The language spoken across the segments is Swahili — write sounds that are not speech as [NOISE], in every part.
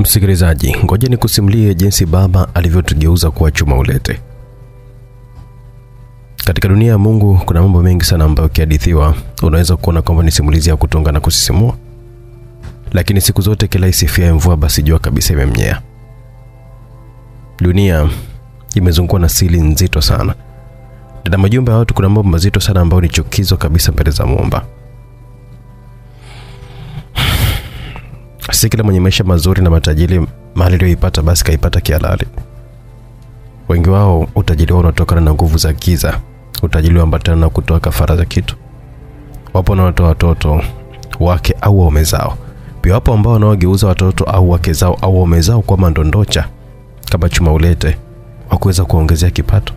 Msikilizaji, ngoja nikusimulie jinsi baba alivyotugeuza kuwa chuma ulete. Katika dunia ya Mungu kuna mambo mengi sana ambayo ukihadithiwa unaweza kuona kwamba ni simulizi ya kutunga na kusisimua, lakini siku zote kila isifia mvua basi jua kabisa imemnyea. Dunia imezungukwa na siri nzito sana. Ndani ya majumba ya watu kuna mambo mazito sana ambayo ni chukizo kabisa mbele za Muumba. Si kila mwenye maisha mazuri na matajiri mali aliyoipata basi kaipata kihalali. Wengi wao utajiri wao unatokana na nguvu za giza, utajiri uambatana na kutoa kafara za kitu. Wapo wanaotoa watoto wake au waume zao. Pia wapo ambao wanaogeuza watoto au wake zao au waume zao kwa mandondocha kama chuma ulete wa kuweza kuongezea kipato.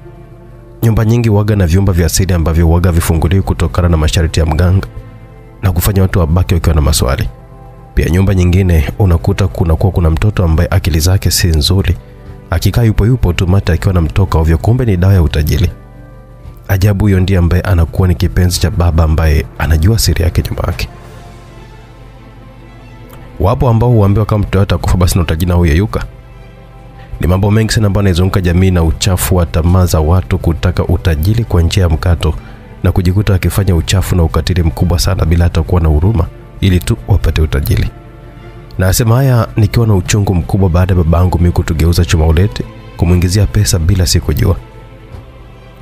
Nyumba nyingi waga na vyumba vya asili ambavyo waga vifunguliwi kutokana na masharti ya mganga na kufanya watu wabaki wakiwa na maswali. Pia nyumba nyingine unakuta kunakuwa kuna mtoto ambaye akili zake si nzuri, akikaa yupo yupo tu mate akiwa namtoka ovyo, kumbe ni dawa ya utajili Ajabu, huyo ndiye ambaye anakuwa ni kipenzi cha baba ambaye anajua siri yake nyuma yake. Wapo ambao huambiwa kama mtoto atakufa basi na utajiri na huyeyuka. Ni mambo mengi sana ambayo yanazunguka jamii na uchafu wa tamaa za watu kutaka utajili kwa njia ya mkato na kujikuta wakifanya uchafu na ukatili mkubwa sana bila hata kuwa na huruma ili tu wapate utajiri. Na asema haya nikiwa na uchungu mkubwa baada ya babangu mimi kutugeuza chuma ulete kumwingizia pesa bila sikujua.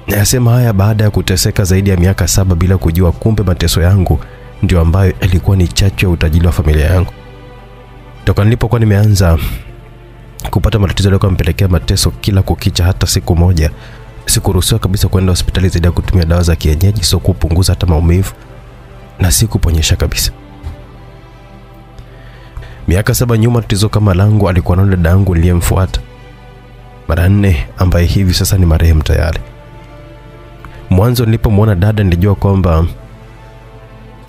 Na asema haya baada ya kuteseka zaidi ya miaka saba bila kujua kumbe mateso yangu ndio ambayo ilikuwa ni chachu ya utajiri wa familia yangu. Toka nilipokuwa nimeanza kupata matatizo yaliyokuwa mpelekea mateso kila kukicha, hata siku moja sikuruhusiwa kabisa kwenda hospitali zaidi ya kutumia dawa za kienyeji, sio kupunguza hata maumivu na sikuponyesha kabisa. Miaka saba nyuma, tatizo kama langu alikuwa na dada yangu niliyemfuata mara nne, ambaye hivi sasa ni marehemu tayari. Mwanzo nilipomwona dada nilijua kwamba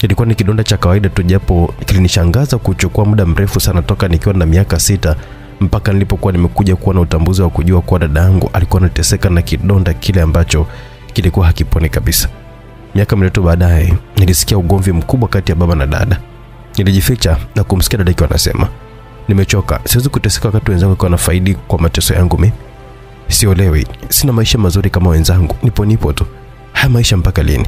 ilikuwa ni kidonda cha kawaida tu, japo kilinishangaza kuchukua muda mrefu sana toka nikiwa na miaka sita mpaka nilipokuwa nimekuja kuwa na utambuzi wa kujua kuwa dada yangu alikuwa anateseka na kidonda kile ambacho kilikuwa hakiponi kabisa. Miaka mitatu baadaye nilisikia ugomvi mkubwa kati ya baba na dada. Nilijificha na kumsikia dada yake anasema, nimechoka, siwezi kuteseka wakati wenzangu wakiwa wanafaidi kwa mateso yangu mimi. Siolewi, sina maisha mazuri kama wenzangu, nipo nipo tu. Haya maisha mpaka lini?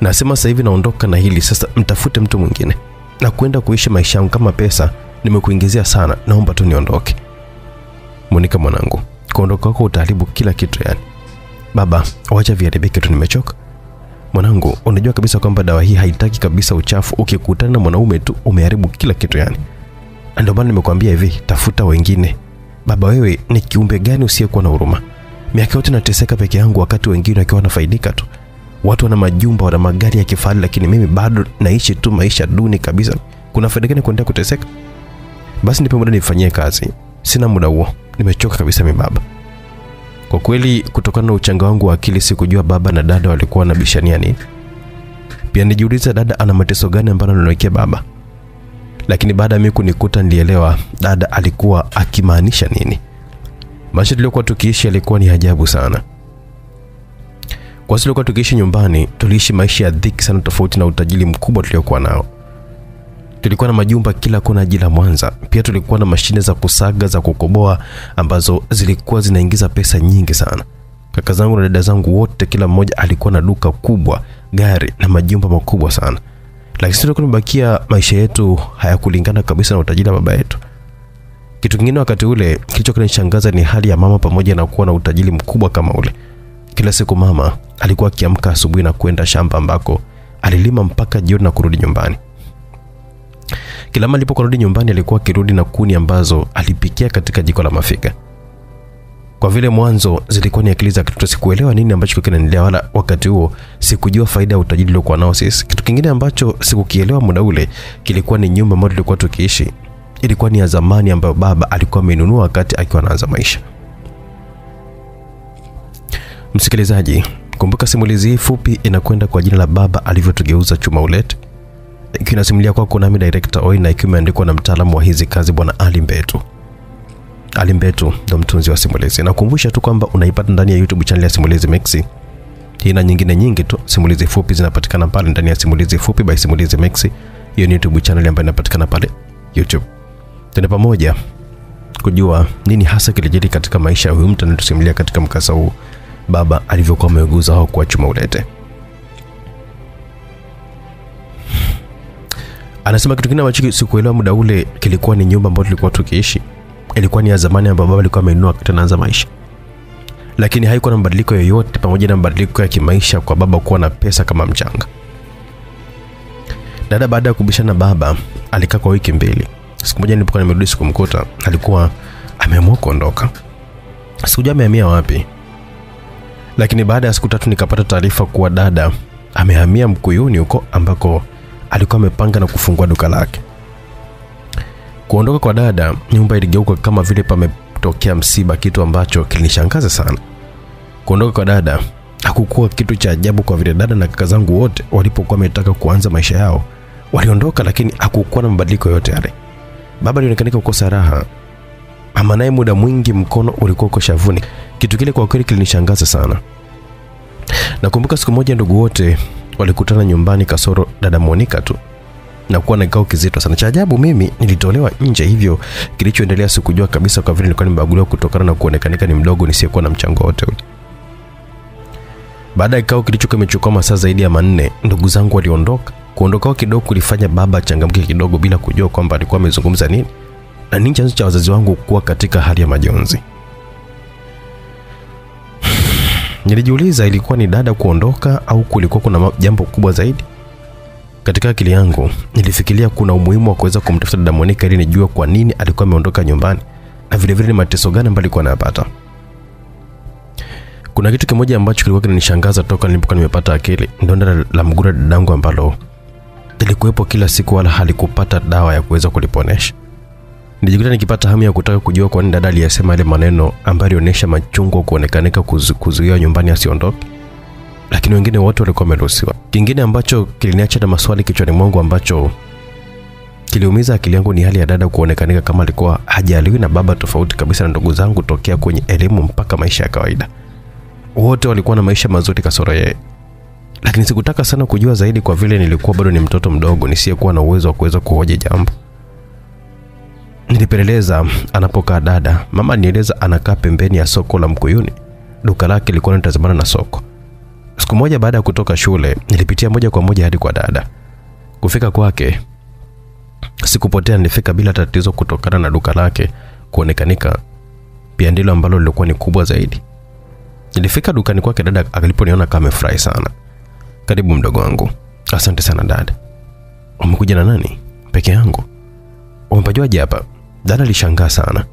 Nasema sasa hivi naondoka na hili sasa, mtafute mtu mwingine na kwenda kuishi maisha yangu. Kama pesa nimekuingizia sana, naomba tu niondoke. Monika mwanangu, kuondoka kwako utaharibu kila kitu yani. Baba, wacha viharibike tu, nimechoka. Mwanangu, unajua kabisa kwamba dawa hii haitaki kabisa uchafu. Ukikutana na mwanaume tu umeharibu kila kitu yani. Ndio maana nimekuambia hivi, tafuta wengine. Baba, wewe ni kiumbe gani usiyekuwa na huruma? Miaka yote nateseka peke yangu, wakati wengine wakiwa wanafaidika tu. Watu wana majumba, wana magari ya kifahari, lakini mimi bado naishi tu maisha duni kabisa. Kuna faida gani kuendelea kuteseka? Basi nipe muda nifanyie kazi. Sina muda huo, nimechoka kabisa mimi baba. Kwa kweli, kutokana na uchanga wangu wa akili, sikujua baba na dada walikuwa wanabishania nini. Pia nijiuliza dada ana mateso gani ambayo ananiwekea baba, lakini baada ya mimi kunikuta nilielewa dada alikuwa akimaanisha nini. Maisha tuliokuwa tukiishi yalikuwa ni ajabu sana. Kwa sababu tulikuwa tukiishi nyumbani, tuliishi maisha ya dhiki sana, tofauti na utajiri mkubwa tuliokuwa nao. Tulikuwa na majumba kila kona jiji la Mwanza. Pia tulikuwa na mashine za kusaga za kukoboa ambazo zilikuwa zinaingiza pesa nyingi sana. Kaka zangu na dada zangu wote, kila mmoja alikuwa na duka kubwa, gari na majumba makubwa sana, lakini tulikuwa maisha yetu hayakulingana kabisa na utajiri wa baba yetu. Kitu kingine wakati ule kilicho kinishangaza ni hali ya mama, pamoja na kuwa na utajiri mkubwa kama ule. Kila siku mama alikuwa akiamka asubuhi na kwenda shamba ambako alilima mpaka jioni na kurudi nyumbani. Kila mara alipokurudi nyumbani alikuwa akirudi na kuni ambazo alipikia katika jiko la mafiga. Kwa vile mwanzo zilikuwa ni akili za kitoto, sikuelewa nini ambacho kinaendelea, wala wakati huo sikujua faida ya utajiri uliokuwa nao sisi. Kitu kingine ambacho sikukielewa muda ule kilikuwa ni nyumba ambayo tulikuwa tukiishi, ilikuwa ni ya zamani ambayo baba alikuwa amenunua wakati akiwa anaanza maisha. Msikilizaji, kumbuka simulizi hii fupi inakwenda kwa jina la baba alivyotugeuza chuma ulete ikiwa inasimulia kwako nami director Oi na ikiwa imeandikwa na mtaalamu wa hizi kazi bwana Ali Mbetu. Ali Mbetu ndo mtunzi wa simulizi. Nakumbusha tu kwamba unaipata ndani ya YouTube channel ya Simulizi Mix. Hii na nyingine nyingi tu simulizi fupi zinapatikana pale ndani ya Simulizi Fupi by Simulizi Mix. Hiyo ni YouTube channel ambayo inapatikana pale YouTube. Tuna pamoja kujua nini hasa kilijiri katika maisha ya huyu mtu anayetusimulia katika mkasa huu, baba alivyokuwa ameuguza au kuachuma ulete. Anasema kitu kingine ambacho sikuelewa muda ule kilikuwa ni nyumba ambayo tulikuwa tukiishi. Ilikuwa ni ya zamani ambayo baba alikuwa amenunua wakati anaanza maisha, lakini haikuwa na mabadiliko yoyote, pamoja na mabadiliko ya kimaisha kwa baba kuwa na pesa kama mchanga. Dada baada ya kubishana baba alikaa kwa wiki mbili. Siku moja nilipokuwa nimerudi sikumkuta, alikuwa ameamua kuondoka. Sikujua amehamia wapi, lakini baada ya siku tatu nikapata taarifa kuwa dada amehamia Mkuyuni huko ambako alikuwa amepanga na kufungua duka lake. Kuondoka kwa dada, nyumba iligeuka kama vile pametokea msiba, kitu ambacho kilinishangaza sana. Kuondoka kwa dada hakukuwa kitu cha ajabu, kwa vile dada na kaka zangu wote walipokuwa wametaka kuanza maisha yao waliondoka, lakini hakukuwa na mabadiliko yote yale. Baba alionekana kukosa raha, mama naye muda mwingi mkono ulikuwa uko shavuni. Kitu kile kwa kweli kilinishangaza sana. Nakumbuka siku moja ndugu wote walikutana nyumbani kasoro dada Monica tu na kuwa na kikao kizito sana. Cha ajabu mimi nilitolewa nje, hivyo kilichoendelea sikujua kabisa, kwa vile nilikuwa nimebaguliwa kutokana na kuonekanika ni mdogo nisiyekuwa na mchango wote ule. Baada ya kikao kilicho kimechukua masaa zaidi ya manne, ndugu zangu waliondoka. Kuondoka kwao kidogo kulifanya baba changamke kidogo, bila kujua kwamba alikuwa amezungumza nini na nini chanzo cha wazazi wangu kuwa katika hali ya majonzi. Nilijiuliza, ilikuwa ni dada kuondoka au kulikuwa kuna jambo kubwa zaidi? Katika akili yangu nilifikiria kuna umuhimu wa kuweza kumtafuta dada Monica ili nijue kwa nini alikuwa ameondoka nyumbani na vile vile ni mateso gani ambayo alikuwa anayapata. Kuna kitu kimoja ambacho kilikuwa kinanishangaza toka nilipokuwa nimepata akili, donda la mguu la dadangu ambalo lilikuwepo kila siku wala halikupata dawa ya kuweza kuliponesha. Nilijikuta nikipata hamu ya kutaka kujua kwa nini dada aliyesema yale maneno ambayo alionyesha machungu kuonekanika kuzu, kuzuia nyumbani asiondoke, lakini wengine wote walikuwa wameruhusiwa. Kingine ambacho kiliniacha na maswali kichwani mwangu ambacho kiliumiza akili yangu ni hali ya dada kuonekanika kama alikuwa hajaliwi na baba, tofauti kabisa na ndugu zangu tokea kwenye elimu mpaka maisha ya kawaida. Wote walikuwa na maisha mazuri kasoro yeye, lakini sikutaka sana kujua zaidi kwa vile nilikuwa bado ni mtoto mdogo nisiyekuwa na uwezo wa kuweza kuhoji jambo. Nilipeleleza anapokaa dada. Mama nieleza anakaa pembeni ya soko la Mkuyuni. Duka lake lilikuwa linatazamana na soko. Siku moja baada ya kutoka shule, nilipitia moja kwa moja hadi kwa dada. Kufika kwake sikupotea, nilifika bila tatizo kutokana na duka lake kuonekanika pia ndilo ambalo lilikuwa ni kubwa zaidi. Nilifika dukani kwake, dada aliponiona kama amefurahi sana. Karibu mdogo wangu. Asante sana dada. Umekuja na nani? Peke yangu. Umepajuaje hapa? Dada alishangaa sana.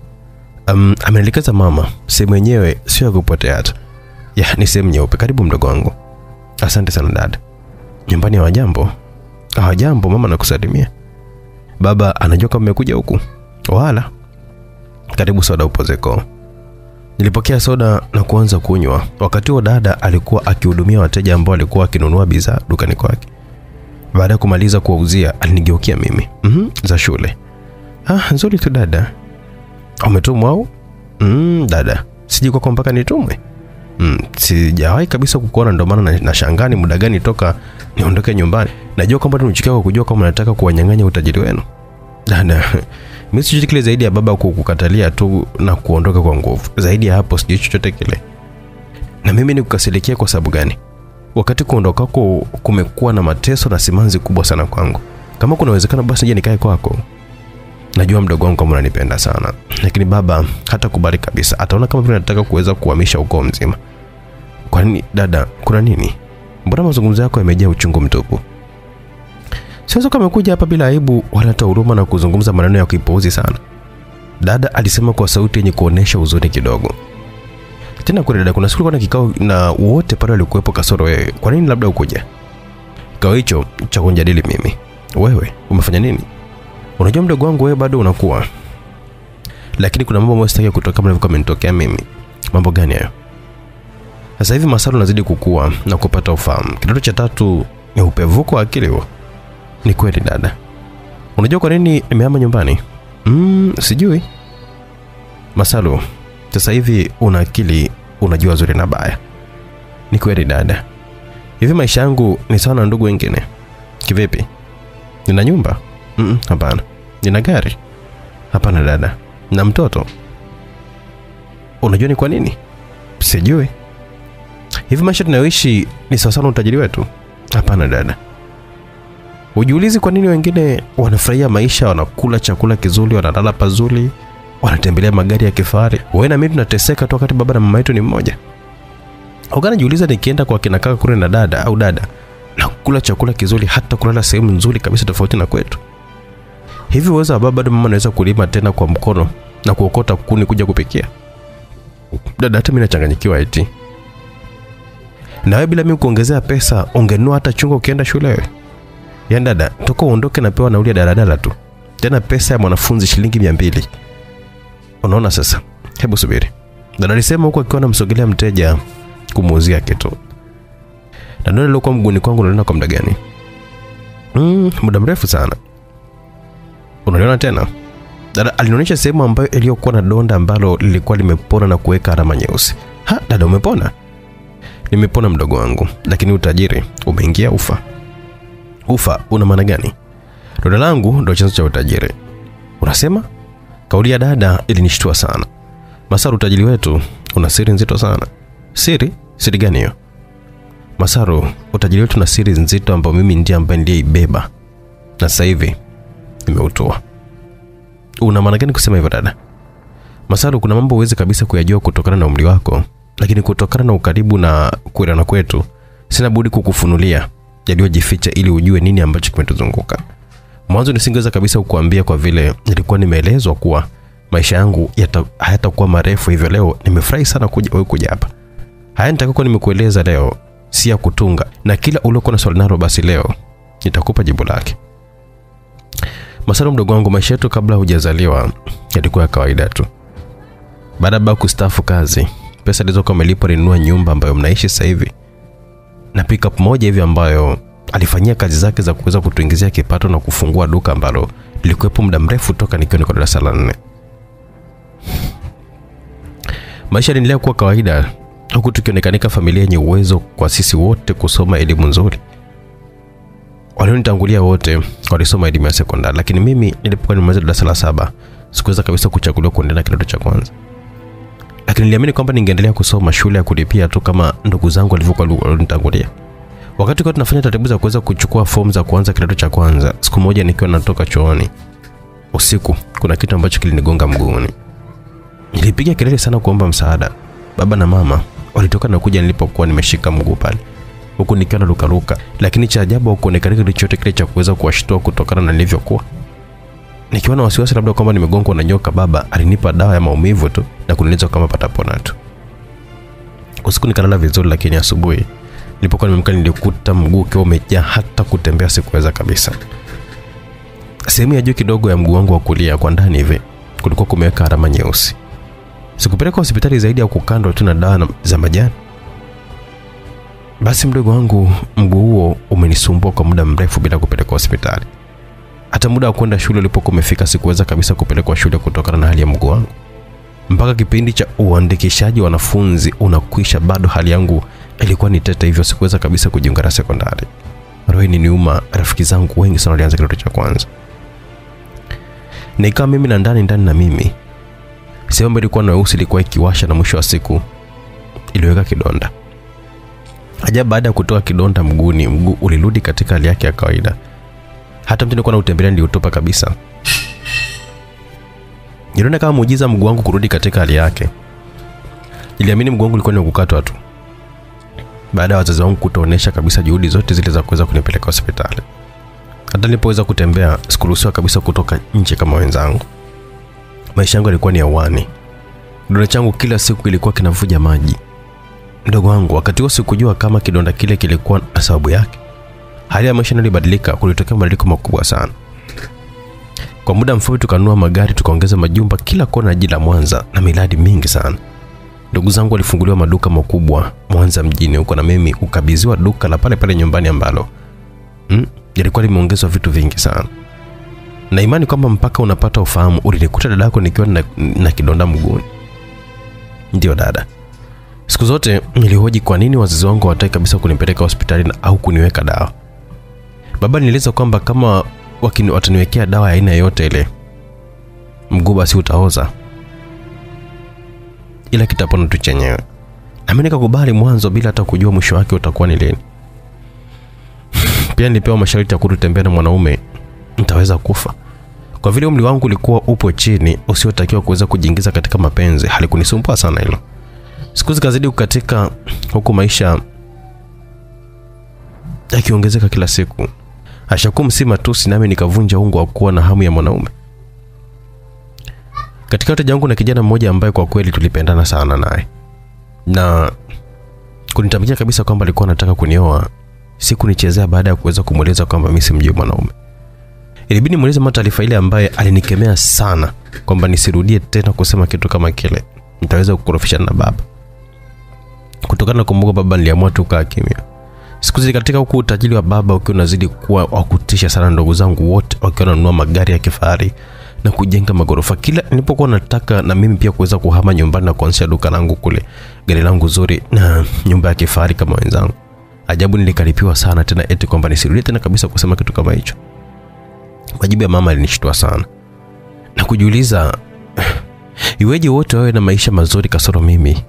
Um, amenielekeza mama, sehemu yenyewe sio ya kupotea hata. Ya, ni sehemu nyeupe. Karibu mdogo wangu. Asante sana dad. Nyumbani hawajambo? Hawajambo, mama nakusalimia. Baba anajua kama umekuja huku? Wala. Karibu soda upozeko. Nilipokea soda na kuanza kunywa. Wakati huo dada alikuwa akihudumia wateja ambao alikuwa akinunua bidhaa dukani kwake. Baada ya kumaliza kuwauzia, alinigeukia mimi. Mhm, mm za shule. Ah, nzuri tu dada. Umetumwa au? Mm, dada. Sijui kwako mpaka nitumwe. Mm, sijawahi kabisa kukuona ndio maana nashangaa ni muda gani toka niondoke nyumbani. Najua kwamba tumechukia kwa kujua kama nataka kuwanyang'anya utajiri wenu. Dada, [LAUGHS] mimi sijui kile zaidi ya baba kukukatalia tu na kuondoka kwa nguvu. Zaidi ya hapo sijui chochote kile. Na mimi nikukasirikia kwa sababu gani? Wakati kuondoka kwako kumekuwa na mateso na simanzi kubwa sana kwangu. Kama kuna uwezekano basi nje nikae kwako. Najua mdogo wangu kama unanipenda sana, lakini baba hata kubali kabisa. Ataona kama vile nataka kuweza kuhamisha ukoo mzima. Kwa nini dada, kuna nini? Mbona mazungumzo yako yamejaa uchungu mtupu? Siwezi amekuja hapa bila aibu wala hata huruma na kuzungumza maneno ya kipuuzi sana. Dada alisema kwa sauti yenye kuonesha huzuni kidogo. Tena kwa dada, kuna siku kuna kikao na wote pale walikuwepo kasoro wewe. Kwa nini labda ukuja? Kikao hicho cha kunjadili mimi. Wewe umefanya nini? Unajua mdogo wangu, wewe bado unakuwa, lakini kuna mambo ambayo sitaki kutoka kama ilivyokuwa imenitokea mimi. Mambo gani hayo? Sasa hivi Masalo unazidi kukua na kupata ufahamu. Kidato cha tatu ni upevuko wa akili huo. Ni kweli dada. Unajua kwa nini nimehama nyumbani? Mm, sijui. Masalo, sasa hivi una akili, unajua zuri na baya. Ni kweli dada. Hivi maisha yangu ni sawa na ndugu wengine? Kivipi? Nina nyumba? Mm, hapana. Nina gari? Hapana dada. Na mtoto? unajua ni kwa nini? Sijui. Hivi maisha tunayoishi ni sawa sana utajiri wetu? Hapana dada. Ujiulizi kwa nini wengine wanafurahia maisha, wanakula chakula kizuri, wanalala pazuri, wanatembelea magari ya kifahari. Wewe na mimi tunateseka tu wakati baba na mama yetu ni mmoja. Ugana jiuliza nikienda kwa kina kaka kule na dada au dada na kula chakula kizuri hata kulala sehemu nzuri kabisa tofauti na kwetu. Hivi uwezo baba bado mama anaweza kulima tena kwa mkono na kuokota kuni kuja kupikia? Dada, hata mimi nachanganyikiwa eti. Na wewe bila mimi kuongezea pesa ungenua hata chungo ukienda shule wewe. Yaani dada, toka uondoke napewa nauli ya daladala tu. Tena pesa ya mwanafunzi shilingi mia mbili. Unaona sasa? Hebu subiri. Dada alisema huku akiwa anamsogelea mteja kumuuzia kitu. Na ndio lilokuwa mguuni kwangu unaona kwa muda gani? Mm, muda mrefu sana. Unaliona tena? Dada alinionyesha sehemu ambayo iliyokuwa na donda ambalo lilikuwa limepona na kuweka alama nyeusi. Ha, dada umepona? Nimepona mdogo wangu, lakini utajiri umeingia ufa. Ufa una maana gani? Donda langu ndo chanzo cha utajiri. Unasema? Kauli ya dada ilinishtua sana. Masaru, utajiri wetu una siri nzito sana. Siri? Siri gani hiyo? Masaru, utajiri wetu na siri nzito ambayo mimi ndiye ambaye niliyeibeba na sasa hivi nimeutoa. Una maana gani kusema hivyo dada? Masaru, kuna mambo uweze kabisa kuyajua kutokana na umri wako, lakini kutokana na ukaribu na kuelewana kwetu, sina budi kukufunulia yaliyojificha ili ujue nini ambacho kimetuzunguka. Mwanzo nisingeweza kabisa kukuambia kwa vile nilikuwa nimeelezwa kuwa maisha yangu yata- hayatakuwa marefu, hivyo leo nimefurahi sana kuja wewe kuja hapa. Haya nitakayokuwa nimekueleza leo si ya kutunga, na kila uliokuwa na swali nalo basi leo nitakupa jibu lake. Masaru mdogo wangu, maisha yetu kabla hujazaliwa yalikuwa ya kawaida tu. Baada ya kustaafu kazi, pesa alizokuwa amelipwa alinunua nyumba ambayo mnaishi sasa hivi na pickup moja hivi ambayo alifanyia kazi zake za kuweza kutuingizia kipato na kufungua duka ambalo lilikuwepo muda mrefu toka nikiwa niko darasa la nne. Maisha yaliendelea kuwa kawaida huku tukionekanika familia yenye uwezo kwa sisi wote kusoma elimu nzuri. Walionitangulia wote walisoma elimu ya sekondari, lakini mimi nilipokuwa nimemaliza darasa la saba sikuweza kabisa kuchaguliwa kuendelea kidato cha kwanza, lakini niliamini kwamba ningeendelea kusoma shule ya kulipia tu kama ndugu zangu walivyokuwa walionitangulia. Wakati kwa tunafanya taratibu za kuweza kuchukua fomu za kuanza kidato cha kwanza, siku moja nikiwa natoka chooni usiku, kuna kitu ambacho kilinigonga mguuni. Nilipiga kelele sana kuomba msaada. Baba na mama walitoka na kuja nilipokuwa nimeshika mguu pale, huku nikiwa narukaruka, lakini cha ajabu hakuonekana kitu chochote kile cha kuweza kuwashtua kutokana na nilivyokuwa. Nikiwa na wasiwasi labda kwamba nimegongwa na nyoka, baba alinipa dawa ya maumivu tu na kunieleza kama patapona tu. Usiku nikalala vizuri, lakini asubuhi nilipokuwa nimeamka nilikuta mguu ukiwa umejaa, hata kutembea sikuweza kabisa. Sehemu ya juu kidogo ya mguu wangu wa kulia kwa ndani hivi kulikuwa kumeweka alama nyeusi. Sikupeleka hospitali zaidi ya kukandwa tu na dawa za majani. Basi mdogo wangu, mguu huo umenisumbua kwa muda mrefu bila kupelekwa hospitali. Hata muda wa kwenda shule ulipokuwa umefika, sikuweza kabisa kupelekwa shule kutokana na hali ya mguu wangu. Mpaka kipindi cha uandikishaji wanafunzi unakwisha, bado hali yangu ilikuwa ni tete, hivyo sikuweza kabisa kujiunga na sekondari. Roho niuma, rafiki zangu wengi sana walianza kidato cha kwanza, na mimi na ndani ndani na mimi sehemu ilikuwa na weusi ilikuwa ikiwasha na mwisho wa siku iliweka kidonda. Ajabu, baada ya kutoa kidonda mguuni, mguu ulirudi katika hali yake ya kawaida. Hata mtu nilikuwa ndio niliutupa kabisa. Niliona kama muujiza mguu wangu kurudi katika hali yake. Niliamini mguu wangu ulikuwa ni wa kukatwa tu, baada ya wazazi wangu kutoonyesha kabisa juhudi zote zile za kuweza kunipeleka hospitali. Hata nilipoweza kutembea sikuruhusiwa kabisa kutoka nje kama wenzangu. Maisha yangu yalikuwa ni ya uani. Kidole changu kila siku kilikuwa kinavuja maji. Mdogo wangu, wakati huo sikujua kama kidonda kile kilikuwa na sababu yake. Hali ya maisha ilibadilika, kulitokea mabadiliko makubwa sana. Kwa muda mfupi tukanua magari, tukaongeza majumba kila kona jiji la Mwanza na miradi mingi sana. Ndugu zangu walifunguliwa maduka makubwa Mwanza mjini huko, na mimi kukabidhiwa duka la pale pale nyumbani ambalo mm, lilikuwa limeongezwa vitu vingi sana na imani kwamba mpaka unapata ufahamu ulinikuta dada yako nikiwa na, na kidonda mguuni. Ndio dada, siku zote nilihoji kwa nini wazazi wangu hawataki kabisa kunipeleka hospitali au kuniweka dawa. Baba nieleza kwamba kama wakini, wataniwekea dawa ya aina yoyote ile mguu basi utaoza. ila kitapona tu chenyewe. Nami nikakubali mwanzo bila hata kujua mwisho wake utakuwa ni lini. [SIGHS] Pia nilipewa masharti ya kutotembea na mwanaume nitaweza kufa. Kwa vile umri wangu ulikuwa upo chini usiotakiwa kuweza kujiingiza katika mapenzi, halikunisumbua sana hilo. Siku zikazidi kukatika, huku maisha yakiongezeka kila siku. Ashakuwa si matusi, nami nikavunja ungo wa kuwa na hamu ya mwanaume. Katika wateja wangu na kijana mmoja ambaye kwa kweli tulipendana sana naye na kunitamkia kabisa kwamba alikuwa anataka kunioa, si kunichezea baada ya kuweza kumweleza kwamba mimi simjui mwanaume. Ilibidi nimweleze mama taarifa ile ambaye alinikemea sana kwamba nisirudie tena kusema kitu kama kile, nitaweza kukorofishana na baba. Kutokana na kumbuka baba, niliamua tu kaa kimya. Siku zilikatika huku utajiri wa baba ukiwa unazidi kuwa wa kutisha sana, ndugu zangu wote wakiwa wananunua magari ya kifahari na kujenga magorofa. Kila nilipokuwa nataka na mimi pia kuweza kuhama nyumbani na kuanzisha duka langu kule, gari langu zuri na nyumba ya kifahari kama wenzangu, ajabu nilikaripiwa sana tena, eti kwamba nisirudie tena kabisa kusema kitu kama hicho. Majibu ya mama alinishtua sana na kujiuliza [SIGHS] iweje wote wawe na maisha mazuri kasoro mimi.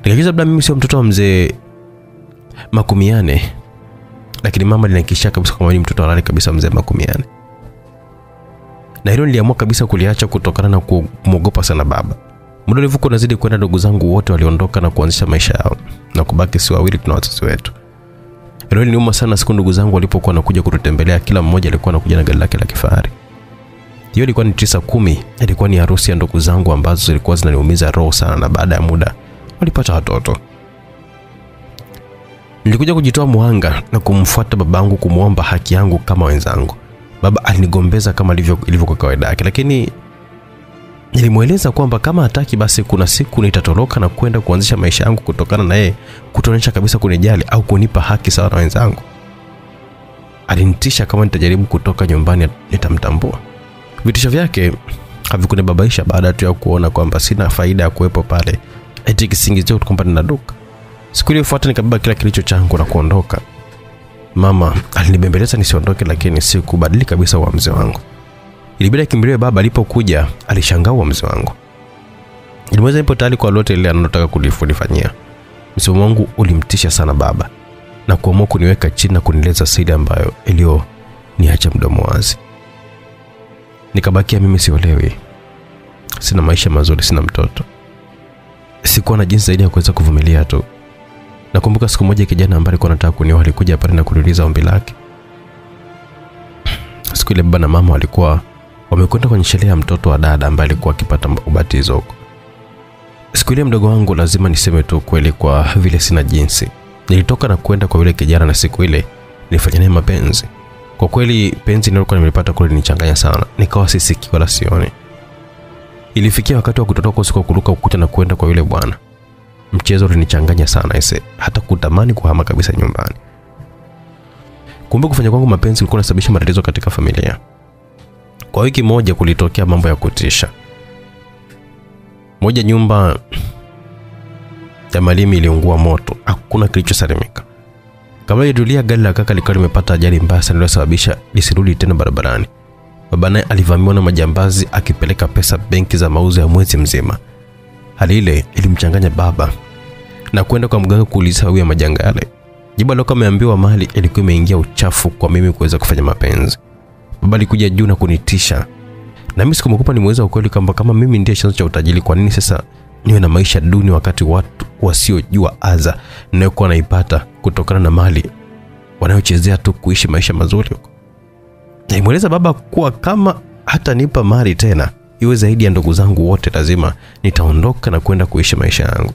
Nikajiuliza labda mimi sio mtoto wa mzee Makumiane, lakini mama linakisha kabisa kwamba ni mtoto halali kabisa mzee Makumiane, na hilo niliamua kabisa kuliacha kutokana na kumwogopa sana baba. Muda ulivyokuwa unazidi kwenda, ndugu zangu wote waliondoka na kuanzisha maisha yao na kubaki si wawili, tuna watoto wetu. Hilo liniuma sana siku ndugu zangu walipokuwa wanakuja kututembelea, kila mmoja alikuwa anakuja na gari lake la kifahari. Hiyo ilikuwa ni tisa kumi, ilikuwa ni harusi ya ndugu zangu ambazo zilikuwa zinaniumiza roho sana, na baada ya muda walipata watoto. Nilikuja kujitoa muhanga na kumfuata babangu kumwomba haki yangu kama wenzangu. Baba alinigombeza kama ilivyokuwa kawaida yake, lakini nilimweleza kwamba kama hataki basi kuna siku nitatoroka na kwenda kuanzisha maisha yangu kutokana na yeye kutoonyesha kabisa kunijali au kunipa haki sawa na wenzangu. Alinitisha kama nitajaribu kutoka nyumbani nitamtambua. Vitisho vyake havikunibabaisha baada tu ya kuona kwamba sina faida ya kuwepo pale, eti kisingizio na duka. Siku iliyofuata nikabeba kila kilicho changu na kuondoka. Mama alinibembeleza nisiondoke, lakini sikubadili kabisa uamuzi wangu. Ilibidi akimbilie baba. Alipokuja alishangaa uamuzi wangu. Nilimweza nipo tayari kwa lolote lile analotaka kulifanyia. Msimamo wangu ulimtisha sana baba na kuamua kuniweka chini na kunileza siri ambayo iliyo niacha mdomo wazi. Nikabakia mimi siolewi, sina maisha mazuri, sina mtoto, sikuwa na jinsi zaidi ya kuweza kuvumilia tu. Nakumbuka siku moja kijana ambaye alikuwa anataka kunioa alikuja pale na kuniuliza ombi lake. Siku ile baba na mama walikuwa wamekwenda kwenye sherehe ya mtoto wa dada ambaye alikuwa akipata ubatizo huko. Siku ile mdogo wangu, lazima niseme tu kweli, kwa vile sina jinsi, nilitoka na kwenda kwa yule kijana, na siku ile nilifanya naye mapenzi. Kwa kweli penzi nilikuwa nimelipata kule nilichanganya sana, nikawa sisiki wala sioni. Ilifikia wakati wa kutotoka usiku kuruka ukuta na kwenda kwa yule bwana mchezo ulinichanganya sana ese, hata kutamani kuhama kabisa nyumbani. Kumbe kufanya kwangu mapenzi kulikuwa kunasababisha matatizo katika familia. Kwa wiki moja kulitokea mambo ya kutisha. Moja, nyumba ya Malimi iliungua moto, hakuna kilichosalimika. Kabla itulia, gari la kaka likawa limepata ajali mbaya sana iliyosababisha lisirudi tena barabarani. Baba naye alivamiwa na majambazi akipeleka pesa benki za mauzo ya mwezi mzima. Hali ile ilimchanganya baba na kwenda kwa mganga kuuliza huyu ya majanga yale. Jibu aloka ameambiwa mali ilikuwa imeingia uchafu kwa mimi kuweza kufanya mapenzi. Baba alikuja juu na kunitisha, na mimi sikumkupa nimweza ukweli kwamba kama mimi ndiye chanzo cha utajiri, kwa nini sasa niwe na maisha duni wakati watu wasiojua adha ninayokuwa naipata kutokana na mali wanayochezea tu kuishi maisha mazuri huko. Nilimweleza baba kuwa kama hata nipa mali tena iwe zaidi ya ndugu zangu wote, lazima nitaondoka na kwenda kuishi maisha yangu.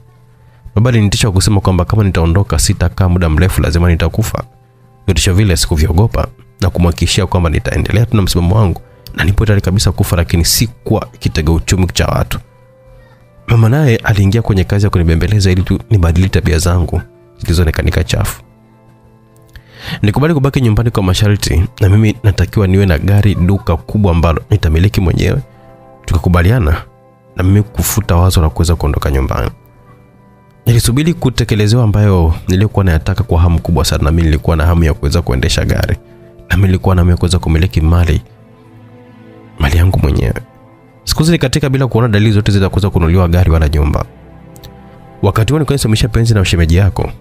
Baba alinitisha kusema kwamba kama nitaondoka sitakaa muda mrefu, lazima nitakufa. Vitisho vile sikuvyogopa na kumhakikishia kwamba nitaendelea tu na msimamo wangu na nipo tayari kabisa kufa, lakini si kwa kitega uchumi cha watu. Mama naye aliingia kwenye kazi ya kunibembeleza ili tu nibadili tabia zangu zilizoonekanika chafu. Nikubali kubaki nyumbani kwa masharti, na mimi natakiwa niwe na gari, duka kubwa ambalo nitamiliki mwenyewe. Tukakubaliana na mimi kufuta wazo la kuweza kuondoka nyumbani. Nilisubiri kutekelezewa ambayo nilikuwa nayataka kwa hamu kubwa sana. Mimi nilikuwa na hamu ya kuweza kuendesha gari, na mimi nilikuwa na hamu ya kuweza kumiliki mali mali yangu mwenyewe. Siku zile katika bila kuona dalili zote za kuweza kununuliwa gari wala nyumba. wakati huo nilikuwa nisimamisha penzi na ushemeji yako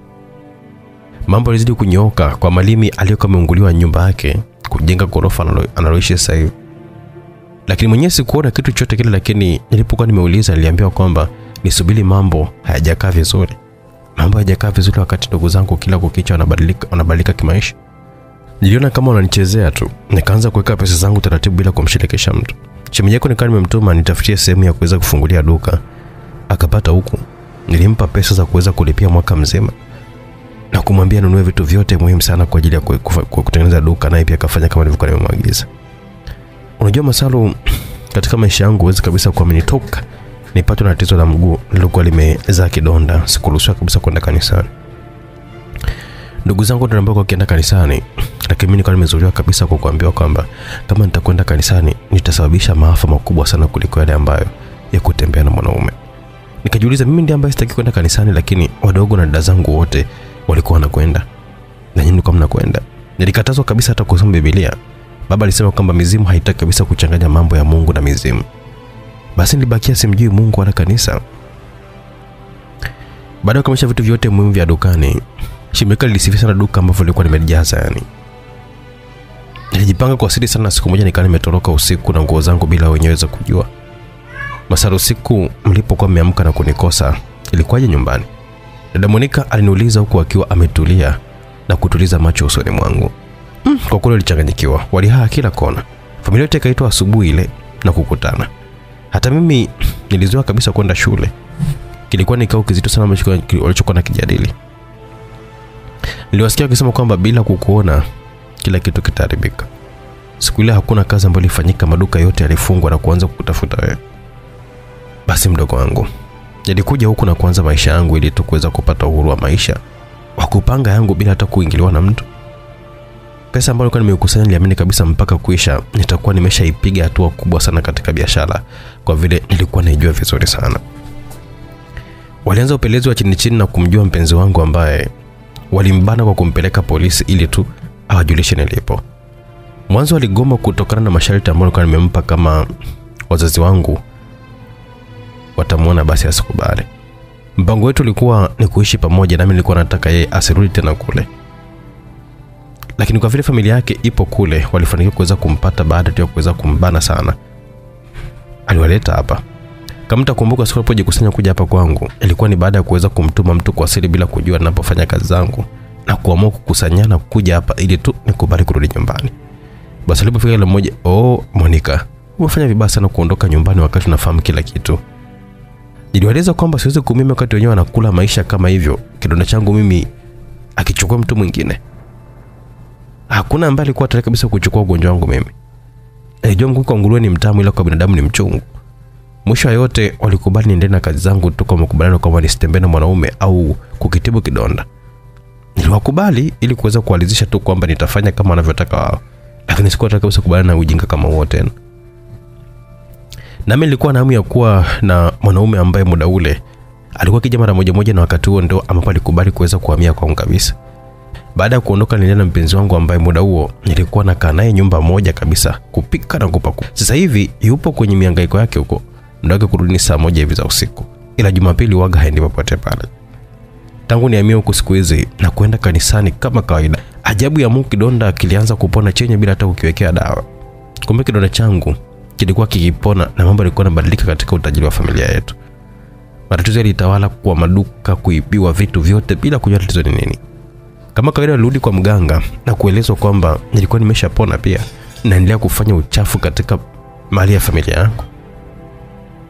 mambo yalizidi kunyooka kwa malimi aliyokuwa ameunguliwa nyumba yake kujenga ghorofa analoishi sasa hivi. Lakini mwenyewe sikuona kitu chote kile lakini nilipokuwa nimeuliza niliambiwa kwamba nisubiri mambo hayajakaa vizuri. Mambo hayajakaa vizuri wakati ndugu zangu kila kukicha wanabadilika wanabadilika kimaisha. Niliona kama wananichezea tu. Nikaanza kuweka pesa zangu taratibu bila kumshirikisha mtu. Shemeji yako nikawa nimemtuma nitafutie sehemu ya kuweza kufungulia duka. Akapata huku. Nilimpa pesa za kuweza kulipia mwaka mzima na kumwambia nunue vitu vyote muhimu sana kwa ajili ya kutengeneza duka naye pia akafanya kama nilivyokuwa nimemwagiza. Unajua masalu katika maisha yangu huwezi kabisa kuamini toka nipatwe na tatizo la mguu lilikuwa limezaa kidonda sikuruhusiwa kabisa kwenda kanisani. Ndugu zangu ndio ambao wakienda kanisani lakini mimi nilikuwa nimezuiliwa kabisa kwa kuambiwa kwamba kama nitakwenda kanisani nitasababisha maafa makubwa sana kuliko yale ambayo ya kutembea na mwanaume. Nikajiuliza mimi ndiye ambaye sitaki kwenda kanisani lakini wadogo na dada zangu wote walikuwa wanakwenda. Na nyinyi mlikuwa mnakwenda. Nilikatazwa kabisa hata kusoma biblia. Baba alisema kwamba mizimu haitaki kabisa kuchanganya mambo ya mungu na mizimu. Basi nilibakia simjui mungu wala kanisa. Baada ya kukamilisha vitu vyote muhimu vya dukani. Shimika lilisifia sana duka ambavyo lilikuwa limejaza yani nilijipanga kwa siri sana siku moja nikawa nimetoroka usiku na nguo zangu bila wenyeweza kujua. Masara usiku mlipokuwa mmeamka na kunikosa ilikuwaje nyumbani dada monika aliniuliza huku akiwa ametulia na kutuliza macho usoni mwangu. Mm, kwa kweli walichanganyikiwa. Walihaa kila kona. Familia yote ikaitwa asubuhi ile na kukutana. Hata mimi nilizoea kabisa kwenda shule. Kilikuwa ni kikao kizito sana walichokuwa na kijadili niliwasikia wakisema kwamba bila kukuona kila kitu kitaharibika. Siku ile hakuna kazi ambayo ilifanyika maduka yote yalifungwa na kuanza kukutafuta wewe. Basi mdogo wangu nilikuja huku na kuanza maisha yangu ili tu kuweza kupata uhuru wa maisha. Wa kupanga yangu bila hata kuingiliwa na mtu. Pesa ambayo nilikuwa nimeikusanya niliamini kabisa mpaka kuisha nitakuwa nimeshaipiga hatua kubwa sana katika biashara kwa vile nilikuwa naijua vizuri sana. Walianza upelezi wa chini chini na kumjua mpenzi wangu ambaye walimbana kwa kumpeleka polisi ili tu awajulishe nilipo. Mwanzo waligoma kutokana na masharti ambayo nilikuwa nimempa kama wazazi wangu watamwona basi asikubali. Mpango wetu ulikuwa ni kuishi pamoja nami nilikuwa nataka yeye asirudi tena kule. Lakini kwa vile familia yake ipo kule walifanikiwa kuweza kumpata baada ya kuweza kumbana sana. Aliwaleta hapa. Kama mtakumbuka siku alipojikusanya kuja hapa kwangu ilikuwa ni baada ya kuweza kumtuma mtu kwa siri bila kujua ninapofanya kazi zangu na kuamua kukusanyana kuja hapa ili tu nikubali kurudi nyumbani. Basi alipofika ile mmoja oh monica umefanya vibaya sana kuondoka nyumbani wakati unafahamu kila kitu niliwaeleza kwamba siwezi kumimi wakati wenyewe anakula maisha kama hivyo. Kidonda changu mimi akichukua mtu mwingine. Hakuna ambaye alikuwa tayari kabisa kuchukua ugonjwa wangu mimi. Nilijua mguu kwa nguruwe ni mtamu ila kwa binadamu ni mchungu. Mwisho wa yote walikubali niendelee na kazi zangu tu kwa makubaliano kwamba nisitembee na mwanaume au kukitibu kidonda. Niliwakubali ili kuweza kuwalizisha tu kwamba nitafanya kama wanavyotaka wao. Lakini sikuwa nataka kabisa kubaliana na ujinga kama huo tena nami nilikuwa na hamu ya kuwa na mwanaume ambaye muda ule alikuwa kija mara moja moja na wakati huo ndo ambapo alikubali kuweza kuhamia kwangu kabisa. Baada ya kuondoka nilienda na mpenzi wangu ambaye muda huo nilikuwa nakaa naye nyumba moja kabisa kupika na kupaku. Sasa hivi yupo kwenye mihangaiko yake huko muda wake kurudi saa moja hivi za usiku. Ila jumapili waga haendi popote pale. Tangu nihamia huku siku hizi na kwenda kanisani kama kawaida ajabu ya mungu kidonda kilianza kupona chenye bila hata kukiwekea dawa. Kumbe kidonda changu kilikuwa kikipona na mambo yalikuwa yanabadilika katika utajiri wa familia yetu. Matatizo yalitawala kwa maduka kuibiwa vitu vyote bila kujua tatizo ni nini. Kama kawaida alirudi kwa mganga na kuelezwa kwamba nilikuwa nimeshapona pia naendelea kufanya uchafu katika mali ya familia yangu.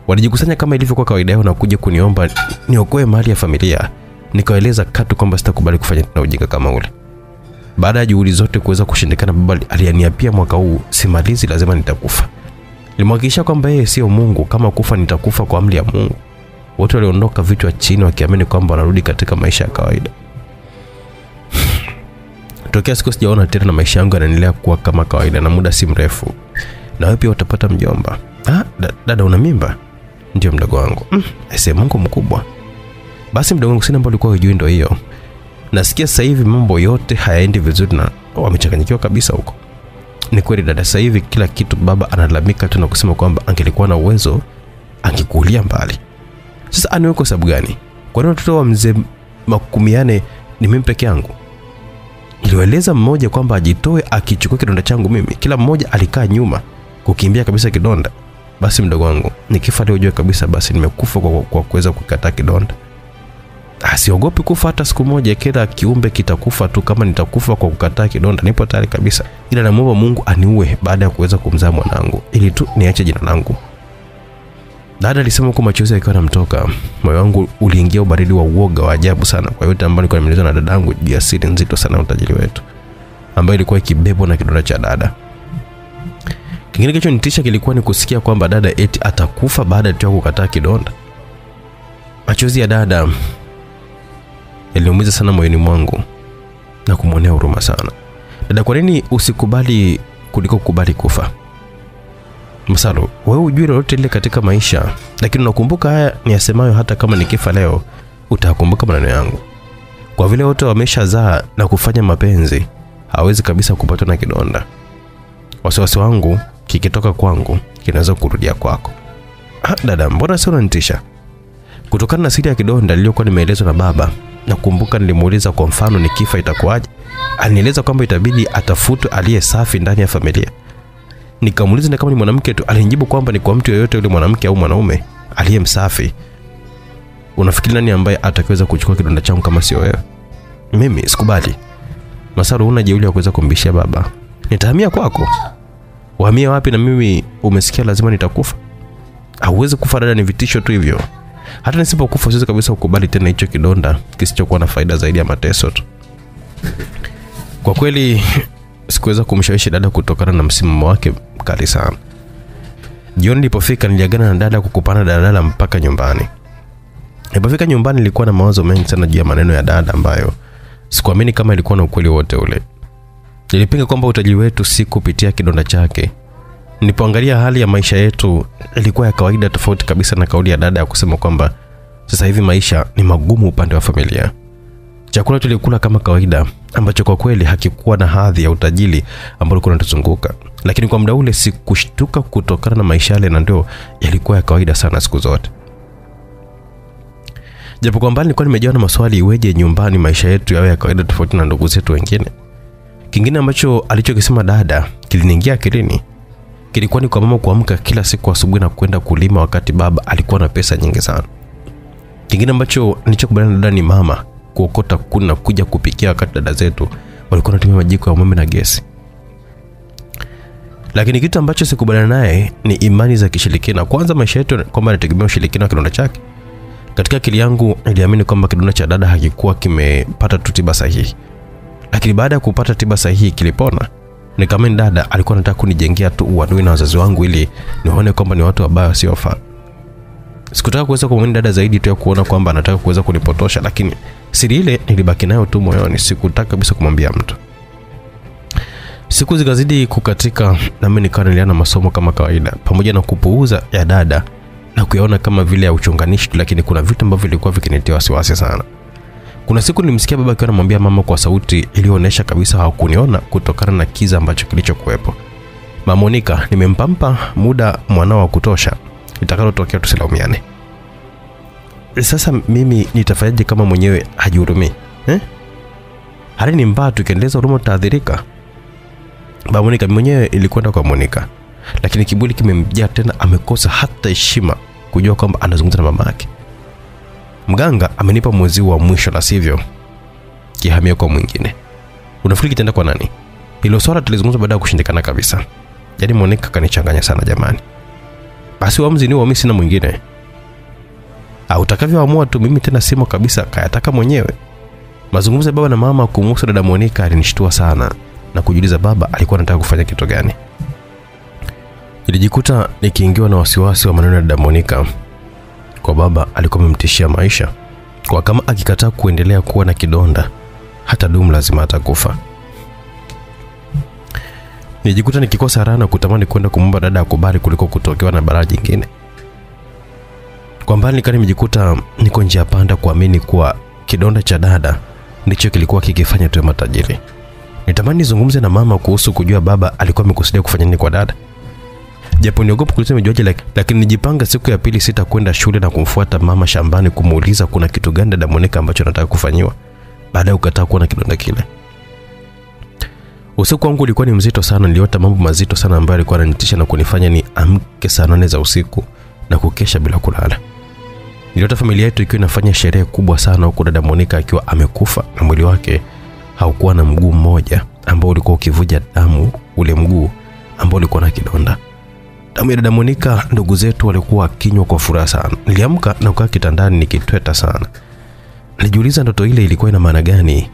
Walijikusanya kama ilivyokuwa kawaida yao na kuja kuniomba niokoe mali ya familia Nikaeleza katu kwamba sitakubali kufanya tena ujinga kama ule. Baada ya juhudi zote kuweza kushindikana baba aliyaniapia mwaka huu simalizi lazima nitakufa nilimhakikisha kwamba yeye sio mungu. Kama kufa nitakufa kwa amri ya mungu. Wote waliondoka vichwa chini wakiamini kwamba wanarudi katika maisha ya kawaida. [SIGHS] Tokea siku sijaona tena na maisha yangu yanaendelea kuwa kama kawaida na muda si mrefu. Na wewe pia utapata mjomba. Ah, da, dada una mimba? Ndio mdogo wangu. Mm, mungu mkubwa. Basi mdogo wangu sina ambao ulikuwa hujui ndo hiyo. Nasikia sasa hivi mambo yote hayaendi vizuri na wamechanganyikiwa kabisa huko ni kweli dada sasa hivi kila kitu baba analalamika tu na kusema kwamba angelikuwa na uwezo angekuulia mbali sasa aniwe kwa sababu gani Kwa nini watoto wa mzee Makumiane ni mimi peke yangu? Niliwaeleza mmoja kwamba ajitoe akichukua kidonda changu mimi. Kila mmoja alikaa nyuma kukimbia kabisa kidonda. Basi mdogo wangu, nikifa leo kabisa basi nimekufa kwa, kwa kuweza kukataa kidonda. Ah, Siogopi kufa hata siku moja. Kila kiumbe kitakufa tu. Kama nitakufa kwa kukataa kidonda, nipo tayari kabisa, ila namwomba Mungu aniue baada ya kuweza kumzaa mwanangu, ili tu niache jina langu. Dada alisema huku machozi akiwa anamtoka. Moyo wangu uliingia ubaridi wa uoga wa ajabu sana kwa yote ambayo nilikuwa nimeelezwa na dadangu juu ya siri nzito sana utajiri wetu, ambayo ilikuwa ikibebwa na kidonda cha dada. Kingine kilichonitisha kilikuwa ni kusikia kwamba dada eti atakufa baada ya kukataa kidonda. Machozi ya dada yaliumiza sana moyoni mwangu na kumwonea huruma sana. Dada, kwa nini usikubali kuliko kukubali kufa? Msalo, wewe ujui lolote lile katika maisha, lakini unakumbuka haya ni niyasemayo, hata kama nikifa leo utakumbuka maneno yangu. Kwa vile wote wameshazaa na kufanya mapenzi, hawezi kabisa kupatwa na kidonda. Wasiwasi wangu kikitoka kwangu kinaweza kurudia kwako. Ah, dada, mbona sio unanitisha? Kutokana na siri ya kidonda niliyokuwa nimeelezwa na baba, nakumbuka nilimuuliza kwa mfano, nikifa itakuwaje? Alinieleza kwamba itabidi atafutwe aliye safi ndani ya familia. Nikamuuliza na kama ni mwanamke tu, alinijibu kwamba ni kwa mtu yeyote yule, mwanamke au mwanaume aliye msafi. Unafikiri nani ambaye atakaweza kuchukua kidonda changu kama sio wewe? Mimi sikubali. Masaru, una jeuli ya kuweza kumbishia baba. Nitahamia kwako. Uhamie wapi? Na mimi umesikia, lazima nitakufa. Hauwezi kufa dada, ni vitisho tu hivyo. Hata nisipokufa siwezi kabisa kukubali tena hicho kidonda kisichokuwa na faida zaidi ya mateso tu. Kwa kweli sikuweza kumshawishi dada kutokana na msimamo wake mkali sana. Jioni nilipofika, niliagana na dada kukupana daladala mpaka nyumbani. Nilipofika nyumbani, nilikuwa na mawazo mengi sana juu ya maneno ya dada ambayo sikuamini kama ilikuwa na ukweli wote ule. Nilipinga kwamba utajiri wetu si kupitia kidonda chake. Nilipoangalia hali ya maisha yetu ilikuwa ya kawaida, tofauti kabisa na kauli ya dada ya kusema kwamba sasa hivi maisha ni magumu upande wa familia. Chakula tulikula kama kawaida, ambacho kwa kweli hakikuwa na hadhi ya utajiri ambao ulikuwa unatuzunguka, lakini kwa muda ule sikushtuka kutokana na maisha yale, na ndio yalikuwa ya kawaida sana siku zote. Japo kwa mbali nilikuwa nimejawa na maswali, iweje nyumbani maisha yetu yawe ya kawaida tofauti na ndugu zetu wengine? Kingine ambacho alichokisema dada kiliniingia akilini kilikuwa ni kwa mama kuamka kila siku asubuhi na kwenda kulima wakati baba alikuwa na pesa nyingi sana. Kingine ambacho nilichokubaliana na dada ni mama kuokota kuni na kuja kupikia wakati dada zetu walikuwa wanatumia majiko ya umeme na gesi. Lakini kitu ambacho sikubaliana naye ni imani za kishirikina. Kwanza maisha yetu kwamba yanategemea ushirikina wa kidonda chake. Katika akili yangu niliamini kwamba kidonda cha dada hakikuwa kimepata tu tiba sahihi, lakini baada ya kupata tiba sahihi kilipona. Nikaamini dada alikuwa anataka kunijengea tu uadui na wazazi wangu ili nione kwamba ni watu wabaya wasiofaa. Sikutaka kuweza kumwamini dada zaidi tu ya kuona kwamba anataka kuweza kunipotosha, lakini siri ile nilibaki nayo tu moyoni. Sikutaka kabisa kumwambia mtu. Siku zikazidi kukatika, nami nikawa naendelea na masomo kama kawaida, pamoja na kupuuza ya dada na kuyaona kama vile ya uchunganishi, lakini kuna vitu ambavyo vilikuwa vikinitia wasiwasi sana. Kuna siku nilimsikia baba akiwa anamwambia mama kwa sauti iliyoonyesha kabisa hawakuniona kutokana na kiza ambacho kilichokuwepo. Mama Monica, nimempampa muda mwanao wa kutosha, itakalotokea tusilaumiane. Sasa mimi nitafanyaje kama mwenyewe hajihurumii eh? Hali ni mbaya, tukiendeleza huruma tutaadhirika. Mamonika mwenyewe ilikwenda kwa Monica, lakini kiburi kimemjaa tena, amekosa hata heshima kujua kwamba anazungumza na mama yake. Mganga amenipa mwezi wa mwisho, la sivyo kihamia kwa mwingine. Unafikiri kitaenda kwa nani? Hilo swala tulizungumza baada ya kushindikana kabisa. Yaani Monica kanichanganya sana jamani. Basi uamuzi ni uamisi sina mwingine. Au utakavyoamua tu, mimi tena simo kabisa, kayataka mwenyewe. Mazungumzo ya baba na mama kumhusu dada Monica alinishtua sana na kujiuliza baba alikuwa anataka kufanya kitu gani. Nilijikuta nikiingiwa na wasiwasi wa maneno ya dada Monica kwa baba alikuwa amemtishia maisha, kwa kama akikataa kuendelea kuwa na kidonda hata dumu lazima atakufa. Nijikuta nikikosa raha na kutamani kwenda kumwomba dada akubali kuliko kutokewa na balaa jingine. Kwa mbali nikani nimejikuta niko njia panda kuamini kuwa kidonda cha dada ndicho kilikuwa kikifanya tuwe matajiri. Nitamani nizungumze na mama kuhusu kujua baba alikuwa amekusudia kufanya nini kwa dada. Japo niogopa kulisema imejuaje, like, lakini nijipanga siku ya pili sitakwenda shule na kumfuata mama shambani kumuuliza kuna kitu gani dada Monica ambacho nataka kufanyiwa, baada ya kukataa kuona kidonda kile. Usiku wangu ulikuwa ni mzito sana, niliota mambo mazito sana ambayo alikuwa ananitisha na kunifanya ni amke saa nane za usiku na kukesha bila kulala. Niliota familia yetu ikiwa inafanya sherehe kubwa sana, huku dada Monica akiwa amekufa na mwili wake haukuwa na mguu mmoja ambao ulikuwa ukivuja damu, ule mguu ambao ulikuwa na kidonda. Damu ya dada Monica, ndugu zetu walikuwa wakinywa kwa furaha sana. Niliamka na kukaa kitandani nikitweta sana. Nilijiuliza ndoto ile ilikuwa ina maana gani.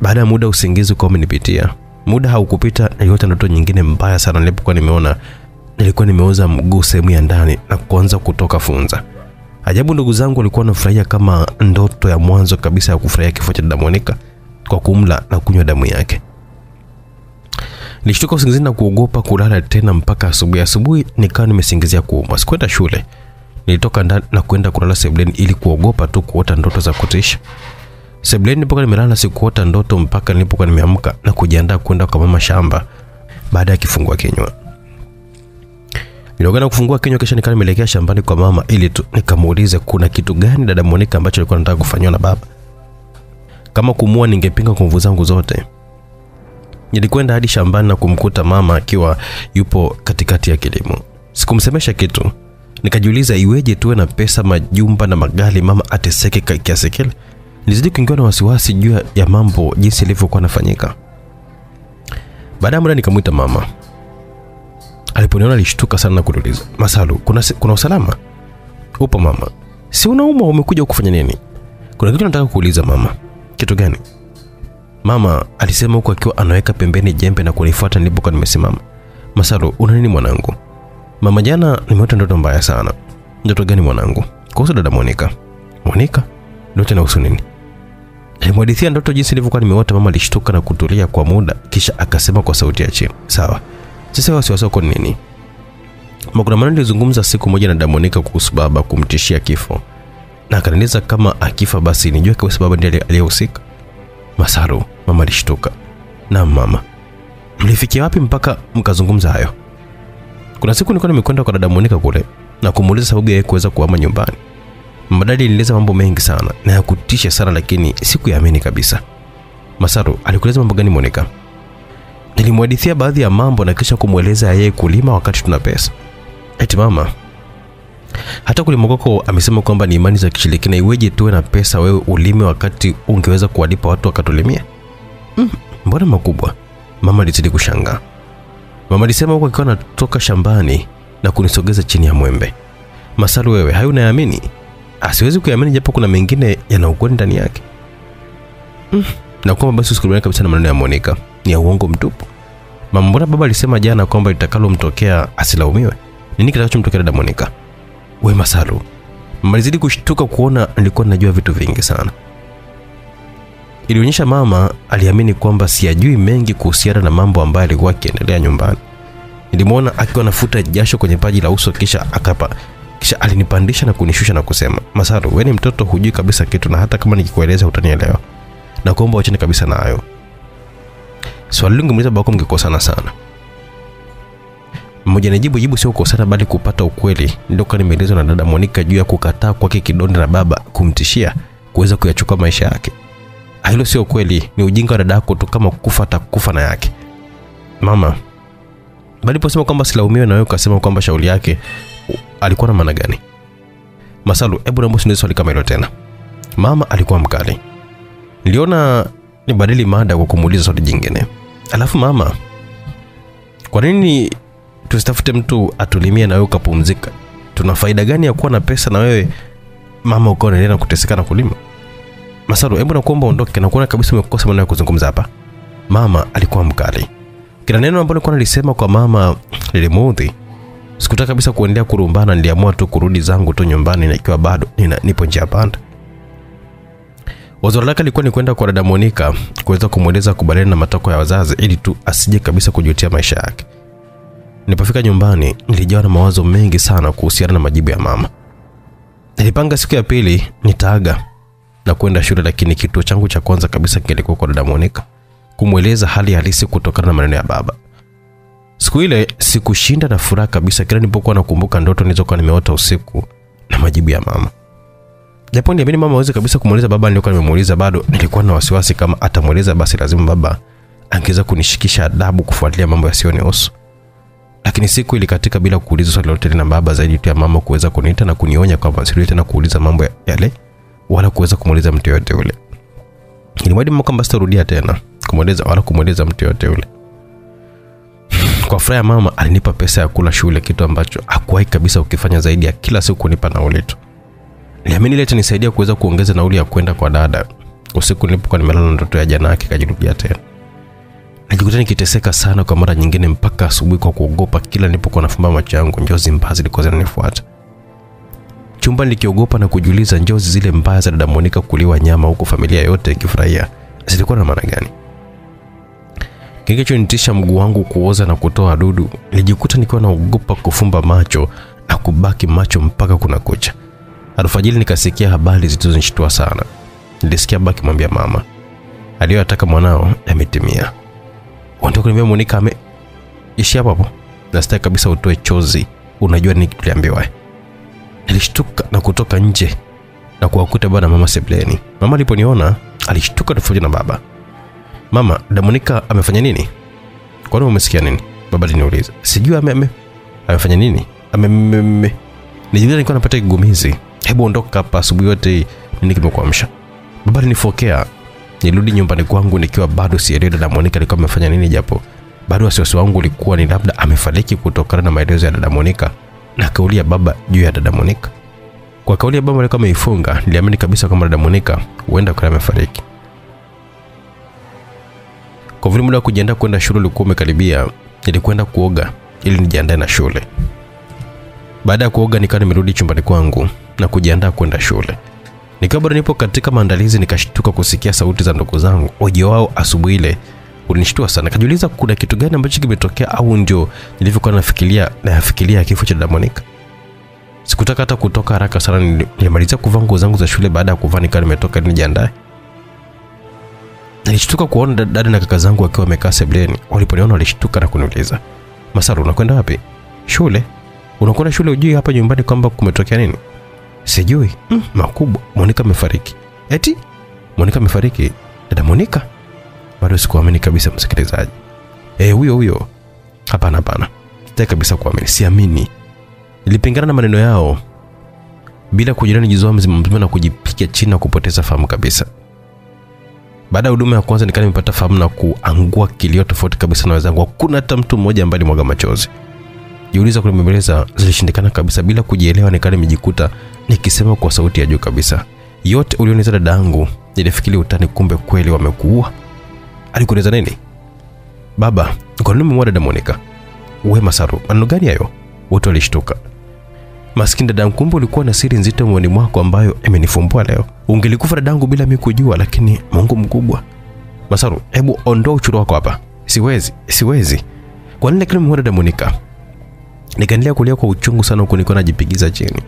Baada ya muda usingizi ukawa umenipitia. Muda haukupita, niliota ndoto nyingine mbaya sana nilipokuwa nimeona nilikuwa nimeoza mguu sehemu ya ndani na kuanza kutoka funza. Ajabu, ndugu zangu walikuwa wanafurahia kama ndoto ya mwanzo kabisa ya kufurahia kifo cha dada Monica kwa kumla na kunywa damu yake. Nilishtuka usingizini na kuogopa kulala tena mpaka asubuhi. Asubuhi nikawa nimesingizia kuumwa, sikwenda shule. Nilitoka ndani na kwenda kulala sebuleni ili kuogopa tu kuota ndoto za kutisha. Sebuleni nilipokuwa nimelala sikuota ndoto mpaka nilipokuwa nimeamka na kujiandaa kwenda kwa mama shamba baada ya kifungua kinywa. Nilioga na kufungua kinywa kisha nikawa nimeelekea shambani kwa mama ili tu nikamuulize kuna kitu gani dada Monica ambacho alikuwa anataka kufanywa na baba. Kama kumua ningepinga nguvu zangu zote. Nilikwenda hadi shambani na kumkuta mama akiwa yupo katikati ya kilimo. Sikumsemesha kitu. Nikajiuliza iweje tuwe na pesa, majumba na magari, mama ateseke kiasi kile. Nilizidi kuingiwa na wasiwasi juu ya- ya mambo jinsi ilivyokuwa nafanyika. Baada ya muda nikamwita mama. Aliponiona alishtuka sana na kuniuliza, Masalu, kuna, kuna usalama? Upo mama. Si unaumwa umekuja kufanya nini? Kuna kitu nataka kuuliza mama. Kitu gani? Mama alisema huku akiwa anaweka pembeni jembe na kunifuata nilipokuwa nimesimama. Masaru, una nini mwanangu? Mama, jana nimeota ndoto mbaya sana. Ndoto gani mwanangu? Kuhusu dada Monica. Monica? Ndoto inahusu nini? Nilimhadithia ndoto jinsi nilivyokuwa nimeota. Mama alishtuka na kutulia kwa muda, kisha akasema kwa sauti ya chini, sawa, sasa wasiwasi wako ni nini? Maneno nilizungumza siku moja na dada Monica kuhusu baba kumtishia kifo, na akanieleza kama akifa basi nijue kabisa baba ndiye aliyehusika. Masaru, mama alishtuka. Naam mama. Mlifikia wapi mpaka mkazungumza hayo? Kuna siku nilikuwa nimekwenda kwa dada Monica kule na kumuuliza sababu ya kuweza kuhama nyumbani. Mama dadi alinieleza mambo mengi sana na ya kutisha sana, lakini sikuyaamini kabisa. Masaru, alikueleza mambo gani Monica? Nilimhadithia baadhi ya mambo na kisha kumweleza yeye kulima wakati tuna pesa. Eti mama, hata Kulimokoko amesema kwamba ni imani za kishirikina. Iweje tuwe na pesa wewe ulime wakati ungeweza kuwalipa watu wakatulimia? Mm, mbona makubwa? Mama alizidi kushangaa. Mama alisema huku akiwa anatoka shambani na kunisogeza chini ya mwembe. Masalu, wewe hayo unayaamini? Asiwezi kuyaamini japo kuna mengine yana ukweli ndani yake. Mm, na kwamba basi usikubaliane kabisa na maneno ya Monica, ni ya uongo mtupu. Mama, mbona baba alisema jana kwamba litakalomtokea asilaumiwe? Nini kitakachomtokea dada Monica? We Masalu, mama kushtuka kuona nilikuwa najua vitu vingi sana. Ilionyesha mama aliamini kwamba siyajui mengi kuhusiana na mambo ambayo alikuwa akiendelea nyumbani. Nilimwona akiwa anafuta jasho kwenye paji la uso kisha akapa kisha alinipandisha na kunishusha na kusema, Masaru, wewe ni mtoto, hujui kabisa kitu, na hata kama nikikueleza utanielewa, na kuomba uachane kabisa nayo. Swali lingemuuliza babako mngekosana sana. Mmoja nijibu jibu sio kukosana, bali kupata ukweli. Ndoka nimeelezwa na dada Monica juu ya kukataa kwake kidonda na baba kumtishia kuweza kuyachukua maisha yake. Ah, Hilo sio kweli, ni ujinga wa dada yako tu, kama kufa atakufa na yake. Mama, bali posema kwamba silaumiwe na wewe ukasema kwamba shauri yake alikuwa na maana gani? Masalu, hebu naomba usiniulize swali kama hilo tena. Mama alikuwa mkali. Niliona nibadili mada kwa kumuuliza swali jingine. Alafu mama, kwa nini tusitafute mtu atulimie na wewe ukapumzika? Tuna faida gani ya kuwa na pesa na wewe mama ukawa unaendelea na kuteseka na kulima? Masaru, hebu nakuomba ondoke na kuona kabisa umekosa maneno ya kuzungumza hapa. Mama alikuwa mkali. Kila neno ambalo nilikuwa nalisema kwa mama lilimuudhi. Sikutaka kabisa kuendelea kurumbana, niliamua tu kurudi zangu tu nyumbani na ikiwa bado nina, nipo njia panda. Wazo lake lilikuwa ni kwenda kwa dada Monica kuweza kumweleza kubaliana na matakwa ya wazazi ili tu asije kabisa kujutia maisha yake. Nilipofika nyumbani nilijawa na mawazo mengi sana kuhusiana na majibu ya mama. Nilipanga siku ya pili nitaaga na kwenda shule, lakini kituo changu cha kwanza kabisa kilikuwa kwa dada Monica kumweleza hali halisi kutokana na maneno ya baba. Siku ile sikushinda na furaha kabisa, kila nilipokuwa nakumbuka ndoto nilizokuwa nimeota usiku na majibu ya mama. Japo niamini mama hawezi kabisa kumweleza baba nilikuwa nimemuuliza, bado nilikuwa na wasiwasi kama atamweleza basi lazima baba angeweza kunishikisha adabu kufuatilia mambo yasiyonihusu. Lakini siku ilikatika bila kuuliza swali lolote na baba, zaidi tu ya mama kuweza kuniita na kunionya kwamba sirudi tena kuuliza mambo yale wala kuweza kumuuliza mtu yoyote yule. Nilimwahidi mama kwamba sitarudia tena kumweleza wala kumweleza mtu yoyote yule. [SIGHS] Kwa furaha ya mama alinipa pesa ya kula shule, kitu ambacho hakuwahi kabisa ukifanya zaidi ya kila siku kunipa nauli tu. Niliamini ile itanisaidia kuweza kuongeza nauli ya kwenda kwa dada. Usiku nilipokuwa nimelala, ndoto ya jana yake kajirudia tena. Najikuta nikiteseka sana kwa mara nyingine mpaka asubuhi kwa kuogopa. Kila nilipokuwa nafumba macho yangu, njozi mbaya zilikuwa zinanifuata chumba, nikiogopa na kujiuliza, njozi zile mbaya za dada Monica kuliwa nyama huku familia yote ikifurahia zilikuwa na maana gani? Kilichonitisha mguu wangu kuoza na kutoa dudu, nilijikuta nikiwa naogopa kufumba macho na kubaki macho mpaka kuna kucha. Alfajiri nikasikia habari zilizonishtua sana. Nilisikia baki akimwambia mama, aliyoyataka mwanao yametimia. Unataka kuniambia Monica ame ishi hapo hapo? Nastaki kabisa utoe chozi. Unajua nini tuliambiwa? Nilishtuka na kutoka nje na kuwakuta baba na mama sebleni. Mama aliponiona alishtuka tofauti na baba. Mama, da Monica amefanya nini? Kwani umesikia nini? Baba aliniuliza. Sijui ame, ame amefanya nini? Ame, ame, ame. Nijiuliza nilikuwa napata kigumizi. Hebu ondoka hapa asubuhi yote nini kimekuamsha? Baba alinifokea. Nilirudi nyumbani kwangu nikiwa bado sielewi dada Monica alikuwa amefanya nini, japo bado wasiwasi wangu ulikuwa ni labda amefariki kutokana na maelezo ya dada Monica na kauli ya baba juu ya dada Monica. Kwa kauli ya baba alikuwa ameifunga, niliamini kabisa kwamba dada Monica huenda kwa amefariki. Kwa vile muda wa kujiandaa kwenda shule ulikuwa umekaribia, nilikwenda kuoga ili nijiandae na shule. Baada ya kuoga, nikawa nimerudi chumbani kwangu na kujiandaa kwenda shule. Nikiwa bado nipo katika maandalizi, nikashtuka kusikia sauti za ndugu zangu. Ujio wao asubuhi ile ulinishtua sana. Kajiuliza kuna kitu gani ambacho kimetokea, au ndio nilivyokuwa nafikiria nafikiria kifo cha dada Monica. Sikutaka hata kutoka haraka sana, nilimaliza kuvaa nguo zangu za shule. Baada ya kuvaa, nikawa nimetoka nijiandae. Nilishtuka kuona dada na kaka zangu wakiwa wamekaa sebleni. Waliponiona walishtuka na kuniuliza, Masaru, unakwenda wapi? Shule? Unakwenda shule? Ujui hapa nyumbani kwamba kumetokea nini? Sijui. Mm, makubwa. Monica amefariki. Eti Monica amefariki? Dada Monica? Bado sikuamini kabisa, msikilizaji. Eh, huyo huyo. Hapana, hapana, sitaki kabisa kuamini, siamini. Nilipingana na maneno yao bila kujirani, jizoa mzima mzima na kujipiga chini na kupoteza fahamu kabisa. Baada ya huduma ya kwanza nikaa nimepata fahamu na kuangua kilio tofauti kabisa na wenzangu. Hakuna hata mtu mmoja ambaye mwaga machozi. Jiuliza kunibembeleza zilishindikana kabisa. Bila kujielewa, nikaa nimejikuta nikisema kwa sauti ya juu kabisa, yote ulioniza dada nilifikiri utani, kumbe kweli wamekuua. Alikueleza nini? Baba, kwa nini umemua dada Monica? Wema Masaru, maneno gani hayo? Wote walishtuka. Maskini dadangu, kumbe ulikuwa na siri nzito moyoni mwako ambayo imenifumbua leo. Ungelikufa dadangu bila mimi kujua, lakini Mungu mkubwa. Masaru, hebu ondoa uchuru wako hapa. Siwezi, siwezi. Kwa nini lakini umemua dada Monica? Nikaendelea kulia kwa uchungu sana huku nikiwa najipigiza chini.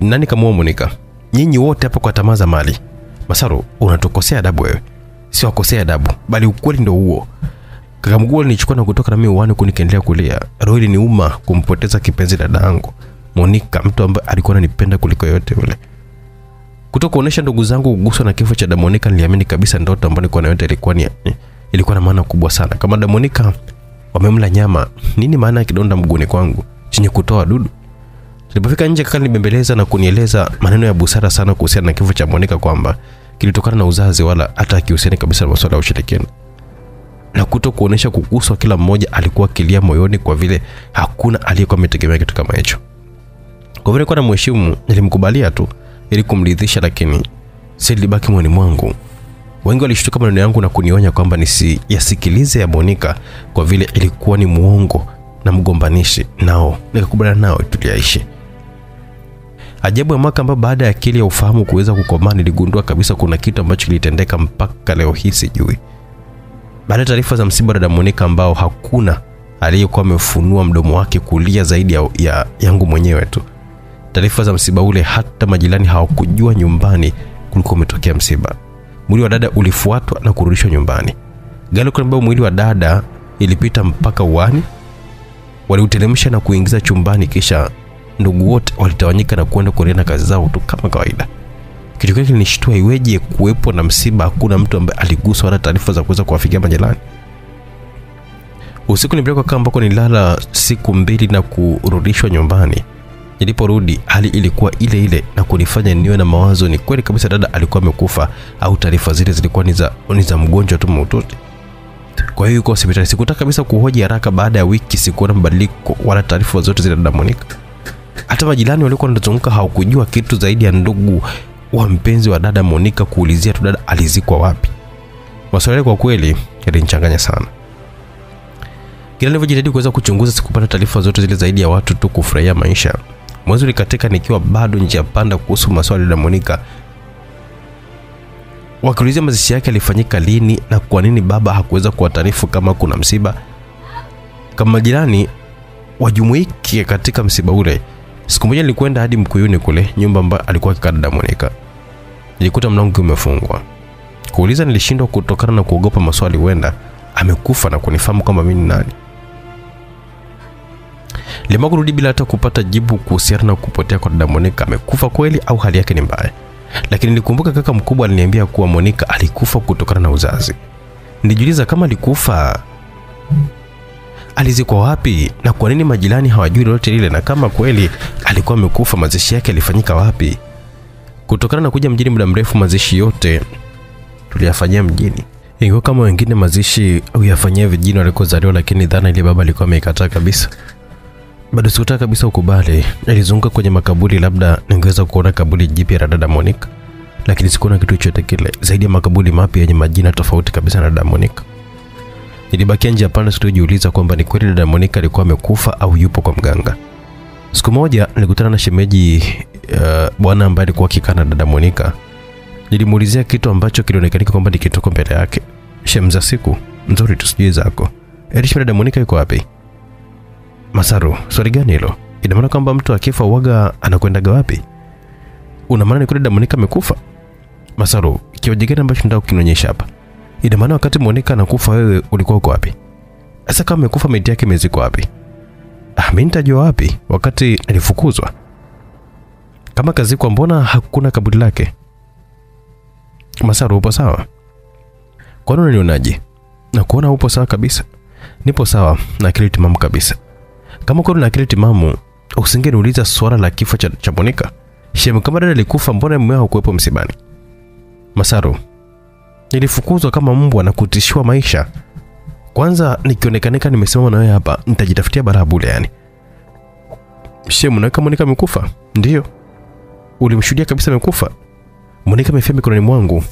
Nani kamuua Monica? Nyinyi wote hapa kwa tamaa za mali. Masaru, unatukosea adabu wewe. Sio wakosea adabu, bali ukweli ndio huo. Kaka mkuu alinichukua na kutoka na mimi uwani huku nikiendelea kulia. Roho iliniuma kumpoteza kipenzi dadangu Monica, mtu ambaye alikuwa ananipenda kuliko yote yule. Kutoka kuonesha ndugu zangu kuguswa na kifo cha Damonika niliamini kabisa ndoto ambayo nilikuwa nayo ilikuwa ni ilikuwa na maana kubwa sana. Kama da Monica wamemla nyama, nini maana ya kidonda mguuni kwangu chenye kutoa dudu? Tulipofika nje, kaka nibembeleza na kunieleza maneno ya busara sana kuhusiana na kifo cha Monica kwamba kilitokana na uzazi wala hata akihusiani kabisa na masuala ya ushirikina na kuto kuonesha kuguswa. Kila mmoja alikuwa akilia moyoni kwa vile hakuna aliyekuwa ametegemea kitu kama hicho. Kwa vile kwa na mheshimu, nilimkubalia tu ili kumridhisha, lakini silibaki libaki moyoni mwangu. Wengi walishtuka maneno yangu na kunionya kwamba nisiyasikilize ya Monica kwa vile ilikuwa ni muongo na mgombanishi, nao nikakubaliana nao tuliaishi. Ajabu ya mwaka ambao baada ya akili ya ufahamu kuweza kukomaa, niligundua kabisa kuna kitu ambacho kilitendeka mpaka leo hii sijui. Baada ya taarifa za msiba wa dada Monica ambao hakuna aliyekuwa amefunua mdomo wake kulia zaidi ya, ya yangu mwenyewe tu. Taarifa za msiba ule, hata majirani hawakujua nyumbani kulikuwa umetokea msiba. Mwili wa dada ulifuatwa na kurudishwa nyumbani. Gari ambao mwili wa dada ilipita mpaka uani. waliutelemsha na kuingiza chumbani, kisha ndugu wote walitawanyika na kuenda kuendelea na kazi zao tu kama kawaida. Kitu kile kilinishtua, iweje kuwepo na msiba, hakuna mtu ambaye aliguswa wala taarifa za kuweza kuwafikia majirani. Usiku nilipelekwa kama ambako nilala siku mbili na kurudishwa nyumbani. Niliporudi hali ilikuwa ile ile na kunifanya niwe na mawazo, ni kweli kabisa dada alikuwa amekufa au taarifa zile zilikuwa ni za ni za mgonjwa tu mahututi. Kwa hiyo yuko hospitali. Sikutaka kabisa kuhoji haraka. Baada ya wiki sikuona mabadiliko wala taarifa zote zile dada Monica. Hata majirani waliokuwa wanazunguka hawakujua kitu zaidi ya ndugu wa mpenzi wa dada Monica kuulizia tu dada alizikwa wapi. Maswali kwa kweli yalinichanganya sana. Kila nilivyojitahidi kuweza kuchunguza, sikupata taarifa zote zile zaidi ya watu tu kufurahia maisha. Mwezi ulikatika nikiwa bado njia panda kuhusu maswali na Monica, wakiulizia mazishi yake alifanyika lini na kwa nini baba hakuweza kuwataarifu kama kuna msiba, kama majirani wajumuike katika msiba ule. Siku moja nilikwenda hadi Mkuyuni kule nyumba ambayo alikuwa akikaa Monica. Nilikuta mlango umefungwa. Kuuliza nilishindwa kutokana na kuogopa maswali, huenda amekufa na kunifahamu kama mimi ni nani. Niliamua kurudi bila hata kupata jibu kuhusiana na kupotea kwa dada monika Amekufa kweli au hali yake ni mbaya? Lakini nilikumbuka kaka mkubwa aliniambia kuwa Monica alikufa kutokana na uzazi. Nilijiuliza kama alikufa alizikwa wapi na kwa nini majirani hawajui lolote lile, na kama kweli alikuwa amekufa, mazishi yake yalifanyika wapi? Kutokana na kuja mjini muda mrefu, mazishi yote tuliyafanyia mjini. Ingawa kama wengine mazishi huyafanyia vijijini walikozaliwa, lakini dhana ile baba alikuwa ameikataa kabisa. Bado sikutaka kabisa ukubali. Nilizunguka kwenye makaburi, labda ningeweza kuona kaburi jipya la dada Monica, lakini sikuona kitu chochote kile zaidi ya makaburi mapya yenye majina tofauti kabisa na dada Monica. Nilibakia njia panda sikujiuliza kwamba ni kweli dada Monica alikuwa amekufa au yupo kwa mganga. Siku moja nilikutana na shemeji uh, bwana ambaye alikuwa akikaa dada Monica. Nilimuulizia kitu ambacho kilionekana kwamba ni kitoko mbele yake. Shem za siku nzuri tusijui zako. Elish, dada Monica yuko wapi? Masaru, swali gani hilo? Ina maana kwamba mtu akifa uwaga anakwendaga wapi? Una maana ni kweli Damonika amekufa? Masaru, kioje gani ambacho nataka kunionyesha hapa? Ina maana wakati Monica anakufa wewe ulikuwa uko wapi? Sasa kama amekufa maiti yake imezikwa wapi? Ah, mimi nitajua wapi wakati alifukuzwa? Kama kazikwa mbona hakuna kaburi lake? Masaru, upo sawa? Kwa nini unanionaje? Na kuona upo sawa kabisa. Nipo sawa na akili timamu kabisa. Kama kweli na akili timamu, usingeniuliza swala la kifo cha, cha Monica. Shem, kama dada alikufa, mbona mume wako kuwepo msibani? Masaru, nilifukuzwa kama mbwa na kutishiwa maisha. Kwanza nikionekanika nimesimama na wewe hapa, nitajitafutia balaa bure yani. Shem, unaweka Monica amekufa? Ndiyo. Ulimshuhudia kabisa amekufa? Monica amefia mikononi mwangu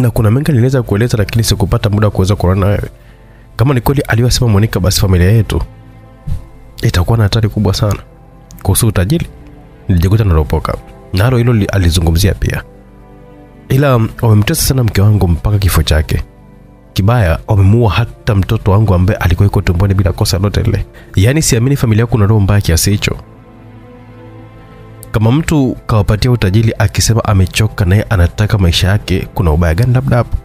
na kuna mengi niliweza kueleza, lakini sikupata muda wa kuweza kuona wewe. Kama ni kweli aliyosema Monica, basi familia yetu itakuwa na hatari kubwa sana. Kuhusu utajiri, nilijikuta naropoka nalo, hilo li- alizungumzia pia, ila wamemtesa sana mke wangu mpaka kifo chake. Kibaya, wamemuua hata mtoto wangu ambaye alikuwa yuko tumboni bila kosa lolote lile. Yaani siamini familia yako na roho mbaya kiasi hicho. Kama mtu kawapatia utajiri akisema amechoka naye anataka maisha yake, kuna ubaya gani labda hapo?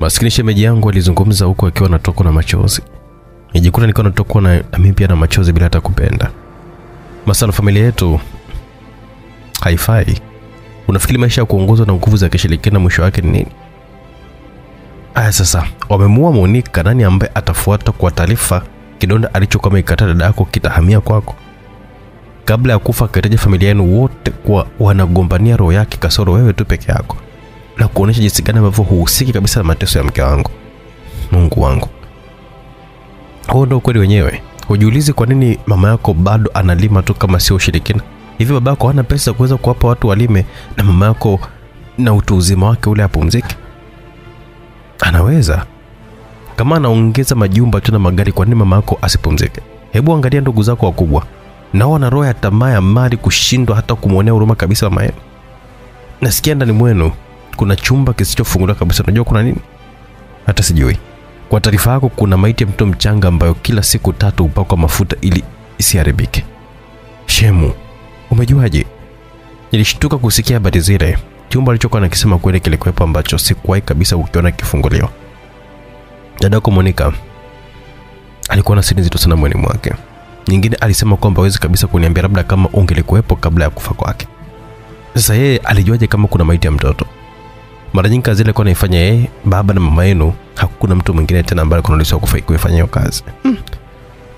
Maskini shemeji yangu alizungumza huku akiwa anatokwa na machozi. Nijikuta nikiwa natokwa na, na mimi pia na machozi bila hata kupenda. Masala, familia yetu haifai. Unafikiri maisha ya kuongozwa na nguvu za kishirikina mwisho wake ni nini? Aya, sasa wamemuua Monika, nani ambaye atafuata kwa taarifa kidonda alichokuwa amekata dada yako kitahamia kwako? Kabla ya kufa akahitaji familia yenu wote kuwa wanagombania roho yake kasoro wewe tu peke yako, na kuonyesha jinsi gani ambavyo huhusiki kabisa na mateso ya mke wangu. Mungu wangu, huo ndo ukweli wenyewe. Hujiulizi kwa nini mama yako bado analima tu kama sio ushirikina? Hivi baba yako hana pesa za kuweza kuwapa watu walime na mama yako na utu uzima wake ule apumzike? Anaweza kama anaongeza majumba tu na magari, kwa nini mama yako asipumzike? Hebu angalia ndugu zako wakubwa, nao wana roho ya tamaa ya mali kushindwa hata kumwonea huruma kabisa mama yenu. Nasikia ndani mwenu kuna chumba kisichofunguliwa kabisa. Unajua kuna nini? Hata sijui. Kwa taarifa yako, kuna maiti ya mtoto mchanga ambayo kila siku tatu hupakwa mafuta ili isiharibike. Shemu, umejuaje? Nilishtuka kusikia habari zile. chumba alichokuwa nakisema kweli kilikuwepo ambacho sikuwahi kabisa kukiona kifunguliwa. Dadako Monica alikuwa na siri nzito sana moyoni mwake. Nyingine alisema kwamba hawezi kabisa kuniambia labda kama ungelikuwepo kabla ya kufa kwake. Sasa yeye alijuaje kama kuna maiti ya mtoto? Mara nyingi kazi ile alikuwa anaifanya yeye, baba na mama yenu, hakuna mtu mwingine tena ambaye kunaruhusiwa kuifanya hiyo kazi. Hmm.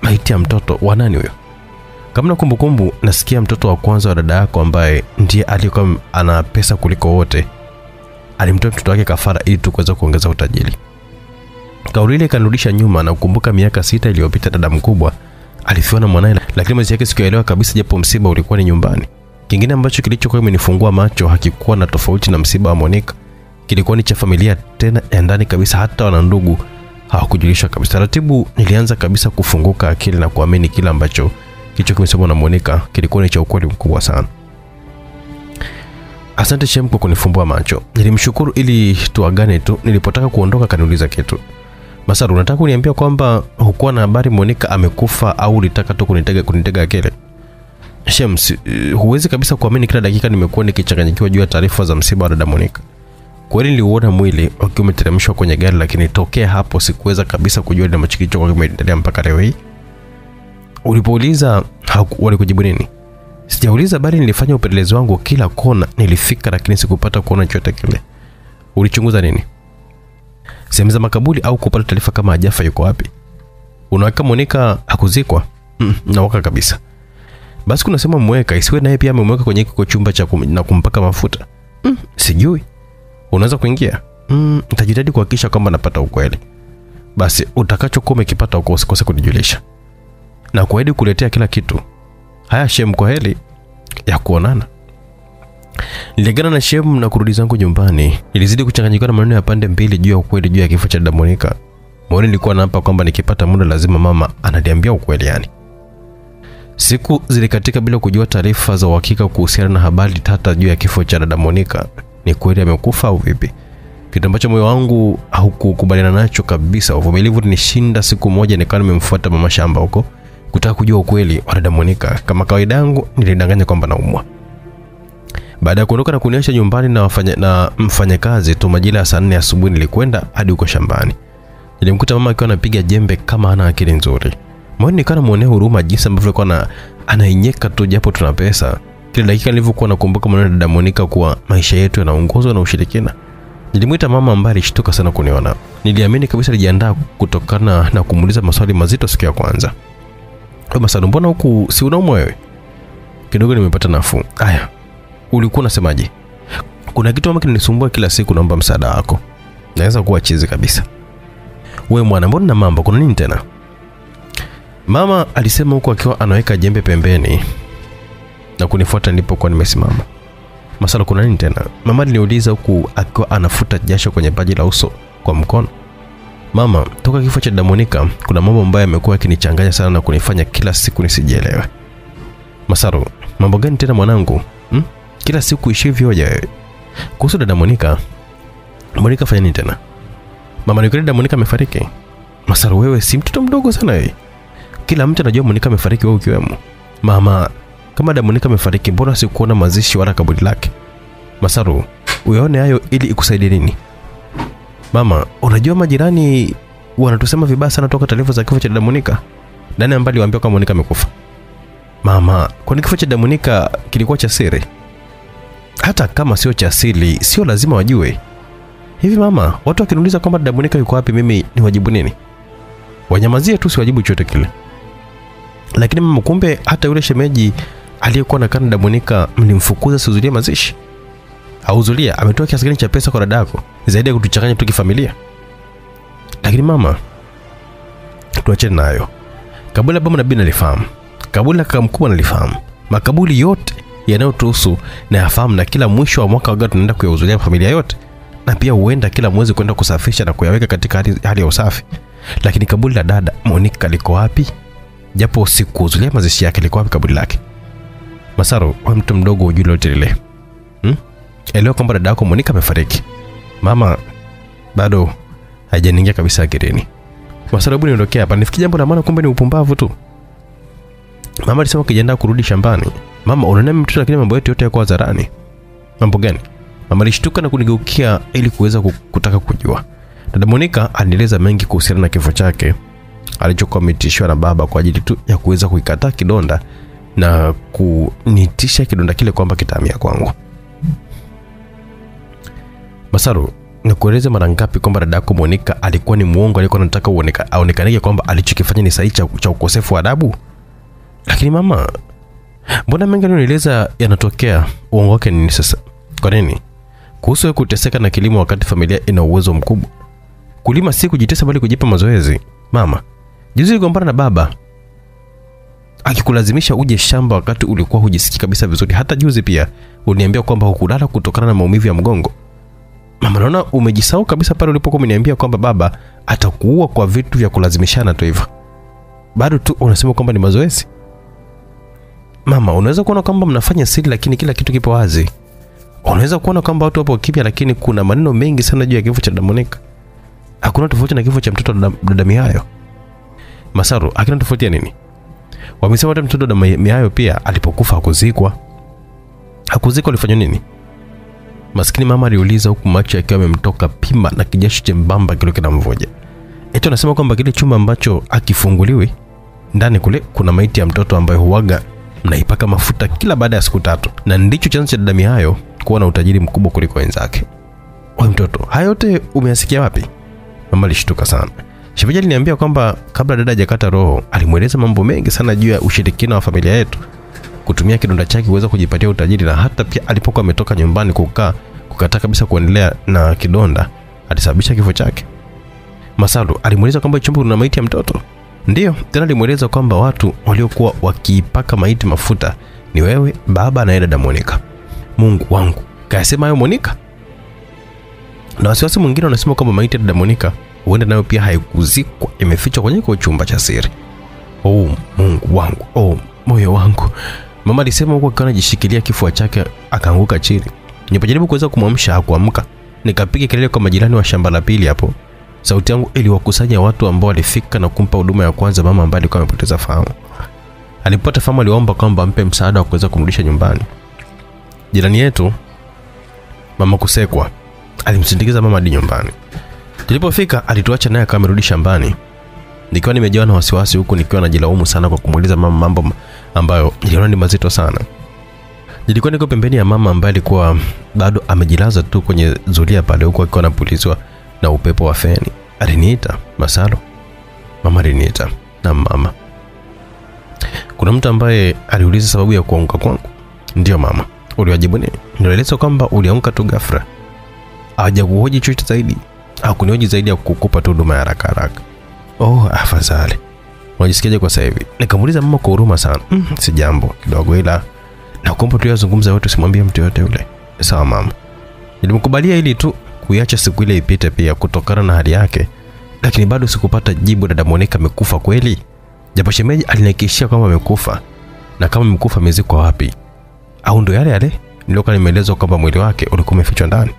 Maiti ya mtoto wa nani huyo? Kama na kumbukumbu, nasikia mtoto wa kwanza wa dada yako ambaye ndiye aliyekuwa ana pesa kuliko wote alimtoa mtoto wake kafara ili tu kuweza kuongeza utajiri. Kauli ile ikanirudisha nyuma na kukumbuka miaka sita iliyopita dada mkubwa alifiwa na mwanae, lakini mazishi yake sikuelewa kabisa, japo msiba ulikuwa ni nyumbani. Kingine ambacho kilichokuwa kimenifungua macho hakikuwa na tofauti na msiba wa Monica, kilikuwa ni cha familia tena ya ndani kabisa, hata wana ndugu hawakujulishwa kabisa. Taratibu nilianza kabisa kufunguka akili na kuamini kila ambacho kicho kimesemwa na Monica kilikuwa ni cha ukweli mkubwa sana. Asante Shem kwa kunifumbua macho. Nilimshukuru ili tuagane tu. Nilipotaka kuondoka kaniuliza kitu. Masaru, unataka kuniambia kwamba hukuwa na habari Monica amekufa au ulitaka tu kunitega kunitega akili? Shem, uh, huwezi kabisa kuamini kila dakika nimekuwa nikichanganyikiwa juu ya taarifa za msiba wa dada Monica. Kweli niliuona mwili ukiwa umeteremshwa kwenye gari, lakini tokea hapo sikuweza kabisa kujua ni ambacho kilichokuwa kimeendelea mpaka leo hii. Ulipouliza walikujibu nini? Sijauliza bali nilifanya upelelezi wangu kila kona, nilifika lakini sikupata kuona chochote kile. Ulichunguza nini? Sehemu za makaburi au kupata taarifa kama hajafa yuko wapi? Unaweka Monica hakuzikwa? Mm, nawaka kabisa. Basi kuna sema mweka isiwe naye pia amemweka kwenye kiko chumba cha kum, na kumpaka mafuta. Mm, sijui. Unaweza kuingia? Mm, nitajitahidi kuhakikisha kwamba napata ukweli. Basi utakachokuwa umekipata huko usikose kunijulisha. Na kuahidi kuletea kila kitu. Haya Shem, kwa heli ya kuonana. Niligana na Shem na kurudi zangu nyumbani. ilizidi kuchanganyikiwa na maneno ya pande mbili juu ya ukweli juu ya kifo cha Damonika. Moyoni nilikuwa naapa kwamba nikipata muda lazima mama ananiambia ukweli yani. Siku zilikatika bila kujua taarifa za uhakika kuhusiana na habari tata juu ya kifo cha dada. Ni kweli amekufa au vipi? Kitu ambacho moyo wangu haukukubaliana nacho kabisa. Uvumilivu nishinda Siku moja nikawa nimemfuata mama shamba huko kutaka kujua ukweli wa dada Monica. Kama kawaida yangu, nilidanganya kwamba naumwa. Baada ya kuondoka na kuniacha nyumbani na, wafanya, na mfanyakazi tu majira ya saa nne asubuhi, nilikwenda hadi huko shambani. Nilimkuta mama akiwa anapiga jembe kama hana akili nzuri. Moyoni nikawa namuonea huruma jinsi ambavyo alikuwa na anainyeka tu japo tuna pesa. Kila dakika nilivyokuwa nakumbuka maneno ya dada Monica kuwa maisha yetu yanaongozwa na ushirikina. Nilimwita mama ambaye alishtuka sana kuniona. Niliamini kabisa alijiandaa kutokana na kumuuliza maswali mazito siku ya kwanza. Mama Sadu, mbona huku si unaumwa wewe? Kidogo nimepata nafuu. Aya, ulikuwa unasemaje? Kuna kitu ambacho kinanisumbua kila siku, naomba msaada wako. Naweza kuwa chizi kabisa. We mwana, mbona na mambo, kuna nini tena? Mama alisema huku akiwa anaweka jembe pembeni na kunifuata nilipokuwa nimesimama. Masalo, kuna nini tena? Mama aliniuliza huku akiwa anafuta jasho kwenye paji la uso kwa mkono. Mama, toka kifo cha Damonika kuna mambo ambayo yamekuwa yakinichanganya sana na kunifanya kila siku nisijielewe. Masaro, mambo gani tena mwanangu? Hmm? Kila siku ishivyo hoja wewe. Kuhusu dada Monica, Monica fanya nini tena? Mama, ni kweli dada Monica amefariki? Masaro, wewe si mtoto mdogo sana wewe. Kila mtu anajua Monica amefariki, wewe ukiwemo. Mama, kama Damonika amefariki, mbona sikuona mazishi wala kaburi lake? Masaru, uyaone hayo ili ikusaidie nini? Mama, unajua majirani wanatusema vibaya sana toka taarifa za kifo cha Damonika. Nani ambaye aliwaambia kama Monika amekufa? Mama, kwani kifo cha Damonika kilikuwa cha siri? Hata kama sio cha siri, sio lazima wajue. Hivi mama, watu wakiniuliza kwamba Damonika yuko wapi, mimi ni wajibu nini? Wanyamazie tu, siwajibu chochote kile. Lakini mama, kumbe hata yule shemeji aliyekuwa na kana dada Monica mlimfukuza sizulie mazishi? Auzulia ametoa kiasi gani cha pesa kwa dada yako zaidi ya kutuchanganya tu kifamilia? Lakini mama, tuachane nayo. Kabula la baba na bibi nalifahamu, kabula la kaka mkubwa nalifahamu, makabuli yote yanayotuhusu na yafahamu, na kila mwisho wa mwaka waga tunaenda kuyahudhuria familia yote, na pia huenda kila mwezi kwenda kusafisha na kuyaweka katika hali, hali ya usafi. Lakini kaburi la dada Monica liko wapi? Japo sikuhudhuria mazishi yake, liko wapi kaburi lake? Masaro, wa mtu mdogo ujui lolote lile hmm? Elewa kwamba dada yako Monica amefariki. Mama bado haijaniingia kabisa akilini. Masaru, hebu niondokea hapa, nifikie jambo la maana, kumbe ni upumbavu tu. Mama alisema ukijiandaa kurudi shambani. Mama, unaona mtu lakini mambo yetu yote yako hadharani. Mambo gani? Mama alishtuka na kunigeukia ili kuweza kutaka kujua. Dada Monica anieleza mengi kuhusiana na kifo chake alichokuwa ametishwa na baba kwa ajili tu ya kuweza kuikataa kidonda na kunitisha kidonda kile kwamba kitahamia kwangu. Masaru, nikueleze mara ngapi kwamba dada yako Monica alikuwa ni muongo, alikuwa anataka aonekanike kwamba alichokifanya ni sahihi cha, cha ukosefu wa adabu? Lakini mama, mbona mengi aliyonieleza yanatokea? Uongo wake ni nini sasa? Kwa nini? Kuhusu wewe kuteseka na kilimo wakati familia ina uwezo mkubwa. Kulima si kujitesa, bali kujipa mazoezi. Mama, juzi niligombana na baba akikulazimisha uje shamba wakati ulikuwa hujisiki kabisa vizuri. Hata juzi pia uniambia kwamba hukulala kutokana na maumivu ya mgongo. Mama, naona umejisahau kabisa pale ulipokuwa umeniambia kwamba baba atakuua kwa vitu vya kulazimishana tu hivyo. Bado tu unasema kwamba ni mazoezi. Mama, unaweza kuona kwamba mnafanya siri, lakini kila kitu kipo wazi. Unaweza kuona kwamba watu wapo kimya, lakini kuna maneno mengi sana juu ya kifo cha Damonika. Hakuna tofauti na kifo cha mtoto dada Mihayo. Masaru, hakuna tofauti ya nini? Wamesema hata mtoto wa Miayo pia alipokufa hakuzikwa. Hakuzikwa, alifanywa nini? Maskini mama aliuliza huku macho yakiwa yamemtoka pima na kijasho chembamba kile kinamvuja. Eti anasema kwamba kile chumba ambacho akifunguliwi ndani kule kuna maiti ya mtoto ambayo huwaga mnaipaka mafuta kila baada ya siku tatu, na ndicho chanzo cha dada Miayo kuwa na utajiri mkubwa kuliko wenzake. Wewe mtoto, haya yote umeyasikia wapi? Mama alishtuka sana. Shemeji aliniambia kwamba kabla dada hajakata roho, alimweleza mambo mengi sana juu ya ushirikina wa familia yetu, kutumia kidonda chake kuweza kujipatia utajiri, na hata pia alipokuwa ametoka nyumbani kukaa kukataa kabisa kuendelea na kidonda, alisababisha kifo chake. Masalu alimweleza kwamba chumba kuna maiti ya mtoto. Ndiyo, tena alimweleza kwamba watu waliokuwa wakiipaka maiti mafuta ni wewe, baba na dada Monica. Mungu wangu, kayasema hayo Monica? Na wasiwasi mwingine unasema kwamba maiti ya dada Monica huenda nayo pia haikuzikwa, imefichwa kwenye kwa chumba cha siri. Oh, Mungu wangu, oh, moyo wangu. Mama alisema huku akiwa anajishikilia kifua chake, akaanguka chini. Nilipojaribu kuweza kumwamsha hakuamka. Nikapiga kelele kwa majirani wa shamba la pili hapo. Sauti yangu iliwakusanya watu ambao walifika na kumpa huduma ya kwanza mama ambaye alikuwa amepoteza fahamu. Alipopata fahamu, aliomba kwamba ampe msaada wa kuweza kumrudisha nyumbani. Jirani yetu mama Kusekwa alimsindikiza mama hadi nyumbani. Tulipofika alituacha naye akawa amerudi shambani. Nikiwa nimejawa na wasiwasi huku nikiwa najilaumu sana kwa kumuuliza mama mambo ambayo niliona ni mazito sana. Nilikuwa niko pembeni ya mama ambaye alikuwa bado amejilaza tu kwenye zulia pale huku akiwa anapulizwa na upepo wa feni. Aliniita, Masalo. Mama aliniita. Na mama. Kuna mtu ambaye aliuliza sababu ya kuanguka kwangu. Ndiyo mama. Uliwajibu nini? Nilieleza kwamba ulianguka tu ghafla. Hawajakuhoji chochote zaidi. Hakunihoji zaidi ya kukupa tu huduma ya haraka haraka. Oh, afadhali. Unajisikiaje kwa sasa hivi? Nikamuuliza mama kwa huruma sana. Mm, si jambo kidogo ila na kuomba tu yazungumza yote usimwambie mtu yote yule. Sawa mama. Nilimkubalia ili tu kuiacha siku ile ipite pia kutokana na hali yake, lakini bado sikupata jibu. Dada Monica amekufa kweli? Japo shemeji alinihakikishia kwamba amekufa, na kama amekufa amezikwa wapi? Au ndo yale yale niliokuwa nimeelezwa kwamba mwili wake ulikuwa umefichwa ndani?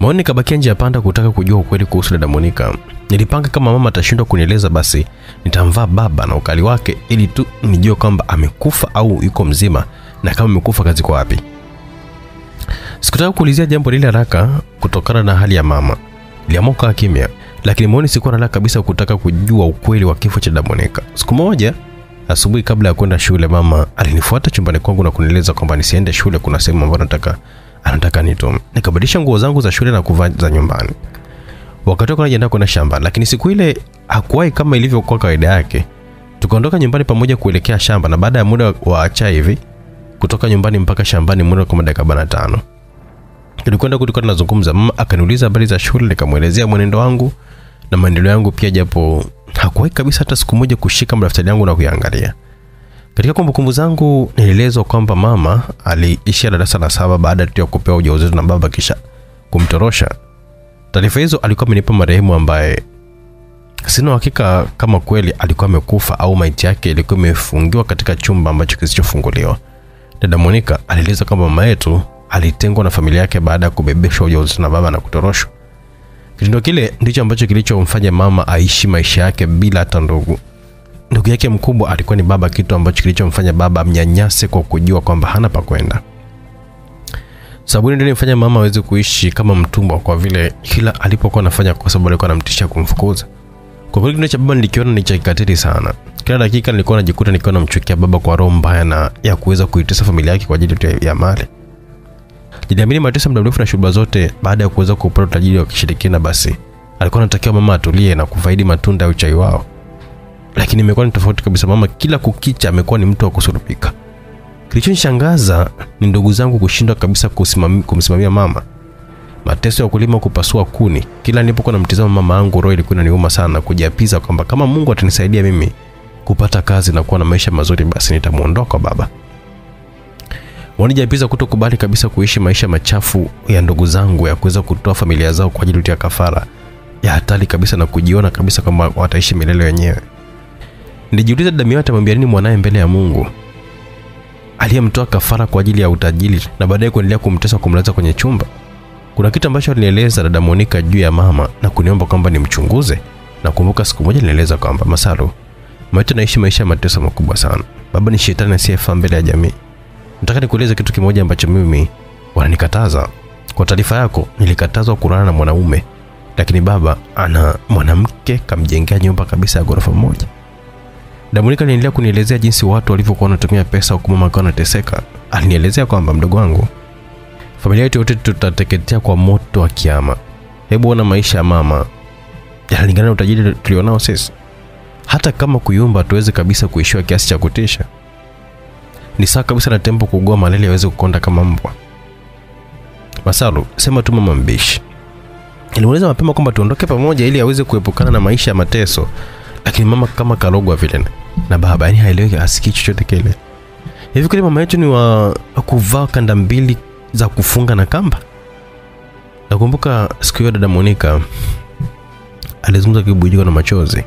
Maoni kabakia nje ya panda kutaka kujua ukweli kuhusu dada Monica. Nilipanga kama mama atashindwa kunieleza, basi nitamvaa baba na ukali wake ili tu nijue kwamba amekufa au yuko mzima, na kama amekufa kazi kwa wapi. Sikutaka kuulizia jambo lile haraka kutokana na hali ya mama. Niliamua kukaa kimya, lakini moyoni sikuwa na la kabisa kutaka kujua ukweli wa kifo cha dada Monica. Siku moja asubuhi, kabla ya kwenda shule, mama alinifuata chumbani kwangu na kunieleza kwamba nisiende shule, kuna sehemu ambayo nataka anataka nitume. Nikabadilisha nguo zangu za shule na kuvaa za nyumbani. Wakati wako najiandaa kwenda shamba, lakini siku ile hakuwahi kama ilivyokuwa kawaida yake. Tukaondoka nyumbani pamoja kuelekea shamba, na baada ya muda wa chai hivi kutoka nyumbani mpaka shambani muda kama dakika arobaini tano. Tulikwenda kulikuwa tunazungumza, mama akaniuliza habari za shule, nikamwelezea mwenendo wangu na maendeleo yangu pia, japo hakuwahi kabisa hata siku moja kushika madaftari yangu na kuyaangalia. Katika kumbukumbu zangu nilielezwa kwamba mama aliishia darasa la saba baada ya kupewa ujauzito na baba kisha kumtorosha. Taarifa hizo alikuwa amenipa marehemu ambaye sina uhakika kama kweli alikuwa amekufa au maiti yake ilikuwa imefungiwa katika chumba ambacho kisichofunguliwa. Dada Monica alieleza kwamba mama yetu alitengwa na familia yake baada ya kubebeshwa ujauzito na baba na kutoroshwa. Kitendo kile ndicho ambacho kilichomfanya mama aishi maisha yake bila hata ndugu. Ndugu yake mkubwa alikuwa ni baba, kitu ambacho kilichomfanya baba amnyanyase kwa kujua kwamba hana pa kwenda. Sabuni ndio ilimfanya mama aweze kuishi kama mtumwa, kwa vile kila alipokuwa anafanya kwa sababu alikuwa anamtishia kumfukuza. Kwa kweli kitendo cha baba nilikiona ni cha kikatili sana. Kila dakika nilikuwa najikuta nikiwa namchukia baba kwa roho mbaya na ya kuweza kuitesa familia yake kwa ajili ya mali. Niliamini mateso muda mrefu na shughuli zote baada ya kuweza kupata utajiri wa kishirikina, basi alikuwa anatakiwa mama atulie na kufaidi matunda ya uchai wao. Lakini imekuwa ni tofauti kabisa. Mama kila kukicha amekuwa ni mtu wa kusurupika. Kilichonishangaza ni ndugu zangu kushindwa kabisa kumsimamia mama. Mateso ya kulima kupasua kuni. Kila nilipokuwa namtizama mama yangu, roho ilikuwa inaniuma sana, kujiapiza kwamba kama Mungu atanisaidia mimi kupata kazi na kuwa na maisha mazuri, basi nitamuondoka baba. Wanijapiza kutokubali kabisa kuishi maisha machafu ya ndugu zangu ya kuweza kutoa familia zao kwa ajili ya kafara ya hatari kabisa na kujiona kabisa kwamba wataishi milele wenyewe. Nilijiuliza Damian atamwambia nini mwanaye mbele ya Mungu aliyemtoa kafara kwa ajili ya utajiri na baadaye kuendelea kumtesa kumlaza kwenye chumba. Kuna kitu ambacho alinieleza dada Monica juu ya mama na kuniomba kwamba nimchunguze. Nakumbuka siku moja nilieleza kwamba Masaru, maisha naishi maisha ya mateso makubwa sana. Baba ni shetani asiyefaa mbele ya jamii. Nataka nikueleze kitu kimoja ambacho mimi wananikataza. Kwa taarifa yako, nilikatazwa kulala na mwanaume, lakini baba ana mwanamke kamjengea nyumba kabisa ya ghorofa moja. Damonika aliendelea kunielezea jinsi watu walivyokuwa wanatumia pesa huku mama akiwa anateseka. Alinielezea kwamba mdogo wangu, familia yetu yote tutateketea kwa moto wa kiama. Hebu ona maisha ya mama yanalingana na utajiri tulionao sisi. Hata kama kuyumba tuweze kabisa kuishiwa kiasi cha kutisha. Ni saa kabisa na tembo kugua malele aweze kukonda kama mbwa. Masalu, sema tu mama mbishi. Nilimuuliza mapema kwamba tuondoke pamoja ili aweze kuepukana na maisha ya mateso, lakini mama kama karogwa vile na baba, yani haelewi, asikii chochote kile. Hivi kweli mama yetu ni wa kuvaa kanda mbili za kufunga na kamba? Nakumbuka siku hiyo dada Monica alizungumza kibujiko na machozi.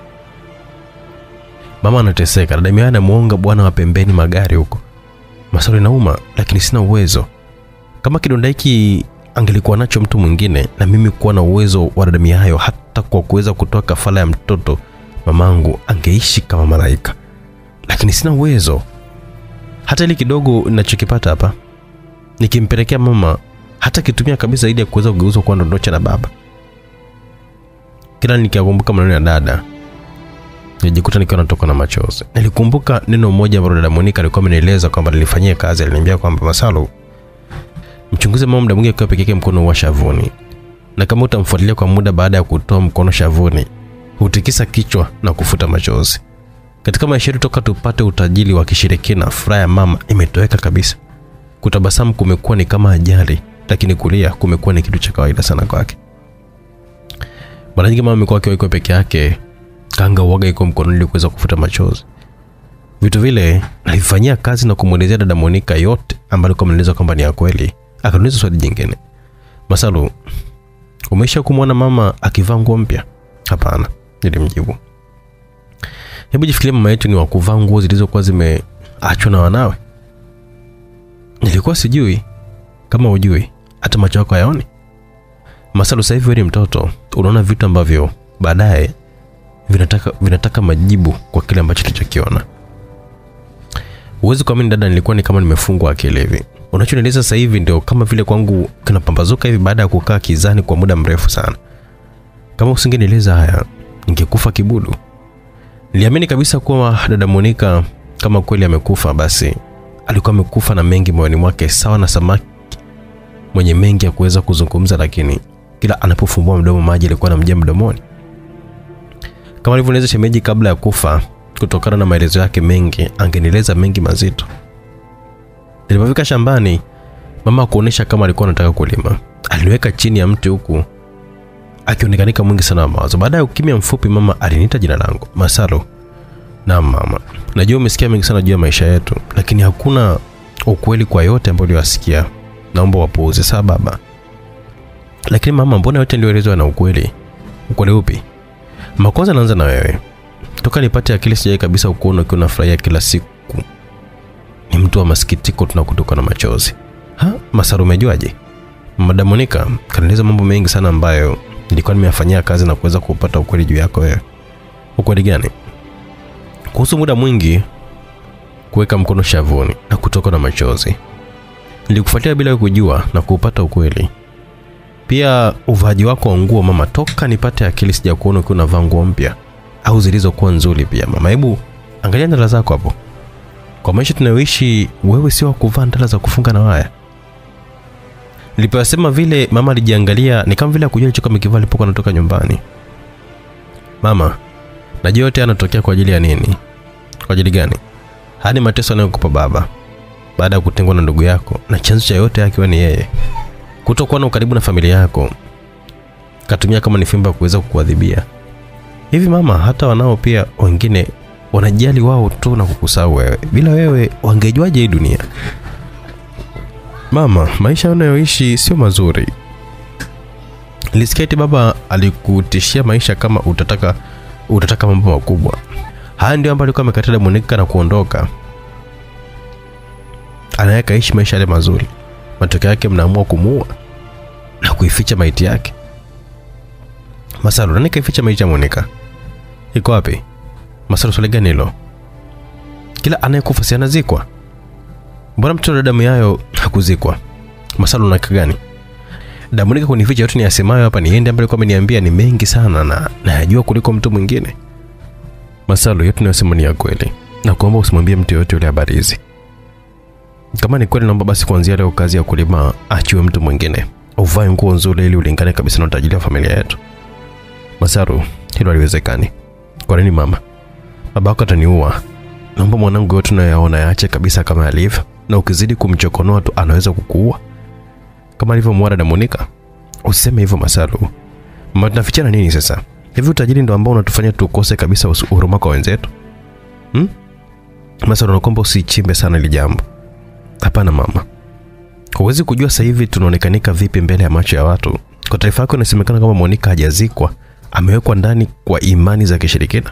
Mama anateseka, dada Mia anamuonga bwana wa pembeni magari huko. Maswali nauma, lakini sina uwezo. Kama kidonda hiki angelikuwa nacho mtu mwingine na mimi kuwa na uwezo wa dada Mia hayo, hata kwa kuweza kutoa kafala ya mtoto mamangu, angeishi kama malaika, lakini sina uwezo. Hata ile kidogo ninachokipata hapa nikimpelekea mama, hata kitumia kabisa ili ya kuweza kugeuzwa kuwa ndondocha na baba. Kila nikikumbuka maneno ya dada nilijikuta nikiwa natoka na machozi. Nilikumbuka neno moja ambalo dada Monica alikuwa amenieleza kwamba nilifanyia kazi. Aliniambia kwamba Masalu, mchunguze mama muda mwingi akiwa peke yake mkono wa shavuni, na kama utamfuatilia kwa muda baada ya kutoa mkono shavuni, hutikisa kichwa na kufuta machozi. Katika maisha yetu toka tupate utajiri wa kishirikina, furaha ya mama imetoweka kabisa. Kutabasamu kumekuwa ni kama ajali, lakini kulia kumekuwa ni kitu cha kawaida sana kwake. Mara nyingi mama amekuwa akiwa peke yake, kanga uoga iko mkononi ili kuweza kufuta machozi. Vitu vile alifanyia kazi na kumwelezea dada Monica yote ambayo alikuwa ameeleza kwamba ni ya kweli. Akaniuliza swali jingine, Masalu, umeisha kumwona mama akivaa nguo mpya? Hapana, nilimjibu. Hebu jifikirie mama yetu ni wa kuvaa nguo zilizokuwa zimeachwa na wanawe. Nilikuwa sijui kama ujui, hata macho yako hayaoni. Masalu, sasa hivi wewe ni mtoto, unaona vitu ambavyo baadaye vinataka, vinataka majibu kwa kile ambacho tulichokiona. Huwezi kuamini dada, nilikuwa ni kama nimefungwa akili hivi. Unachonieleza sasa hivi ndio kama vile kwangu kinapambazuka hivi baada ya kukaa kizani kwa muda mrefu sana. Kama usingenieleza haya, ningekufa kibudu. Niliamini kabisa kuwa dada monika kama kweli amekufa, basi alikuwa amekufa na mengi moyoni mwake, sawa na samaki mwenye mengi ya kuweza kuzungumza, lakini kila anapofumbua mdomo maji alikuwa anamjia mdomoni. Kama alivyoeleza shemeji kabla ya kufa, kutokana na maelezo yake mengi, angenieleza mengi mazito. Nilipofika shambani, mama kuonesha kama alikuwa anataka kulima. aliweka chini ya mti huku akionekanika mwingi sana wa mawazo. Baada ya ukimya mfupi, mama aliniita jina langu, Masalo. Naam mama, najua umesikia mengi sana juu ya maisha yetu, lakini hakuna ukweli kwa yote ambayo uliyosikia. Naomba wapuuze, sawa baba? Lakini mama, mbona yote niliyoelezwa na ukweli? Ukweli upi? Mama, kwanza naanza na wewe. Toka nipate akili sijai kabisa ukuona ukiwa unafurahia kila siku. Ni mtu wa masikitiko, tunakutoka na machozi. Ha, Masaru, umejuaje? Madamonika kanieleza mambo mengi sana ambayo nilikuwa nimeyafanyia kazi na kuweza kupata ukweli juu yako wewe. Ukweli gani? Kuhusu muda mwingi kuweka mkono shavuni na kutoka na machozi. nilikufuatia bila kujua na kuupata ukweli. Pia uvaaji wako wa nguo mama, toka nipate akili sija kuona ukiwa unavaa nguo mpya au zilizokuwa nzuri pia mama. Hebu angalia ndala zako hapo. Kwa maisha tunayoishi, wewe sio wa kuvaa ndala za kufunga na waya. Niliposema vile, mama alijiangalia, ni kama vile akujua alichokuwa amekivaa alipokuwa anatoka nyumbani. Mama, najua yote anatokea kwa ajili ya nini? Kwa ajili gani? Haya ni mateso anayokupa baba baada ya kutengwa na ndugu yako, na chanzo cha yote akiwa ni yeye. Kutokuwa na ukaribu na familia yako, katumia kama ni fimbo kuweza kukuadhibia. Hivi mama, hata wanao pia wengine wanajali wao tu na kukusahau wewe. Bila wewe wangejuaje hii dunia? Mama, maisha unayoishi sio mazuri. Nilisikia eti baba alikutishia maisha kama utataka utataka mambo makubwa. Haya ndio ambayo alikuwa amekataa Monica na kuondoka. Anaweka ishi maisha yale mazuri. Matokeo yake mnaamua kumuua na kuificha maiti yake. Masaru, nani kaificha maiti ya Monica? Iko wapi? Masaru, swali gani hilo? Kila anayekufa si anazikwa? Mbona mtoto damu yayo hakuzikwa? Masaru, unaka gani? Damonika kunificha yote ni asemayo hapa ni yende ambaye alikuwa ameniambia ni mengi sana na nayajua kuliko mtu mwingine. Masalu, yote ni ni ya kweli, na kuomba usimwambie mtu yoyote yule habari hizi. Kama ni kweli, naomba basi kuanzia leo kazi ya kulima achiwe mtu mwingine, uvae nguo nzuri ili ulingane kabisa na utajiri wa familia yetu. Masaru, hilo haliwezekani. Kwa nini mama? Babako ataniua. Naomba mwanangu yote unayoyaona yaache kabisa kama yalivyo, na ukizidi kumchokonoa tu anaweza kukuua kama alivyomwara na Monica. Usiseme hivyo Masalu. Mama, tunafichana nini sasa? Hivi utajiri ndo ambao unatufanya tukose kabisa huruma kwa wenzetu? Hmm? Masalu, nakuomba usichimbe sana hili jambo. Hapana mama, huwezi kujua sasa hivi tunaonekanika vipi mbele ya macho ya watu. Kwa taarifa yako, inasemekana kama Monica hajazikwa, amewekwa ndani kwa imani za kishirikina.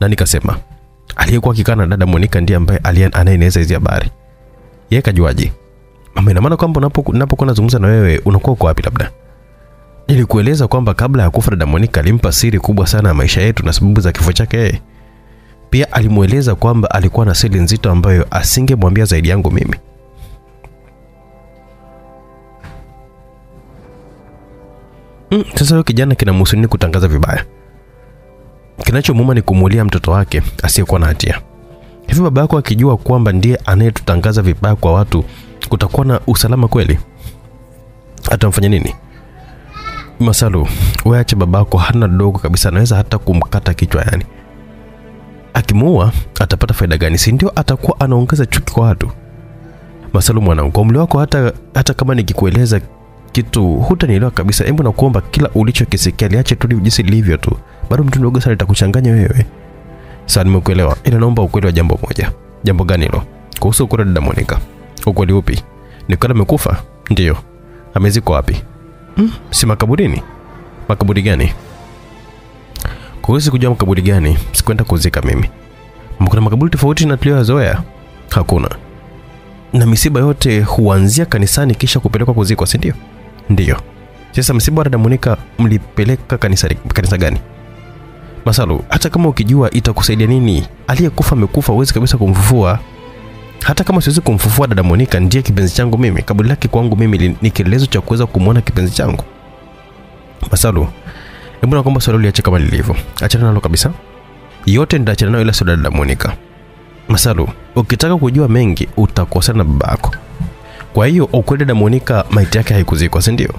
Na nikasema aliyekuwa akikaa na dada Monica ndiye ambaye anayeneza hizi habari. Yeye kajuaje? Mama, ina maana kwamba unapo- unapokuwa nazungumza na wewe unakuwa uko wapi? Labda nilikueleza kwamba kabla ya kufa dada Monica alimpa siri kubwa sana ya maisha yetu na sababu za kifo chake. Pia alimweleza kwamba alikuwa na siri nzito ambayo asingemwambia zaidi yangu mimi. Mm, sasa huyo kijana kinamhusu nini kutangaza vibaya? Kinachomuuma ni kumuulia mtoto wake asiyekuwa na hatia. Hivi baba yako akijua kwamba ndiye anayetutangaza vibaya kwa watu, kutakuwa na usalama kweli? Atamfanya nini? Masalu, wewe acha babako, hana dogo kabisa, anaweza hata kumkata kichwa yani. Akimuua atapata faida gani? Si ndio atakuwa anaongeza chuki kwa watu. Masalu mwanangu, kwa umri wako, hata hata kama nikikueleza kitu hutanielewa kabisa. Hebu nakuomba kila ulichokisikia liache tu jinsi lilivyo tu, bado mtu mdogo sana litakuchanganya wewe. Sawa, nimekuelewa, ila naomba ukweli wa jambo moja. Jambo gani hilo? Kuhusu ukura dada Monica. Ukweli upi? Ni kwamba amekufa? Ndiyo. Amezikwa wapi? Mm, si makaburini? Makaburi gani? Kuhusu kujua makaburi gani, sikwenda kuzika mimi. Kuna makaburi tofauti na tuliyoyazoea? Hakuna. Na misiba yote huanzia kanisani kisha kupelekwa kuzikwa, si ndio? Ndiyo. Sasa msiba wa dada Monica mlipeleka kanisa, kanisa gani? Masalu, hata kama ukijua itakusaidia nini? Aliyekufa amekufa, huwezi kabisa kumfufua. Hata kama siwezi kumfufua dada Monica, ndiye kipenzi changu mimi. Kaburi lake kwangu mimi ni kielelezo cha kuweza kumwona kipenzi changu. Masalu, hebu naomba swali liache kama lilivyo, achana nalo kabisa. Yote nitaachana nayo, ila sio dada Monica. Masalu, ukitaka kujua mengi utakosana na babako. Kwa hiyo ukweli dada Monica maiti yake haikuzikwa, si ndio?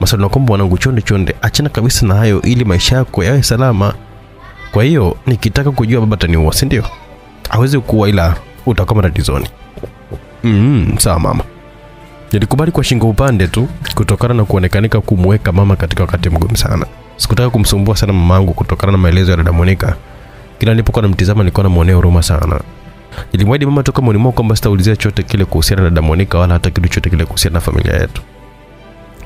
Masalu, nakuomba mwanangu, chonde chonde, achana kabisa na hayo ili maisha yako yawe salama. Kwa hiyo nikitaka kujua baba ataniua, si ndio? Hawezi kuwa, ila utakuwa matatizoni. Mm, sawa mama. Nilikubali kwa shingo upande tu kutokana na kuonekanika kumweka mama katika wakati mgumu sana. Sikutaka kumsumbua sana mamangu kutokana na maelezo ya dada Monica. Kila nilipokuwa namtizama nilikuwa namwonea huruma sana. Nilimwahidi mama toka moyoni mwao kwamba sitaulizia chochote kile kuhusiana na dada Monica wala hata kitu chochote kile kuhusiana na familia yetu.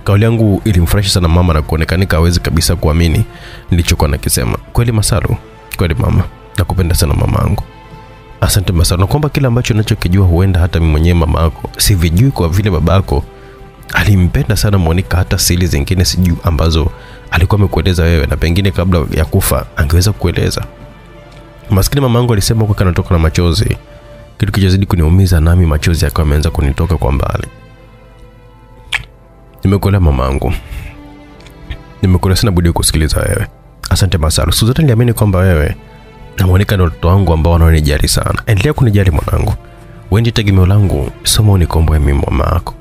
Kauli yangu ilimfurahisha sana mama na kuonekanika hawezi kabisa kuamini nilichokuwa nakisema. Kweli Masaru, Kweli mama, nakupenda sana mama yangu. Asante Masaru, na kwamba kile ambacho unachokijua huenda hata mimi mwenyewe mama yako sivijui, kwa vile babako alimpenda sana Monica, hata siri zingine sijui ambazo alikuwa amekueleza wewe, na pengine kabla ya kufa angeweza kukueleza. Maskini yangu alisema huko kanatoka na machozi, kitu kichozidi kuniumiza, nami machozi yakawa yameanza kunitoka kwa mbali. Nimekuelewa mamangu, nimekuelewa, sina budi kusikiliza wewe. Asante Masaru, siku zote niliamini kwamba wewe na Monica ndio watoto wangu ambao wanaonijali sana. Endelea kunijali mwanangu, wewe ndiye tegemeo langu, soma unikomboe mimi mama yako.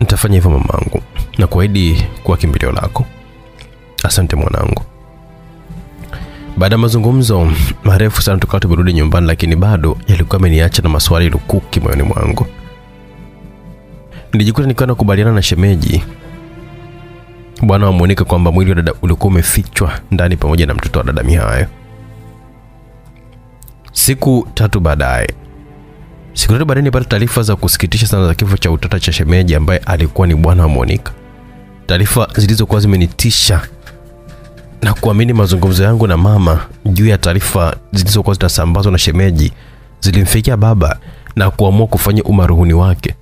Nitafanya hivyo mamangu, na kuahidi kuwa kimbilio lako. Asante mwanangu. Baada ya mazungumzo marefu sana tukawa tumerudi nyumbani, lakini bado yalikuwa ameniacha na maswali lukuki moyoni mwangu. Nilijikuta nikiwa nakubaliana na shemeji bwana wamwonika kwamba mwili wa dada ulikuwa umefichwa ndani pamoja na mtoto wa dada Mihayo. Siku tatu baadaye, siku tatu baadaye nilipata taarifa za kusikitisha sana za kifo cha utata cha shemeji ambaye alikuwa ni bwana wa taarifa zilizokuwa zimenitisha na kuamini mazungumzo yangu na mama juu ya taarifa zilizokuwa zinasambazwa na shemeji zilimfikia baba na kuamua kufanya umaruhuni wake.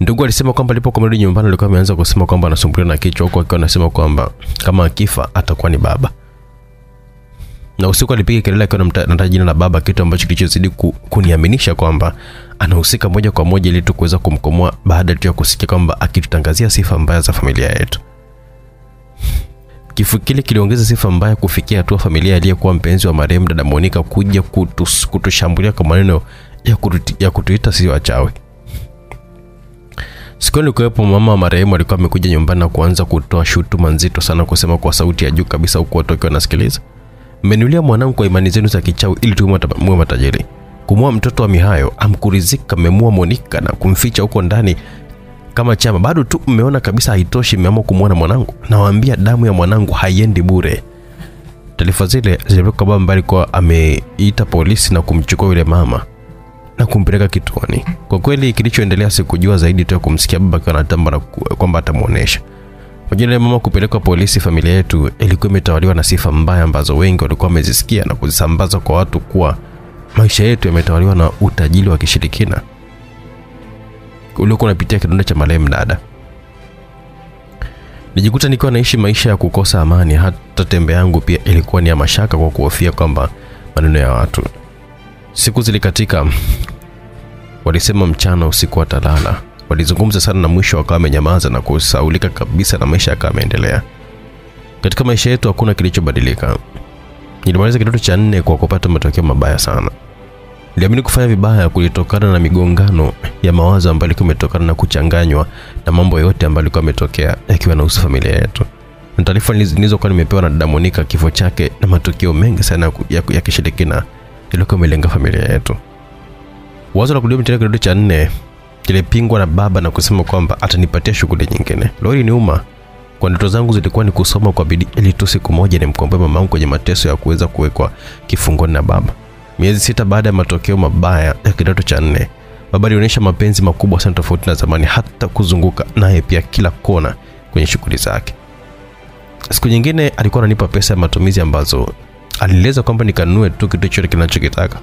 Ndugu alisema kwamba alipokuwa nyumbani alikuwa ameanza kusema kwamba anasumbuliwa na kichwa, huku akiwa anasema kwamba kama akifa atakuwa ni baba. Na usiku alipiga kelele akiwa anataja jina la baba, kitu ambacho kilichozidi ku, kuniaminisha kwamba anahusika moja kwa moja ili tu kuweza kumkomoa baada tu ya kusikia kwamba akitutangazia sifa mbaya za familia yetu. Kifo kile kiliongeza sifa mbaya kufikia hatua familia aliyekuwa mpenzi wa marehemu dada Monica kuja kutus, kutushambulia kwa maneno ya, kutu, ya kutuita si wachawi. Siku nilikuwepo, mama wa marehemu alikuwa amekuja nyumbani na kuanza kutoa shutuma nzito sana, kusema kwa sauti ya juu kabisa, huku watu wakiwa. Mmeniulia mwanangu kwa imani zenu za kichawi ili tuwe matajiri. Kumua mtoto wa Mihayo amkurizika, mmemua Monika na kumficha huko ndani kama chama. Bado tu mmeona kabisa haitoshi, mmeamua kumwona mwanangu. Nawaambia damu ya mwanangu haiendi bure. Taarifa zile zilipelekwa baba ameita polisi na kumchukua yule mama na kumpeleka kituoni. Kwa kweli kilichoendelea sikujua zaidi tu kumsikia baba akiwa anatamba na kwamba atamuonesha. Majina ya mama kupelekwa polisi, familia yetu ilikuwa imetawaliwa na sifa mbaya ambazo wengi walikuwa wamezisikia na kuzisambaza kwa watu kuwa maisha yetu yametawaliwa na utajiri wa kishirikina uliokuwa unapitia kidonda cha marehemu dada. Nijikuta nikiwa naishi maisha ya kukosa amani. Hata tembe yangu pia ilikuwa ni ya mashaka kwa kuhofia kwamba maneno ya watu. Siku zilikatika, walisema mchana usiku watalala. Walizungumza sana na mwisho wakawa amenyamaza na kusaulika kabisa, na maisha yakawa yameendelea. Katika maisha yetu hakuna kilichobadilika. Nilimaliza kidato cha nne kwa kupata matokeo mabaya sana. Niliamini kufanya vibaya kulitokana na migongano ya mawazo ambayo ilikuwa imetokana na kuchanganywa na mambo yote ambayo yalikuwa yametokea yakiwa nahusu familia yetu. Na taarifa niliz- nilizokuwa nimepewa na dada kifo chake na matukio mengi sana ya kishirikina yalikuwa imelenga familia yetu. Wazo la kurudia mtihani kidato cha nne kilipingwa na baba na kusema kwamba atanipatia shughuli nyingine. Lori ni uma kwa ndoto zangu zilikuwa ni kusoma kwa bidii ili tu siku moja nimkomboe mamangu kwenye mateso ya kuweza kuwekwa kifungoni na baba. Miezi sita baada ya matokeo mabaya ya kidato cha nne, baba alionyesha mapenzi makubwa sana, tofauti na zamani, hata kuzunguka naye pia kila kona kwenye shughuli zake. Siku nyingine alikuwa ananipa pesa ya matumizi ambazo alieleza kwamba nikanunue tu kitu chochote kinachokitaka.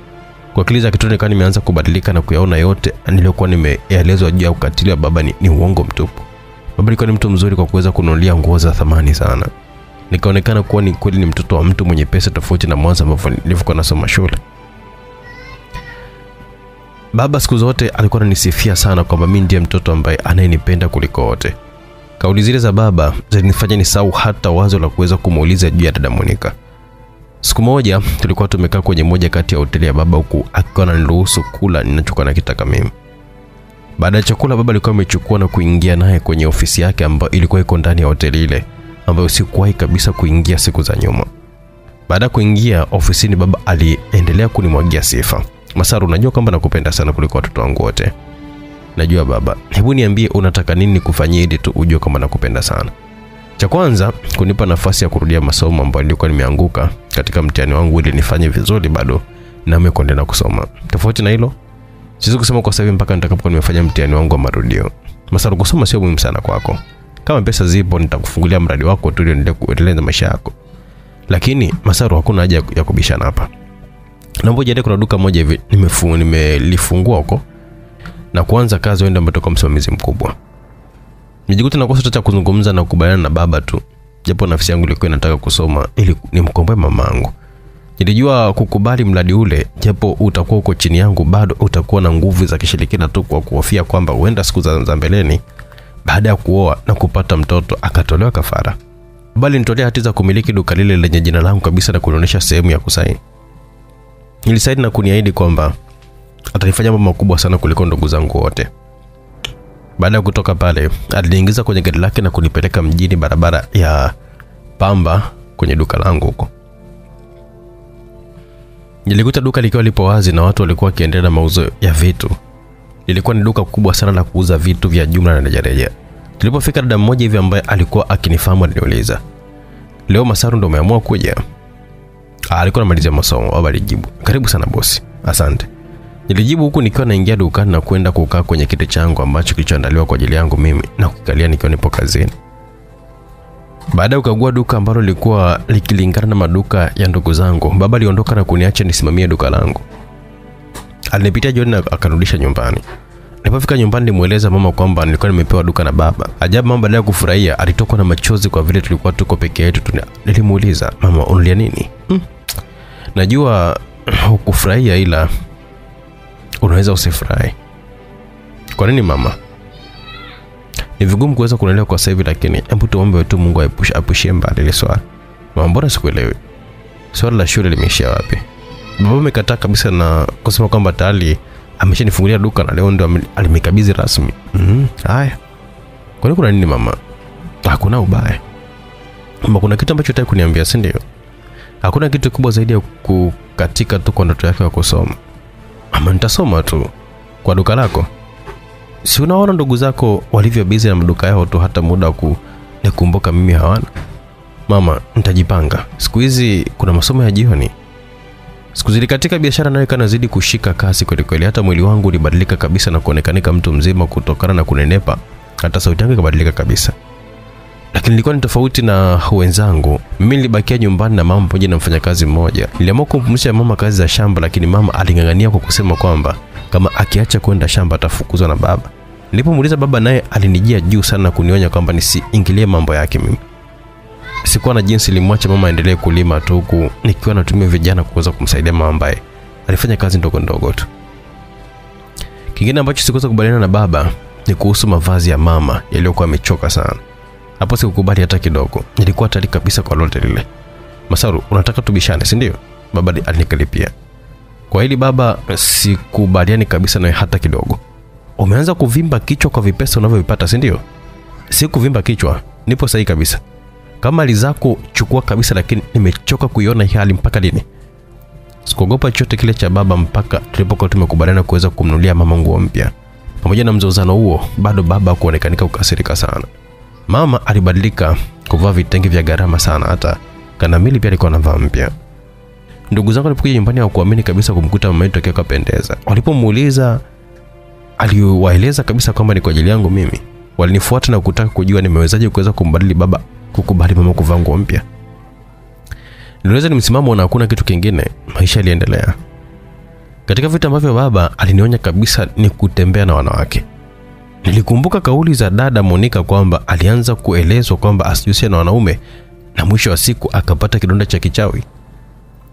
Kwa akili za kitoto nikawa nimeanza kubadilika na kuyaona yote niliyokuwa nimeelezwa juu ya ukatili wa baba ni, ni uongo mtupu. Baba alikuwa ni mtu mzuri kwa kuweza kununulia nguo za thamani sana. Nikaonekana kuwa ni kweli ni mtoto wa mtu mwenye pesa tofauti na mwanzo ambavyo nilivyokuwa nasoma shule. Baba siku zote alikuwa ananisifia sana kwamba mimi ndiye mtoto ambaye anayenipenda kuliko wote. Kauli zile za baba zilinifanya nisahau hata wazo la kuweza kumuuliza juu ya dada Monica. Siku moja tulikuwa tumekaa kwenye moja kati ya hoteli ya baba huku akiwa ananiruhusu kula ninachokuwa nakitaka mimi. Baada ya chakula, baba alikuwa amechukua na kuingia naye kwenye ofisi yake ambayo ilikuwa iko ndani ya hoteli ile ambayo sikuwahi kabisa kuingia siku za nyuma. Baada ya kuingia ofisini, baba aliendelea kunimwagia sifa. Masaru, unajua kwamba nakupenda sana kuliko watoto wangu wote. Najua baba, hebu niambie unataka nini nikufanyie ili tu ujue kwamba nakupenda sana. Cha kwanza kunipa nafasi ya kurudia masomo ambayo nilikuwa nimeanguka katika mtihani wangu ili nifanye vizuri bado nami kuendelea kusoma. Tofauti na hilo, siwezi kusema kwa sasa mpaka nitakapokuwa nimefanya mtihani wangu wa marudio. Masaru, kusoma sio muhimu sana kwako. Kama pesa zipo, nitakufungulia mradi wako tu ili uendelee kuendeleza maisha yako. Lakini Masaru, hakuna haja ya- kubishana hapa. Naomba ujiandae, kuna duka moja hivi nimelifungua huko na kuanza kazi, ndio umetoka msimamizi mkubwa. Nijikuta nakosa cha kuzungumza na kukubaliana na baba tu, japo nafsi yangu ilikuwa inataka kusoma ili nimkomboe mamangu. Nilijua kukubali mradi ule, japo utakuwa uko chini yangu, bado utakuwa na nguvu za kishirikina tu, kwa kuhofia kwamba huenda siku za mbeleni, baada ya kuoa na kupata mtoto, akatolewa kafara. Bali nitolea hati za kumiliki duka lile lenye jina langu kabisa na kunionyesha sehemu ya kusaini. Nilisaini na kuniahidi kwamba atanifanya mambo makubwa sana kuliko ndugu zangu wote. Baada ya kutoka pale, aliniingiza kwenye gari lake na kunipeleka mjini, barabara ya Pamba, kwenye duka langu huko. Nilikuta duka likiwa lipo wazi na watu walikuwa wakiendelea na mauzo ya vitu. Lilikuwa ni duka kubwa sana la kuuza vitu vya jumla na rejareja. Tulipofika, dada mmoja hivi ambaye alikuwa akinifahamu aliniuliza, leo Masaru ndo umeamua kuja? Ah, alikuwa anamalizia masomo. Alijibu, karibu sana bosi, asante. Nilijibu huku nikiwa naingia dukani na kwenda kukaa kwenye kiti changu ambacho kilichoandaliwa kwa ajili yangu mimi na kukikalia nikiwa nipo kazini. Baada ya kukagua duka ambalo lilikuwa likilingana na maduka ya ndugu zangu, baba aliondoka na kuniacha nisimamie duka langu. Alinipitia jioni na akanirudisha nyumbani. Nilipofika nyumbani nilimweleza mama kwamba nilikuwa nimepewa duka na baba. Ajabu, mama baada ya kufurahia alitokwa na machozi kwa vile tulikuwa tuko peke yetu. Nilimuuliza, mama, unalia nini? Hmm. Najua [CLEARS THROAT] hukufurahia ila unaweza usifurahi. Kwa nini mama? Ni vigumu kuweza kuelewa kwa sasa hivi, lakini hebu tuombe tu Mungu aepushe apushie mbali ile swala. Mama, mbona sikuelewi? Swala la shule limeishia wapi? Baba amekataa kabisa na kusema kwamba tayari ameshanifungulia duka na leo ndo alimekabidhi rasmi. Mhm. Haya. Kwa nini kuna nini mama? Hakuna ubaya. Mama, kuna kitu ambacho unataka kuniambia, si ndio? Hakuna kitu kubwa zaidi ya kukatika tu kwa ndoto yake ya kusoma. Ama nitasoma tu kwa duka lako. Si unaona ndugu zako walivyo busy na maduka yao tu, hata muda wa kunikumbuka mimi hawana. Mama, nitajipanga. Siku hizi kuna masomo ya jioni. Siku zilikatika, biashara nayo ikanazidi kushika kasi kweli kweli. Hata mwili wangu ulibadilika kabisa na kuonekanika mtu mzima kutokana na kunenepa. Hata sauti yangu ikabadilika kabisa. Lakini nilikuwa ni tofauti na wenzangu. Mimi nilibakia nyumbani na mama pamoja na mfanyakazi mmoja. Niliamua kumpumzisha mama kazi za shamba, lakini mama aling'ang'ania kwa kusema kwamba kama akiacha kwenda shamba atafukuzwa na baba. Nilipomuuliza baba, naye alinijia juu sana na kunionya kwamba nisiingilie mambo yake mimi. Sikuwa na jinsi, nilimwacha mama aendelee kulima tu, huku nikiwa natumia vijana kuweza kumsaidia mama ambaye alifanya kazi ndogo ndogo tu. Kingine ambacho sikuweza kubaliana na baba ni kuhusu mavazi ya mama yaliyokuwa amechoka sana. Hapo sikukubali hata kidogo, nilikuwa tayari kabisa kwa lolote lile. Masaru, unataka tubishane, si ndio? Baba alinikalipia. Kwa hili baba, sikubaliani kabisa nawe hata kidogo. Umeanza kuvimba kichwa kwa vipesa unavyovipata, si ndio? Si kuvimba kichwa, nipo sahihi kabisa. Kama mali zako chukua kabisa, lakini nimechoka kuiona hii hali. Mpaka lini? Sikuogopa chote kile cha baba mpaka tulipokuwa tumekubaliana kuweza kumnunulia mama nguo mpya. Pamoja na mzozano huo, bado baba kuonekanika kukasirika sana. Mama alibadilika kuvaa vitenge vya gharama sana, hata kanamili pia alikuwa anavaa mpya. Ndugu zangu walipokuja nyumbani hawakuamini kabisa kumkuta mama yetu akiwa kapendeza. Walipomuuliza, aliwaeleza kabisa kwamba ni kwa ajili yangu mimi. Walinifuata na kutaka kujua nimewezaje kuweza kumbadili baba kukubali mama kuvaa nguo mpya. Niliweza ni msimamo na hakuna kitu kingine. Maisha yaliendelea. Katika vitu ambavyo baba alinionya kabisa ni kutembea na wanawake. Nilikumbuka kauli za dada monika kwamba alianza kuelezwa kwamba asijihusishe na wanaume na mwisho wa siku akapata kidonda cha kichawi.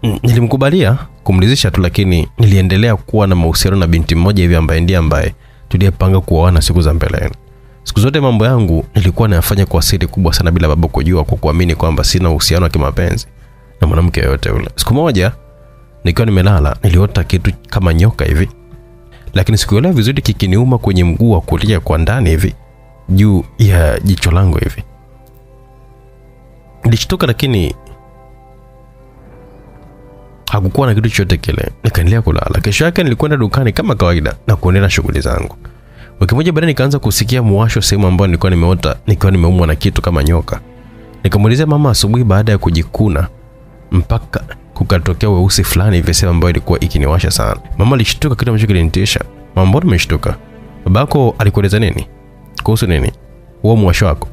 Mm, Nilimkubalia kumridhisha tu, lakini niliendelea kuwa na mahusiano na binti mmoja hivi ambaye ndiye ambaye tuliyepanga kuoana siku za mbeleni. Siku zote mambo yangu nilikuwa nayafanya kwa siri kubwa sana bila baba kujua, kwa kuamini kwamba sina uhusiano wa kimapenzi na mwanamke yoyote yule. Siku moja nikiwa nimelala, niliota kitu kama nyoka hivi, lakini sikuelewa vizuri, kikiniuma kwenye mguu wa kulia kwa ndani hivi juu ya jicho langu hivi. Nilishtuka, lakini hakukuwa na kitu chochote kile. Nikaendelea kulala. Kesho yake nilikwenda dukani kama kawaida na kuendelea shughuli zangu. Wiki moja baadaye nikaanza kusikia muwasho sehemu ambayo nilikuwa nimeota nikiwa nimeumwa na kitu kama nyoka. Nikamuulizia mama asubuhi baada ya kujikuna mpaka kukatokea weusi fulani hivi sehemu ambayo ilikuwa ikiniwasha sana. Mama alishtuka, kitu ambacho kilinitisha. Mama, mbona umeshtuka? Babako alikueleza nini kuhusu nini huo mwasho wako?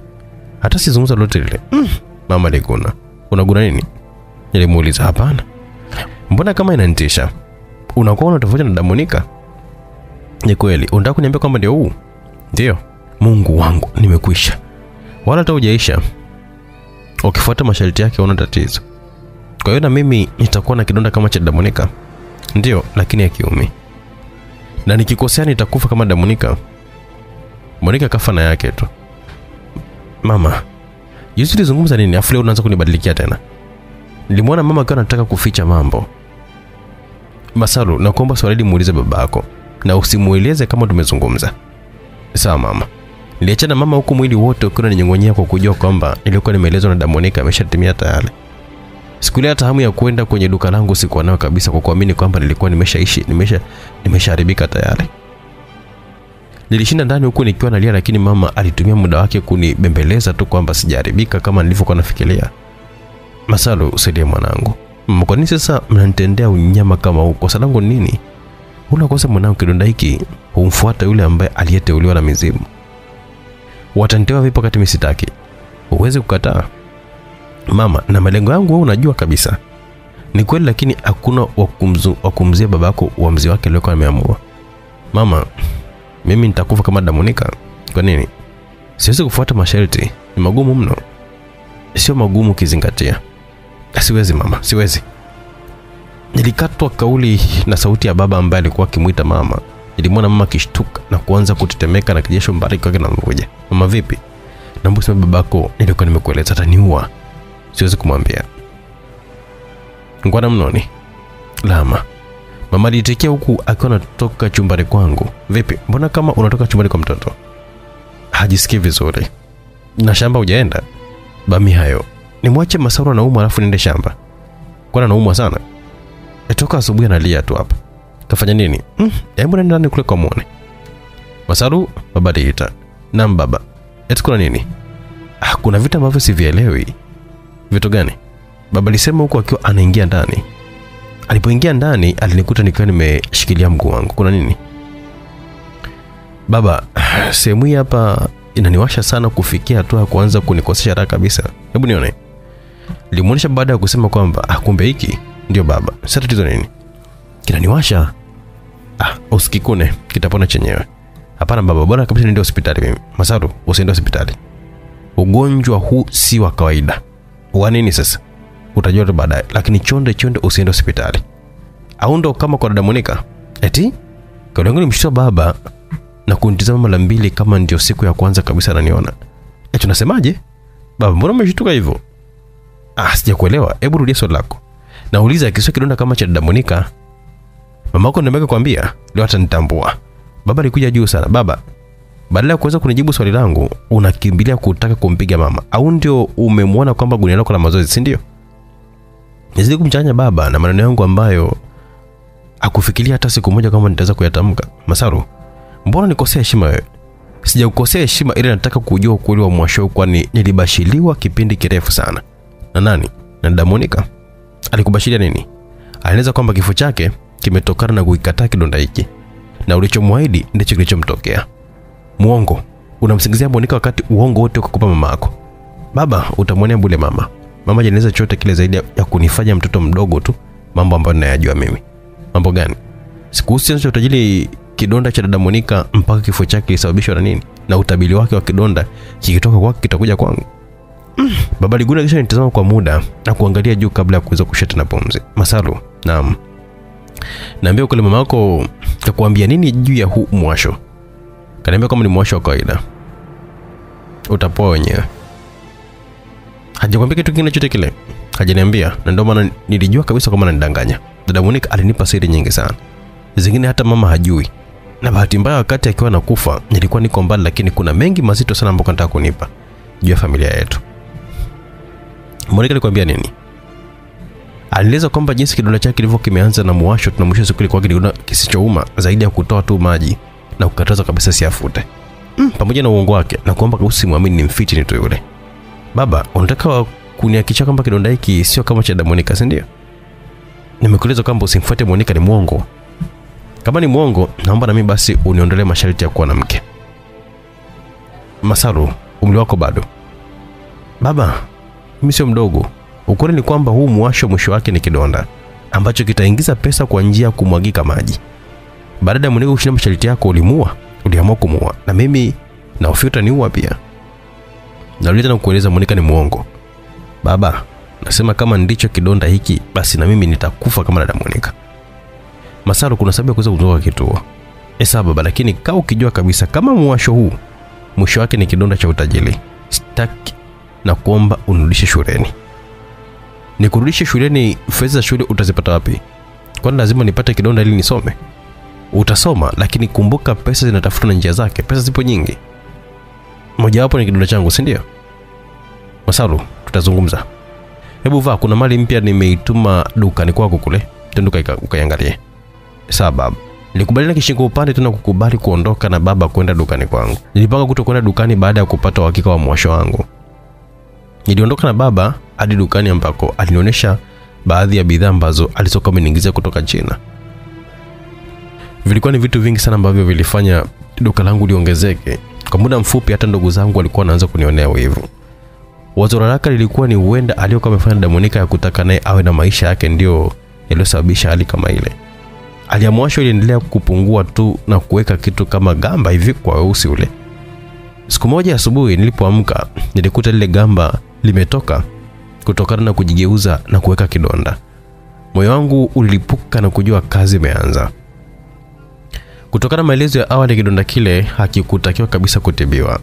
Hata sizungumza lolote lile. Mm, mama aliguna. Unaguna nini? Nilimuuliza. Hapana. Mbona kama inanitisha? Unakuwa una tofauti na Damonika? Ni kweli. Unataka kuniambia kwamba ndio huu? Ndio. Mungu wangu, nimekwisha. Wala hata hujaisha. Ukifuata masharti yake una tatizo. Kwa hiyo na mimi nitakuwa na kidonda kama cha damunika Ndio, lakini ya kiumi. Na nikikosea nitakufa kama Damonika? Monika kafa na yake tu. Mama, juzi tulizungumza nini afu leo unaanza kunibadilikia tena? Nilimwona mama akiwa anataka kuficha mambo. Masalu, nakuomba swali muulize babako na usimueleze kama tumezungumza. Sawa mama. Niliachana mama huku mwili wote ukiwa unaninyong'onyea kwa kujua kwamba nilikuwa nimeelezwa na Damonika ameshatimia tayari. Siku ile hata hamu ya kwenda kwenye duka langu sikuwa nayo kabisa kwa kuamini kwamba nilikuwa nimeshaishi nimesha nimeshaharibika tayari. Nilishinda ndani huku nikiwa nalia, lakini mama alitumia muda wake kunibembeleza tu kwamba sijaharibika kama nilivyokuwa nafikiria. Masalu, usaidie mwanangu. Mama, kwa nini sasa mnanitendea unyama kama huu? Kosa langu ni nini? Unakosa mwanangu, kidonda hiki humfuata yule ambaye aliyeteuliwa na mizimu. Watanitewa vipi wakati mimi sitaki? Huwezi kukataa mama, na malengo yangu wewe unajua kabisa. Ni kweli, lakini hakuna wa kumzia wa kumzia babako uamuzi wake aliokuwa ameamua. Mama, mimi nitakufa kama Damonika. Kwa nini? Siwezi kufuata masharti, ni magumu mno. Sio magumu ukizingatia. Siwezi mama, siwezi. Nilikatwa kauli na sauti ya baba ambaye alikuwa akimwita mama. Nilimwona mama akishtuka na kuanza kutetemeka na kijesho mbariki wake na mvuja. Mama vipi? Naomba useme babako nilikuwa nimekueleza ataniua. Siwezi kumwambia. Ngwana mnoni. Lama. Mama alitekea huku akiwa anatoka chumbani kwangu. Vipi? Mbona kama unatoka chumbani kwa mtoto? Hajisikii vizuri. Na shamba hujaenda? Bami hayo. Nimwache Masaru anaumwa alafu niende shamba. Kwani anaumwa sana? Etoka asubuhi analia tu hapa. Kafanya nini? Mm, hebu nenda ndani kule kwa muone. Masaru, baba aliita. Naam baba. Eti nini? Ah, kuna vitu ambavyo sivielewi. Vitu gani? Baba alisema huko akiwa anaingia ndani. Alipoingia ndani alinikuta nikiwa nimeshikilia mguu wangu. Kuna nini? Baba, [SIGHS] sehemu hii hapa inaniwasha sana kufikia hatua ya kuanza kunikosesha raha kabisa. Hebu nione. Limuonesha baada ya kusema kwamba ah, kumbe hiki ndio baba. Sasa tatizo nini? Kinaniwasha. Ah, usikikune, kitapona chenyewe. Hapana baba, bora kabisa niende hospitali mimi. Masaru, usiende hospitali. Ugonjwa huu si wa kawaida. Wa nini sasa? Utajua tu baadaye, lakini chonde chonde usiende hospitali. Au ndo kama kwa dada Monica? Eti? Kauli yangu nimshtua baba na kunitizama mara mbili kama ndio siku ya kwanza kabisa ananiona. Eh, tunasemaje? Baba, mbona umeshtuka hivyo? Ah, sijakuelewa. Hebu rudia swali lako. Nauliza kisio kidonda kama cha dada Monica. Mamako ndio amekwambia leo atanitambua. Baba alikuja juu sana. Baba, badala ya kuweza kunijibu swali langu, unakimbilia kutaka kumpiga mama. Au ndio umemwona kwamba gunia lako la mazoezi, si ndio? Nizidi kumchanganya baba na maneno yangu ambayo akufikiria hata siku moja kwamba nitaweza kuyatamka. Masaru, mbona nikosea heshima wewe? Sijakukosea heshima, ila nataka kujua ukweli wa mwasho, kwani nilibashiliwa kipindi kirefu sana. Na nani? Na dada Monica. Alikubashiria nini? Alieleza kwamba kifo chake kimetokana na kuikataa kidonda hiki, na ulichomwahidi ndicho kilichomtokea. Muongo. Unamsingizia Monica wakati uongo wote ukakupa mama yako. Baba, utamwonea bule mama. Mama hajanieleza chochote kile zaidi ya kunifanya mtoto mdogo tu, mambo ambayo ninayajua mimi. Mambo gani? Sikuhusu chanzo cha utajiri kidonda cha dada Monica mpaka kifo chake kilisababishwa na nini, na utabiri wake wa kidonda kikitoka kwake kitakuja kwangu. Mm, baba Liguna kisha nitazama kwa muda na kuangalia juu kabla ya kuweza kushata na pumzi. Masalu, naam. Naambia kule mama yako kakuambia nini juu ya huu mwasho? Kaniambia kama ni mwasho wa kawaida. Utapoa wenyewe. Hajakwambia kitu kingine chote kile? Hajaniambia, na ndio maana nilijua kabisa kwamba ananidanganya. Dada Monica alinipa siri nyingi sana, zingine hata mama hajui. Na bahati mbaya, wakati akiwa nakufa nilikuwa niko mbali, lakini kuna mengi mazito sana ambayo anataka kunipa juu ya familia yetu. Monica alikwambia nini? Alieleza kwamba jinsi kidonda chake kilivyo kimeanza na muwasho, tuna mwisho siku ilikuwa kisichouma zaidi ya kutoa tu maji na kukataza kabisa siafute. Mm, pamoja na uongo wake na kuomba usimwamini ni mfiti ni tu yule. Baba, unataka kunihakikisha kwamba kidonda hiki sio kama cha Damonika, si ndio? Nimekueleza kwamba usimfuate Monika, ni mwongo. Kama ni mwongo, naomba na mimi basi uniondolee masharti ya kuwa na mke. Masaru, umri wako bado. Baba, mimi sio mdogo. Ukweli ni kwamba huu mwasho mwisho wake ni kidonda ambacho kitaingiza pesa kwa njia ya kumwagika maji. Baada ya mwenyewe kushinda masharti yako, ulimua, uliamua kumua, na mimi na utaniua pia. Narudia na kueleza Monica ni muongo. Baba, Nasema kama ndicho kidonda hiki, basi na mimi nitakufa kama dada Monica. Masaru, kuna sababu ya kuweza kutoka kituo. esa baba, lakini kaa ukijua kabisa kama muwasho huu mwisho wake ni kidonda cha utajiri, sitaki na kuomba unirudishe shuleni. Nikurudishe shuleni, fedha za shule utazipata wapi? Kwani lazima nipate kidonda ili nisome? Utasoma, lakini kumbuka pesa zinatafuta na njia zake. Pesa zipo nyingi, mojawapo ni kidonda changu, si ndio? masalu tutazungumza. Hebu vaa, kuna mali mpya nimeituma dukani kwako kule, tenduka ukaiangalie. Sawa baba. Nilikubaliana kishingo upande tena kukubali kuondoka na baba kwenda dukani kwangu. Nilipanga kuto kwenda dukani baada ya kupata uhakika wa mwasho wangu. Niliondoka na baba hadi dukani ambako alinionyesha baadhi ya bidhaa ambazo alizokuwa ameniingizia kutoka China. Vilikuwa ni vitu vingi sana ambavyo vilifanya duka langu liongezeke. Kwa muda mfupi, hata ndugu zangu walikuwa wanaanza kunionea wivu. Wazo la haraka lilikuwa ni huenda aliyokuwa amefanya Damonika ya kutaka naye awe na maisha yake ndio yaliyosababisha hali kama ile. Aliamwasho iliendelea kupungua tu na kuweka kitu kama gamba hivi kwa weusi ule. Siku moja asubuhi nilipoamka, nilikuta lile gamba limetoka kutokana na kujigeuza na kuweka kidonda. Moyo wangu ulilipuka na kujua kazi imeanza. Kutokana na maelezo ya awali, kidonda kile hakikutakiwa kabisa kutibiwa.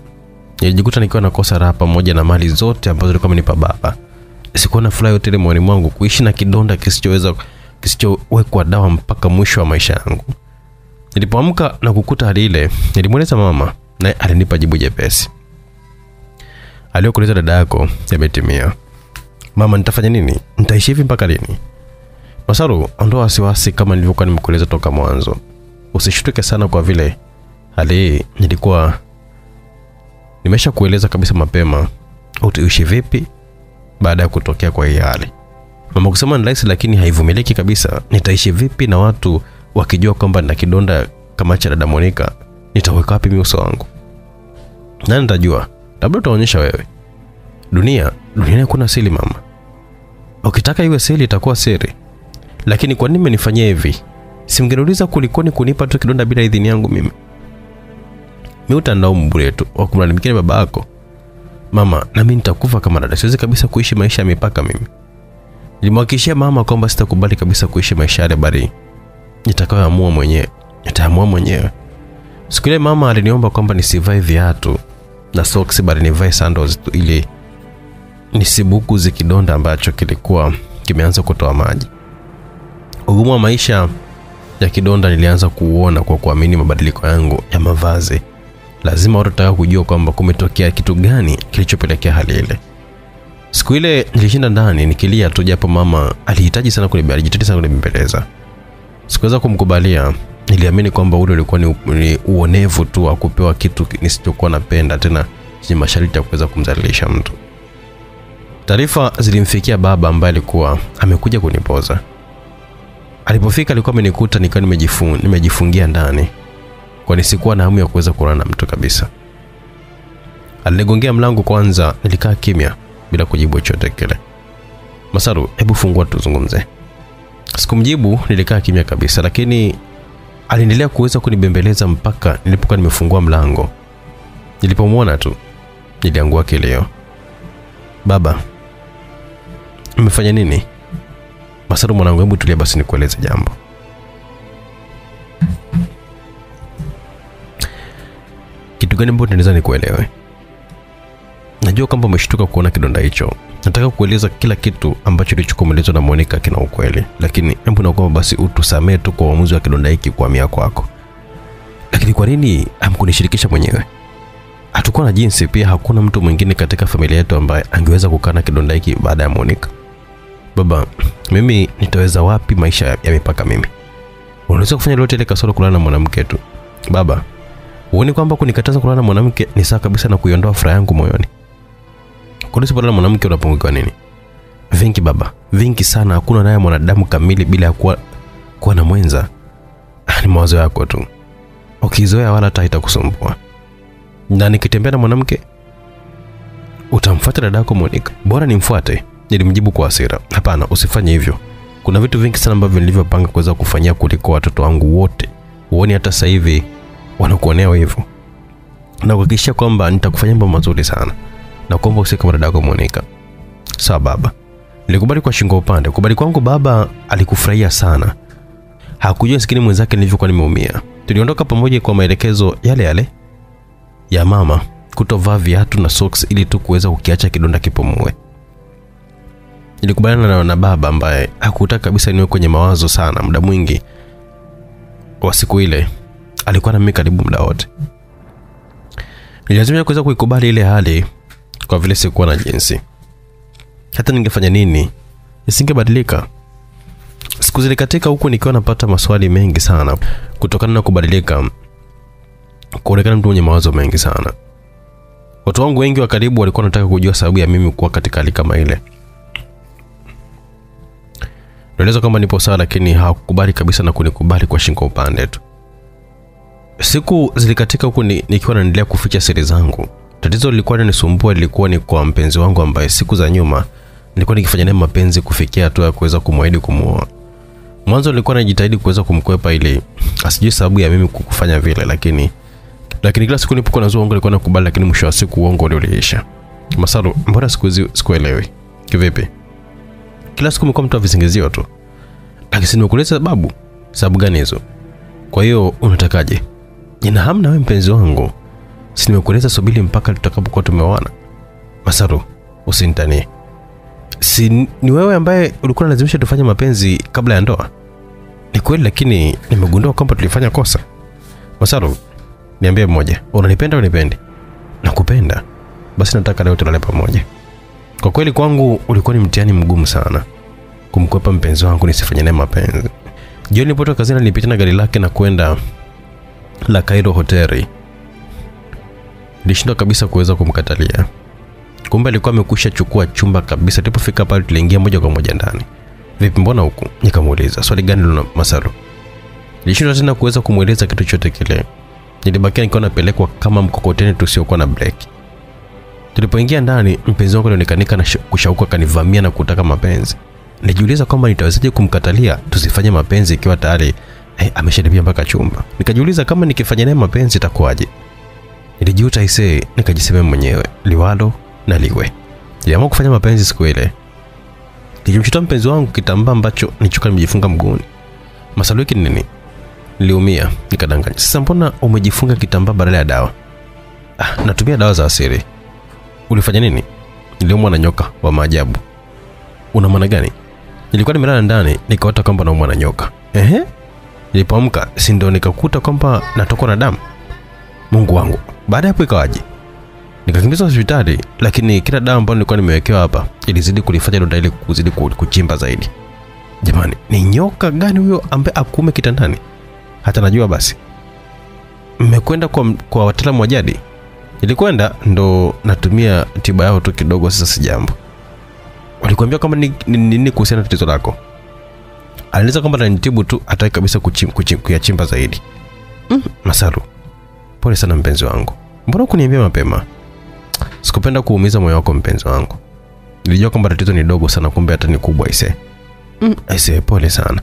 Nilijikuta nikiwa nakosa raha pamoja na mali zote ambazo alikuwa amenipa baba. Sikuwa na furaha yote ile moyoni mwangu kuishi na kidonda kisichoweza kisichowekwa dawa mpaka mwisho wa maisha yangu. Nilipoamka na kukuta hali ile, nilimweleza mama, naye alinipa jibu jepesi. aliyokuleta dada yako yametimia. Mama, nitafanya nini? Nitaishi hivi mpaka lini? Masaru, ondoa wasiwasi kama nilivyokuwa nimekueleza toka mwanzo. Usishtuke sana kwa vile hali hii nilikuwa nimesha kueleza kabisa mapema utaishi vipi baada ya kutokea kwa hii hali. Mama kusema ni rahisi, lakini haivumiliki kabisa. Nitaishi vipi na watu wakijua kwamba nina kidonda kama cha dada Monica? Nitaweka wapi uso wangu? Nani nitajua? Labda utaonyesha wewe. Dunia, duniani hakuna siri mama. Ukitaka iwe siri itakuwa siri. Lakini kwa nini mmenifanyia hivi? Simngeniuliza kulikoni kunipa tu kidonda bila idhini yangu mimi. Mimi utanilaumu bure tu wa kumlalamikia baba yako. Mama, na mimi nitakufa kama dada. Siwezi kabisa kuishi maisha ya mipaka mimi. Nilimhakikishia mama kwamba sitakubali kabisa kuishi maisha yale bali nitakayoamua mwenyewe. Nitaamua mwenyewe. Siku ile mama aliniomba kwamba nisivae viatu na socks bali nivae sandals tu ili nisibuku zikidonda ambacho kilikuwa kimeanza kutoa maji. Ugumu wa maisha ya kidonda nilianza kuuona kwa kuamini mabadiliko yangu ya mavazi. Lazima watu wataka kujua kwamba kumetokea kitu gani kilichopelekea hali ile. Siku ile nilishinda ndani nikilia tu, japo mama alihitaji sana kunibembeleza, alijitahidi sana kunibembeleza. Sikuweza kumkubalia. Niliamini kwamba ule ulikuwa ni, ni uonevu tu wa kupewa kitu nisichokuwa napenda, tena chenye masharti ya kuweza kumdhalilisha mtu. Taarifa zilimfikia baba ambaye alikuwa amekuja kunipoza. Alipofika alikuwa amenikuta nikiwa nimejifung, nimejifungia ndani, kwani sikuwa na hamu ya kuweza kuona na mtu kabisa. Alinigongea mlango kwanza, nilikaa kimya bila kujibu chochote kile. Masaru, hebu fungua tuzungumze. Sikumjibu, nilikaa kimya kabisa, lakini aliendelea kuweza kunibembeleza mpaka nilipokuwa nimefungua mlango. Nilipomwona tu niliangua kilio. Baba, mmefanya nini? Masaru mwanangu, hebu tulia basi nikueleze jambo. Kitu gani ambacho tunaweza nikuelewe? Najua kwamba umeshtuka kuona kidonda hicho. Nataka kueleza kila kitu ambacho kilichokuelezwa na Monica kina ukweli, lakini hebu nakuomba basi utusamee tu kwa uamuzi wa kidonda hiki kuhamia kwako. Lakini kwa nini hamkunishirikisha mwenyewe? Hatukuwa na jinsi, pia hakuna mtu mwingine katika familia yetu ambaye angeweza kukana na kidonda hiki baada ya Monica. Baba, mimi nitaweza wapi maisha ya, mipaka mimi? Unaweza kufanya lolote ile kasoro kulala na mwanamke tu. Baba, huoni kwamba kunikataza kulala na mwanamke ni sawa kabisa na kuiondoa furaha yangu moyoni? Kwani usipolala na mwanamke unapungukiwa nini? Vingi baba, vingi sana. Hakuna naye mwanadamu kamili bila ya kuwa, kuwa na mwenza. Ni mawazo yako tu, ukizoea wala hata itakusumbua. Na nikitembea na mwanamke utamfuata dadako Monica? Bora nimfuate. Nilimjibu kwa hasira. Hapana, usifanye hivyo. Kuna vitu vingi sana ambavyo nilivyopanga kuweza kufanyia kuliko watoto wangu wote. Huoni hata sasa hivi wanakuonea wivu. Na kuhakikisha kwamba nitakufanyia mambo mazuri sana. Na kuomba usiwe kama dada yako Monica. Sawa baba. Nilikubali kwa shingo upande. Kubali kwangu baba alikufurahia sana. Hakujua sikini mwenzake nilivyokuwa nimeumia. Tuliondoka pamoja kwa maelekezo yale yale ya mama kutovaa viatu na socks ili tu kuweza kukiacha kidonda kipumue. Nilikubaliana na, na baba ambaye hakutaka kabisa niwe kwenye mawazo sana muda mwingi wa siku ile. Alikuwa na mimi karibu muda wote. Nilazimika kuweza kuikubali ile hali kwa vile sikuwa na jinsi. Hata ningefanya nini isingebadilika. Siku zilikatika huku nikiwa napata maswali mengi sana kutokana na kubadilika, kuonekana mtu mwenye mawazo mengi sana. Watu wangu wengi wa karibu walikuwa wanataka kujua sababu ya mimi kuwa katika hali kama ile. Naeleza kwamba nipo sawa, lakini hawakukubali kabisa na kunikubali kwa shingo upande tu. Siku zilikatika huku ni, nikiwa naendelea kuficha siri zangu. Tatizo lilikuwa linanisumbua lilikuwa ni kwa mpenzi wangu ambaye siku za nyuma nilikuwa nikifanya naye mapenzi kufikia hatua ya kuweza kumwahidi kumuoa. Mwanzo nilikuwa najitahidi kuweza kumkwepa ili asijue sababu ya mimi kukufanya vile, lakini lakini kila siku nilipokuwa nazua uongo nilikuwa nakubali, lakini mwisho wa siku uongo ule uliisha. Masaru, mbona siku hizi sikuelewi? Kivipi? Kila siku umekuwa mtu wa visingizio tu. Lakini si nimekueleza sababu. Sababu gani hizo? Kwa hiyo unatakaje? Nina hamna wewe mpenzi wangu. Si nimekueleza subiri mpaka tutakapokuwa tumeoana. Masaru, usinitanie. Si ni wewe ambaye ulikuwa unalazimisha tufanye mapenzi kabla ya ndoa? Ni kweli, lakini nimegundua kwamba tulifanya kosa. Masaru, niambie mmoja, unanipenda au unipendi? Nakupenda. Basi nataka leo tulale pamoja. Kwa kweli kwangu ulikuwa ni mtihani mgumu sana kumkwepa mpenzi wangu nisifanye naye mapenzi. Jioni nilipotoka kazini nilipita na gari lake na kwenda la Cairo hoteli. Nilishindwa kabisa kuweza kumkatalia. Kumbe alikuwa amekwisha chukua chumba kabisa. Tulipofika pale tuliingia moja kwa moja ndani. Vipi, mbona huku? Nikamuuliza swali gani lina Masaru. Nilishindwa tena kuweza kumweleza kitu chote kile. Nilibakia nikiwa napelekwa kama mkokoteni tusiokuwa na breki. Tulipoingia ndani, mpenzi wangu alionekanika na kushauka, kanivamia na kutaka mapenzi. Nijiuliza kwamba nitawezaje kumkatalia tusifanye mapenzi ikiwa tayari eh, ameshalipia mpaka chumba. Nikajiuliza kama nikifanya naye mapenzi itakuwaje. Nilijuta isee, nikajisema mwenyewe liwalo na liwe. Niliamua kufanya mapenzi siku ile. Nilimchuta mpenzi wangu kitambaa ambacho nilichokuwa nimejifunga mguuni. Masaluki nini? Niliumia, nikadanganya. Sasa mbona umejifunga kitambaa badala ya dawa? Ah, natumia dawa za asili. Ulifanya nini? Niliumwa na nyoka wa maajabu. Una maana gani? Nilikuwa nimelala ndani nikaota kwamba naumwa na nyoka. Ehe. Nilipoamka si ndio nikakuta kwamba natokwa na damu. Mungu wangu. Baada ya hapo ikawaje? Nikakimbizwa hospitali, lakini kila dawa ambayo nilikuwa nimewekewa hapa ilizidi kulifanya donda ile kuzidi kuchimba zaidi. Jamani, ni nyoka gani huyo ambaye akume kitandani? Hata najua basi. Mmekwenda kwa, kwa wataalamu wa jadi? Nilikwenda ndo natumia tiba yao tu kidogo, sasa si jambo. Walikuambia kwamba ni nini ni, ni kuhusiana na tatizo lako? Alieleza kwamba nanitibu tu, hataki kabisa kuchim, kuchim, kuyachimba zaidi. Mm, Masaru, pole sana mpenzi wangu, mbona kuniambia mapema? Sikupenda kuumiza moyo wako mpenzi wangu. Nilijua kwamba tatizo ni dogo sana, kumbe hata ni kubwa ise. Mm, ise, pole sana.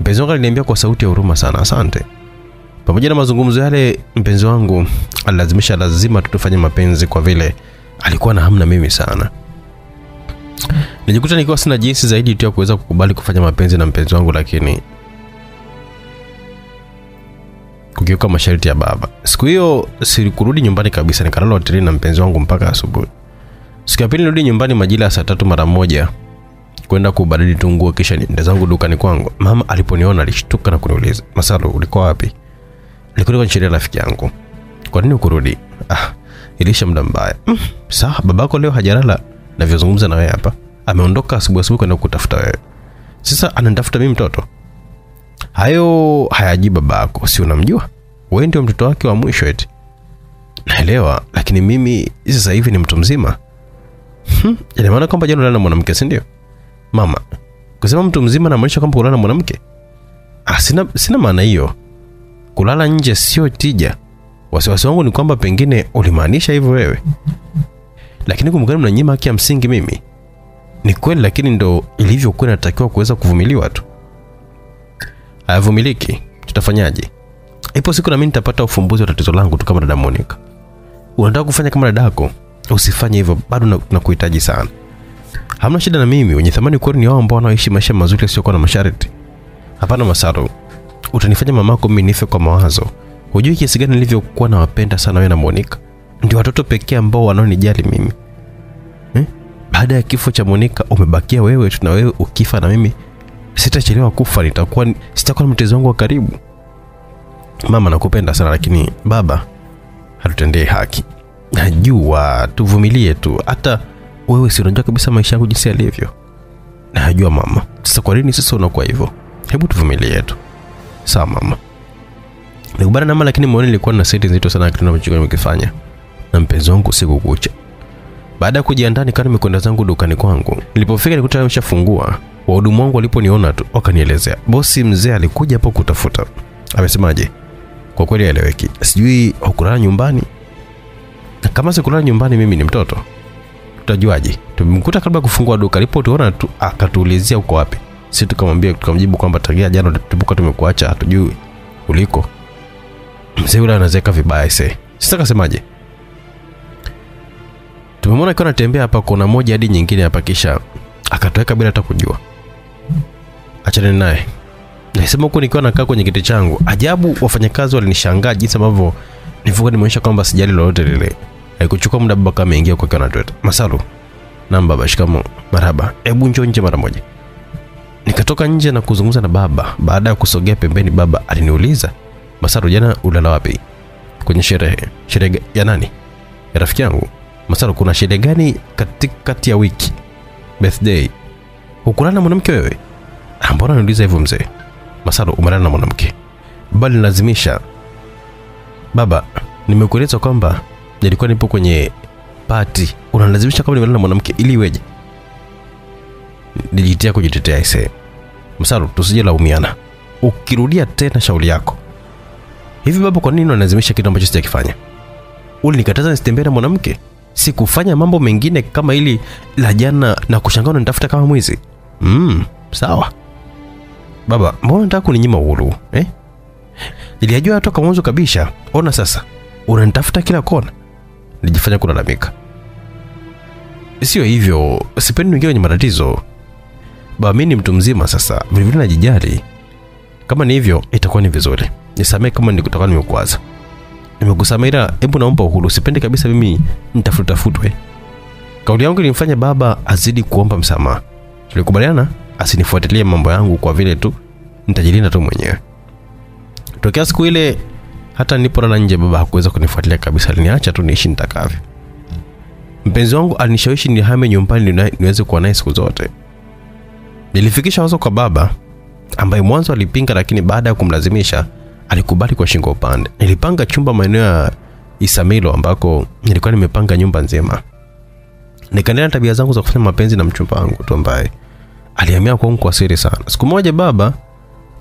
Mpenzi wangu aliniambia kwa sauti ya huruma sana, asante. Pamoja na mazungumzo yale, mpenzi wangu alilazimisha lazima tutufanye mapenzi kwa vile alikuwa na hamu na mimi sana. Nilijikuta nikiwa sina jinsi zaidi tu ya kuweza kukubali kufanya mapenzi na mpenzi wangu, lakini kukiuka masharti ya baba. Siku hiyo sikurudi nyumbani kabisa, nikalala hotelini na mpenzi wangu mpaka asubuhi. Siku ya pili nirudi nyumbani majira ya saa tatu mara moja kwenda kubadili tu nguo, kisha niende zangu dukani kwangu. Mama aliponiona alishtuka na kuniuliza, Masalo, ulikuwa wapi? Nilikuwa nchiria rafiki yangu. Kwa nini ukurudi? Ah, ilisha muda mbaya. Mm, sawa, babako leo hajalala navyozungumza na wewe hapa. Ameondoka asubuhi asubuhi kwenda kutafuta wewe. Sasa ananitafuta mimi mtoto? Hayo hayaji babako, si unamjua? Wewe ndio mtoto wake wa mwisho eti. Naelewa, lakini mimi sasa hivi ni mtu mzima. Hmm, ina maana kwamba jana ulala na mwanamke, si ndio? Mama, kusema mtu mzima namaanisha kwamba ulala na mwanamke? Ah, sina, sina maana hiyo. Kulala nje sio tija. Wasiwasi wangu ni kwamba pengine ulimaanisha hivyo wewe, lakini kumgani mnanyima haki ya msingi mimi? Ni kweli, lakini ndo ilivyokuwa inatakiwa kuweza kuvumiliwa tu. Hayavumiliki, tutafanyaje? Ipo siku nami nitapata ufumbuzi wa tatizo langu tu kama dada Monica. Unataka kufanya kama dadako? Usifanye hivyo, bado nakuhitaji sana. hamna shida na mimi wenye thamani kweli ni wao ambao wanaishi maisha mazuri yasiokuwa na masharti hapana masaru utanifanya mamako mimi nife kwa mawazo. Hujui kiasi gani nilivyokuwa nawapenda sana wewe na monika ndio watoto pekee ambao wanaonijali mimi. Eh? baada ya kifo cha monika umebakia wewe tu na wewe ukifa na mimi. Sitachelewa kufa nitakuwa sitakuwa na mtezi wangu wa karibu. Mama nakupenda sana lakini baba hatutendee haki. Najua tuvumilie tu. Hata wewe si unajua kabisa maisha yangu jinsi yalivyo. Najua mama sasa kwa nini sasa unakuwa hivyo? Hebu tuvumilie tu sawa mama. Nikubana nama lakini mwoni nilikuwa na seti nzito sana kitu ambacho nimekifanya na mpenzi wangu siku kucha. Baada ya kujiandaa nikawa nimekwenda zangu dukani kwangu. Nilipofika nikuta ameshafungua. Wahudumu wangu waliponiona tu wakanielezea. Bosi mzee alikuja hapo kutafuta. Amesemaje? Kwa kweli aeleweki sijui hukulala nyumbani? Na kama sikulala nyumbani mimi ni mtoto. Tutajuaje? Tumemkuta kabla kufungua duka alipotuona tu akatuulizia uko wapi si tukamwambia tukamjibu kwamba tagia jana tulipokuwa tumekuacha hatujui uliko. Mzee yule anazeka vibaya ise sasa kasemaje tumemwona akiwa anatembea hapa kuna moja hadi nyingine hapa kisha akatoweka bila hata kujua. Achane naye. Nasema huku nikiwa nakaa kwenye kiti changu ajabu wafanyakazi walinishangaa jinsi ambavyo nilivyokuwa nimeonyesha kwamba sijali lolote lile. Haikuchukua muda baba kama ameingia kwa kiwa natweta masalu. Nam baba shikamo marhaba. Hebu njoo nje mara moja nikatoka nje na kuzungumza na baba. Baada ya kusogea pembeni baba aliniuliza masaru jana ulala wapi? Kwenye sherehe. Sherehe ya nani? Ya rafiki yangu. Masaru kuna sherehe gani katikati ya wiki? Birthday. Hukulala na mwanamke wewe? "Ah, mbona niuliza hivyo mzee? Masaru umelala na mwanamke. Baba linilazimisha baba nimekueleza kwamba nilikuwa nipo kwenye pati unalazimisha kama nimelala na mwanamke ili iweje nilijitia kujitetea ise msaru tusije laumiana ukirudia tena shauli yako. Hivi baba kwa nini unalazimisha kitu ambacho sijakifanya? Ulinikataza nisitembee na mwanamke? Sikufanya mambo mengine kama ili la jana na kushangaa unanitafuta kama mwizi? Mm, sawa. Baba mbona unataka kuninyima uhuru? Eh? niliajua toka mwanzo kabisa. Ona sasa. Unanitafuta kila kona. Nilijifanya kulalamika. Sio hivyo. Sipendi wengine wenye matatizo baba mimi ni mtu mzima sasa. Vilevile najijali kama ni hivyo itakuwa ni vizuri. Nisamee kama nikutakuwa nimekwaza. Nimekusamea ila hebu naomba uhuru. Sipendi kabisa mimi nitafutafutwe. Kauli yangu ilimfanya baba azidi kuomba msamaha. Tulikubaliana asinifuatilie mambo yangu kwa vile tu nitajilinda tu mwenyewe. Tokea siku ile hata nilipolala nje baba hakuweza kunifuatilia kabisa. Aliniacha tu niishi nitakavyo. Mpenzi wangu alinishawishi nihame nyumbani niweze kuwa naye siku zote nilifikisha wazo kwa baba ambaye mwanzo alipinga lakini baada ya kumlazimisha alikubali kwa shingo upande. Nilipanga chumba maeneo ya isamilo ambako nilikuwa nimepanga nyumba nzima. Nikaendelea tabia zangu za kufanya mapenzi na mchumba wangu tu ambaye alihamia kwangu kwa siri sana. Siku moja baba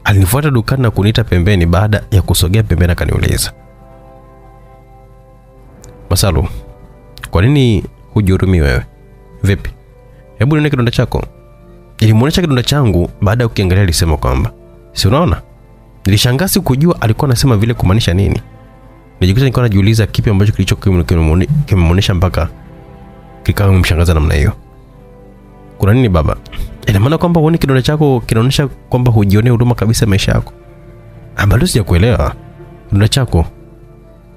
alinifuata dukani na kuniita pembeni baada ya kusogea pembeni akaniuliza masalu kwa nini hujihurumi wewe? Vipi? Hebu nione kidonda chako nilimwonyesha kidonda changu baada ya kukiangalia alisema kwamba si unaona? Nilishangaa sikujua alikuwa anasema vile kumaanisha nini. Nijikuta nikiwa najiuliza kipi ambacho kilicho kimemuonesha mpaka kikawa kimemshangaza namna hiyo. Kuna nini baba? Ina maana kwamba uone kidonda chako kinaonyesha kwamba hujione huduma kabisa maisha yako. Ambalo sijakuelewa. Kidonda chako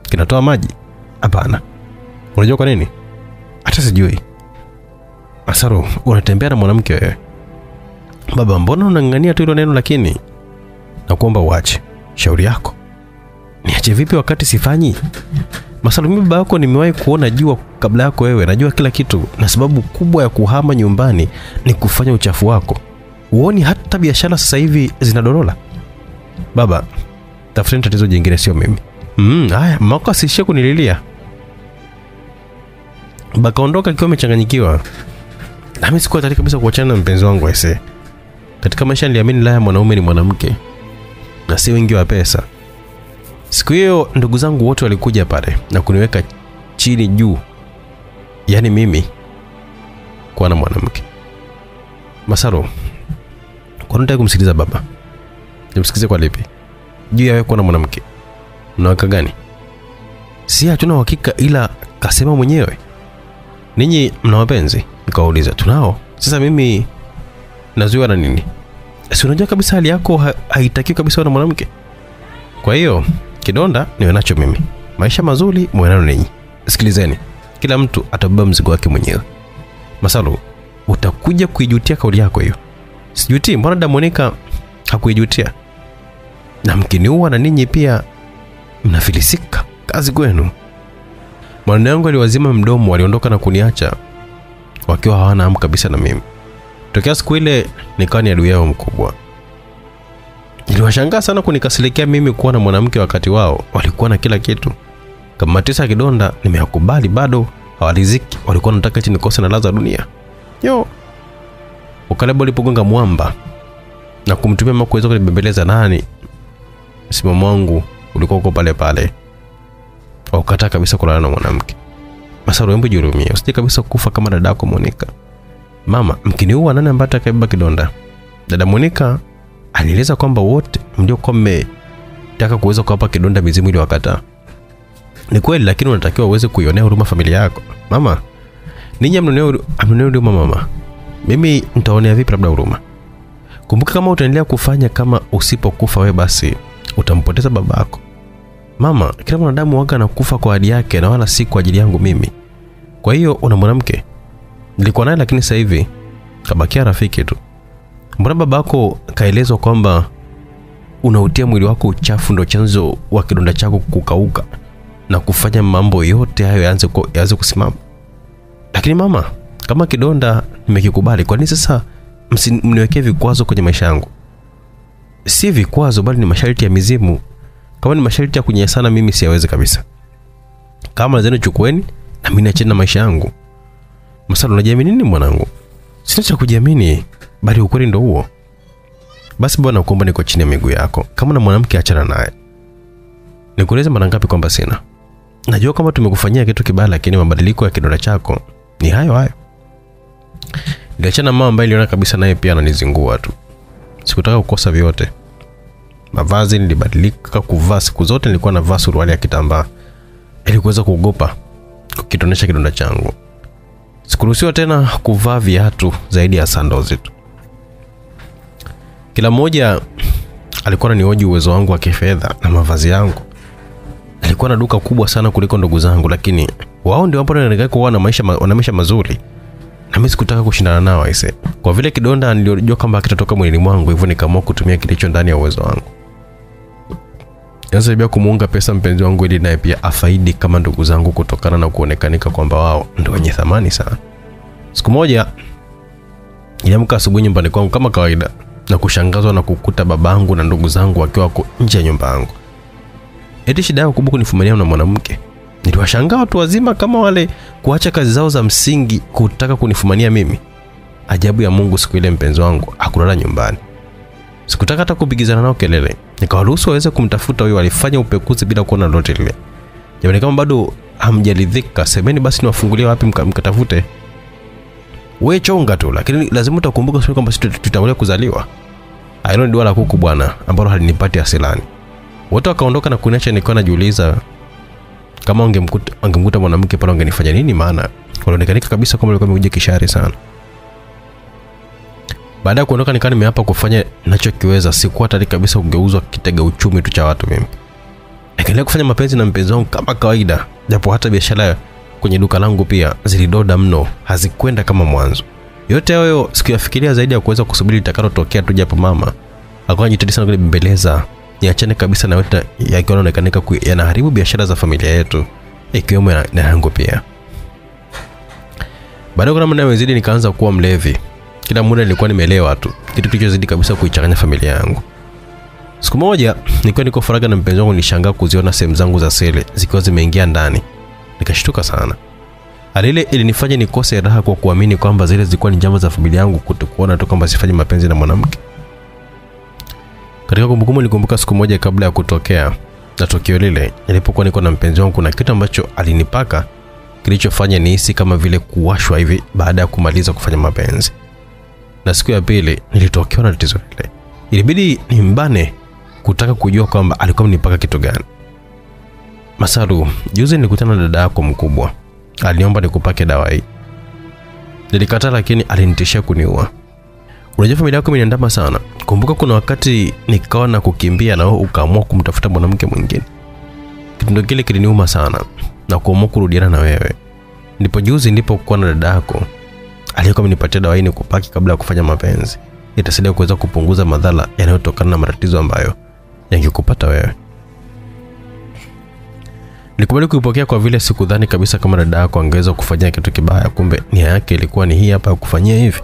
kinatoa maji? Hapana. Unajua kwa nini? Hata sijui. Asaro, unatembea na mwanamke wewe baba mbona unang'ang'ania tu hilo neno lakini? Nakuomba uache. Shauri yako. Niache vipi wakati sifanyi? Masalumi baba yako nimewahi kuona jua kabla yako wewe. Najua kila kitu. Na sababu kubwa ya kuhama nyumbani ni kufanya uchafu wako. Huoni hata biashara sasa hivi zinadorola? Baba tafuteni tatizo jingine sio mimi. Mm, haya mako asiishie kunililia. Bakaondoka akiwa amechanganyikiwa. Nami sikuwa tayari kabisa kuachana na mpenzi wangu aise katika maisha niliamini laya mwanaume ni mwanamke na si wingi wa pesa. Siku hiyo ndugu zangu wote walikuja pale na kuniweka chini juu yaani mimi kuwa na mwanamke. Masaro kwa nini kumsikiliza baba? Nimsikilize kwa lipi? Juu yawe kuwa na mwanamke mnaweka gani? Si hatuna uhakika ila kasema mwenyewe. Ninyi mna wapenzi nikawauliza tunao? Sasa mimi nazuiwa na nini? Si unajua kabisa hali yako ha, haitakiwi kabisa na mwanamke? Kwa hiyo kidonda niwe nacho mimi. Maisha mazuri muwe ninyi. Sikilizeni kila mtu atabeba mzigo wake mwenyewe. Masalu utakuja kuijutia kauli yako hiyo. Sijutii mbona damonika hakuijutia? Na mkiniua na ninyi pia mnafilisika. Kazi kwenu. Maneno yangu aliwazima mdomo waliondoka na kuniacha wakiwa hawana hamu kabisa na mimi tokea siku ile nikawa ni adui yao mkubwa. Niliwashangaa sana kunikasirikia mimi kuwa na mwanamke wakati wao. Walikuwa na kila kitu. Kama tisa kidonda nimeyakubali bado. Hawaliziki. Walikuwa nataka eti nikose na laza dunia. Yo. Ukalebo ulipogonga mwamba na kumtumia mama kuweza kunibembeleza nani? Msimamo wangu ulikuwa uko pale pale. Aukataa kabisa kulala na mwanamke. Masaru hebu jihurumie usije kabisa kufa kama dadako monika mama mkiniua nani ambaye atakayebeba kidonda? Dada monika alieleza kwamba wote mliokuwa mmetaka kuweza kuwapa kidonda mizimu ili wakataa ni kweli lakini unatakiwa uweze kuionea huruma familia yako. Mama ninyi amnionea huruma mama. Mimi nitaonea vipi labda huruma? Kumbuka kama utaendelea kufanya kama usipokufa wewe basi utampoteza babako mama kila mwanadamu waga anakufa kwa hadi yake na wala si kwa ajili yangu mimi. Kwa hiyo una mwanamke nilikuwa naye lakini sasa hivi kabakia rafiki tu. Mbona babako kaelezwa kwamba unautia mwili wako uchafu ndo chanzo wa kidonda chako kukauka na kufanya mambo yote hayo yaanze yaanze kusimama? Lakini mama kama kidonda nimekikubali kwa nini sasa mniwekee vikwazo kwenye maisha yangu? Si vikwazo bali ni masharti ya mizimu. Kama ni masharti ya kunyanyasana, mimi siyawezi kabisa. Kama lazima chukueni na mimi niacheni na maisha yangu masala unajiamini nini mwanangu? Sina cha kujiamini bali ukweli ndo huo. Basi bwana kuomba niko chini ya miguu yako. Kama na mwanamke achana naye. Nikueleze mara ngapi kwamba sina. Najua kama tumekufanyia kitu kibaya lakini mabadiliko ya kidola chako ni hayo hayo. Niliachana na mama ambaye niliona kabisa naye pia ananizingua tu. Sikutaka kukosa vyote. Mavazi nilibadilika kuvaa siku zote nilikuwa navaa suruali ya kitambaa. Ili kuweza kuogopa kukitonesha kidonda changu sikuruhusiwa tena kuvaa viatu zaidi ya sandozi tu. Kila mmoja alikuwa ananioji uwezo wangu wa kifedha na mavazi yangu. Alikuwa na duka kubwa sana kuliko ndugu zangu lakini wao ndio ambao kuwa na maisha, ma, wana maisha mazuri. Na mimi sikutaka kushindana nao aise kwa vile kidonda nilijua kwamba kitatoka mwilini mwangu hivyo nikaamua kutumia kilicho ndani ya uwezo wangu nasaidia kumuunga pesa mpenzi wangu ili naye pia afaidi kama ndugu zangu kutokana na kuonekanika kwamba wao ndio wenye thamani sana. Siku moja niliamka asubuhi nyumbani kwangu kama kawaida na kushangazwa na kukuta babangu na ndugu zangu wakiwa wako nje ya nyumba yangu. Eti shida yao kubwa kunifumania na mwanamke. Niliwashangaa watu wazima kama wale kuacha kazi zao za msingi kutaka kunifumania mimi. Ajabu ya mungu siku ile mpenzi wangu akulala nyumbani. Sikutaka hata kupigizana nao kelele nikawaruhusu waweze kumtafuta huyo walifanya upekuzi bila kuona lolote lile. Jamani kama bado hamjaridhika semeni basi niwafungulie wapi mka- mkatafute. We chonga tu lakini lazima utakumbuka sio kwamba sisi tut- kuzaliwa. Hilo ni dua la kuku bwana ambalo halinipati asilani wote wakaondoka na kuniacha nikiwa najiuliza kama ungemkuta ungemkuta mwanamke pale ungenifanya nini? Maana walionekanika kabisa kama walikuwa wamekuja kishari sana baada ya kuondoka nikaa nimeapa kufanya nachokiweza. Sikuwa tayari kabisa kugeuzwa kitega uchumi tu cha watu mimi. Nikaendelea kufanya mapenzi na mpenzi wangu kama kawaida japo hata biashara kwenye duka langu pia zilidoda mno hazikwenda kama mwanzo. Yote hayo sikuyafikiria zaidi ya kuweza kusubiri litakalotokea tu japo mama akawa anajitahidi sana kunibembeleza niachane kabisa na yote yakiwa yanaonekanika yanaharibu biashara za familia yetu ikiwemo na yangu pia. Baada ya kuna muda nikaanza kuwa mlevi kila muda nilikuwa nimelewa tu. Kitu kilichozidi kabisa kuichanganya familia yangu. Siku moja nikiwa niko faraga na mpenzi wangu nilishangaa kuziona sehemu zangu za sele zikiwa zimeingia ndani. Nikashtuka sana. Hali ilinifanya nikose raha kwa kuamini kwamba zile zilikuwa ni njama za familia yangu kutokuona tu kwamba sifanye mapenzi na mwanamke. Katika kumbukumbu nilikumbuka siku moja kabla ya kutokea na tukio lile nilipokuwa niko na mpenzi wangu kuna kitu ambacho alinipaka kilichofanya nihisi kama vile kuwashwa hivi baada ya kumaliza kufanya mapenzi na siku ya pili nilitokewa na tatizo lile ilibidi nimbane kutaka kujua kwamba alikuwa amenipaka kitu gani masaru juzi nilikutana na dada yako mkubwa aliniomba nikupake dawa hii Nilikataa, lakini alinitishia kuniua. Unajua familia yako imeniandama sana. Kumbuka kuna wakati nikawa na kukimbia na ukaamua kumtafuta mwanamke mwingine. Kitendo kile kiliniuma sana na kuamua kurudiana na wewe. Ndipo juzi nilipokuwa na dada yako aliyekuwa amenipatia dawa hii ni kupaki kabla ya kufanya mapenzi. Itasaidia kuweza kupunguza madhara yanayotokana na matatizo ambayo yangekupata wewe. Nilikubali kuipokea kwa vile sikudhani kabisa kama dada yako angeweza kufanyia kitu kibaya, kumbe nia yake ilikuwa ni hii hapa ya kufanyia hivi.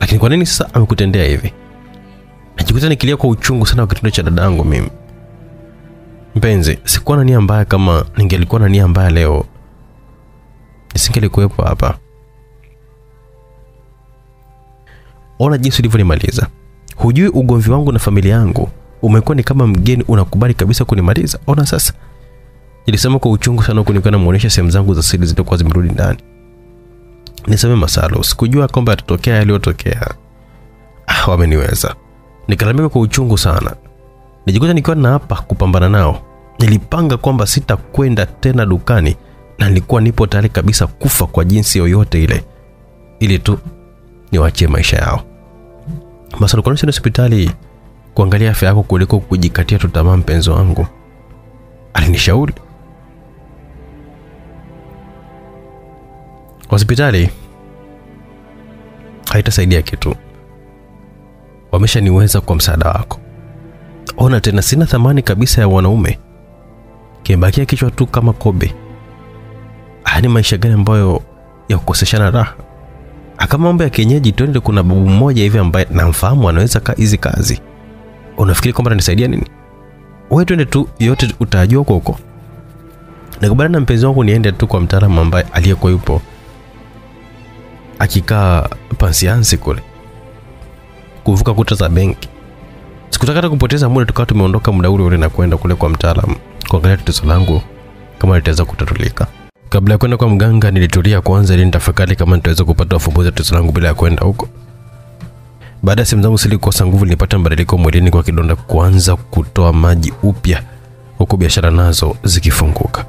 Lakini kwa nini sasa amekutendea hivi? Najikuta nikilia kwa uchungu sana kwa kitendo cha dada yangu mimi. Mpenzi, sikuwa na nia mbaya. Kama ningelikuwa na nia mbaya leo, nisingelikuwepo hapa. Ona jinsi ulivyonimaliza. Hujui ugomvi wangu na familia yangu umekuwa ni kama mgeni, unakubali kabisa kunimaliza. Ona sasa, nilisema kwa uchungu sana, kunikana namuonyesha sehemu zangu za siri zilizokuwa zimerudi ndani. Niseme Masalo, sikujua kwamba yatatokea yaliyotokea. Ah, wameniweza. Nikalamika kwa uchungu sana, nijikuta nikiwa na hapa kupambana nao. Nilipanga kwamba sitakwenda tena dukani na nilikuwa nipo tayari kabisa kufa kwa jinsi yoyote ile, ili tu niwaachie maisha yao. Masalo, kwa nini hospitali kuangalia afya yako kuliko kujikatia tu tamaa? Mpenzi wangu alinishauri. Hospitali haitasaidia kitu, wameshaniweza kwa msaada wako. Ona tena, sina thamani kabisa ya wanaume, kimebakia kichwa tu kama kobe. Haya ni maisha gani ambayo ya kukoseshana raha? Kama mambo ya kienyeji, twende. Kuna babu mmoja hivi ambaye namfahamu anaweza ka hizi kazi. Unafikiri kwamba atanisaidia nini? Wewe twende tu, yote utajua huko huko. Nikubaliana na mpenzi wangu niende tu kwa mtaalamu ambaye aliyekuwa yupo akikaa pansiansi kule kuvuka kuta za benki. Sikutaka kupoteza muda, tukawa tumeondoka muda ule ule na kwenda kule kwa mtaalamu kuangalia tatizo langu kama litaweza kutatulika. Kabla ya kwenda kwa mganga, nilitulia kwanza ili nitafakari kama nitaweza kupata ufumbuzi wa tatizo langu bila ya kwenda huko. Baada ya simu zangu zilikosa nguvu, nilipata mbadiliko mwilini kwa kidonda kuanza kutoa maji upya, huku biashara nazo zikifunguka.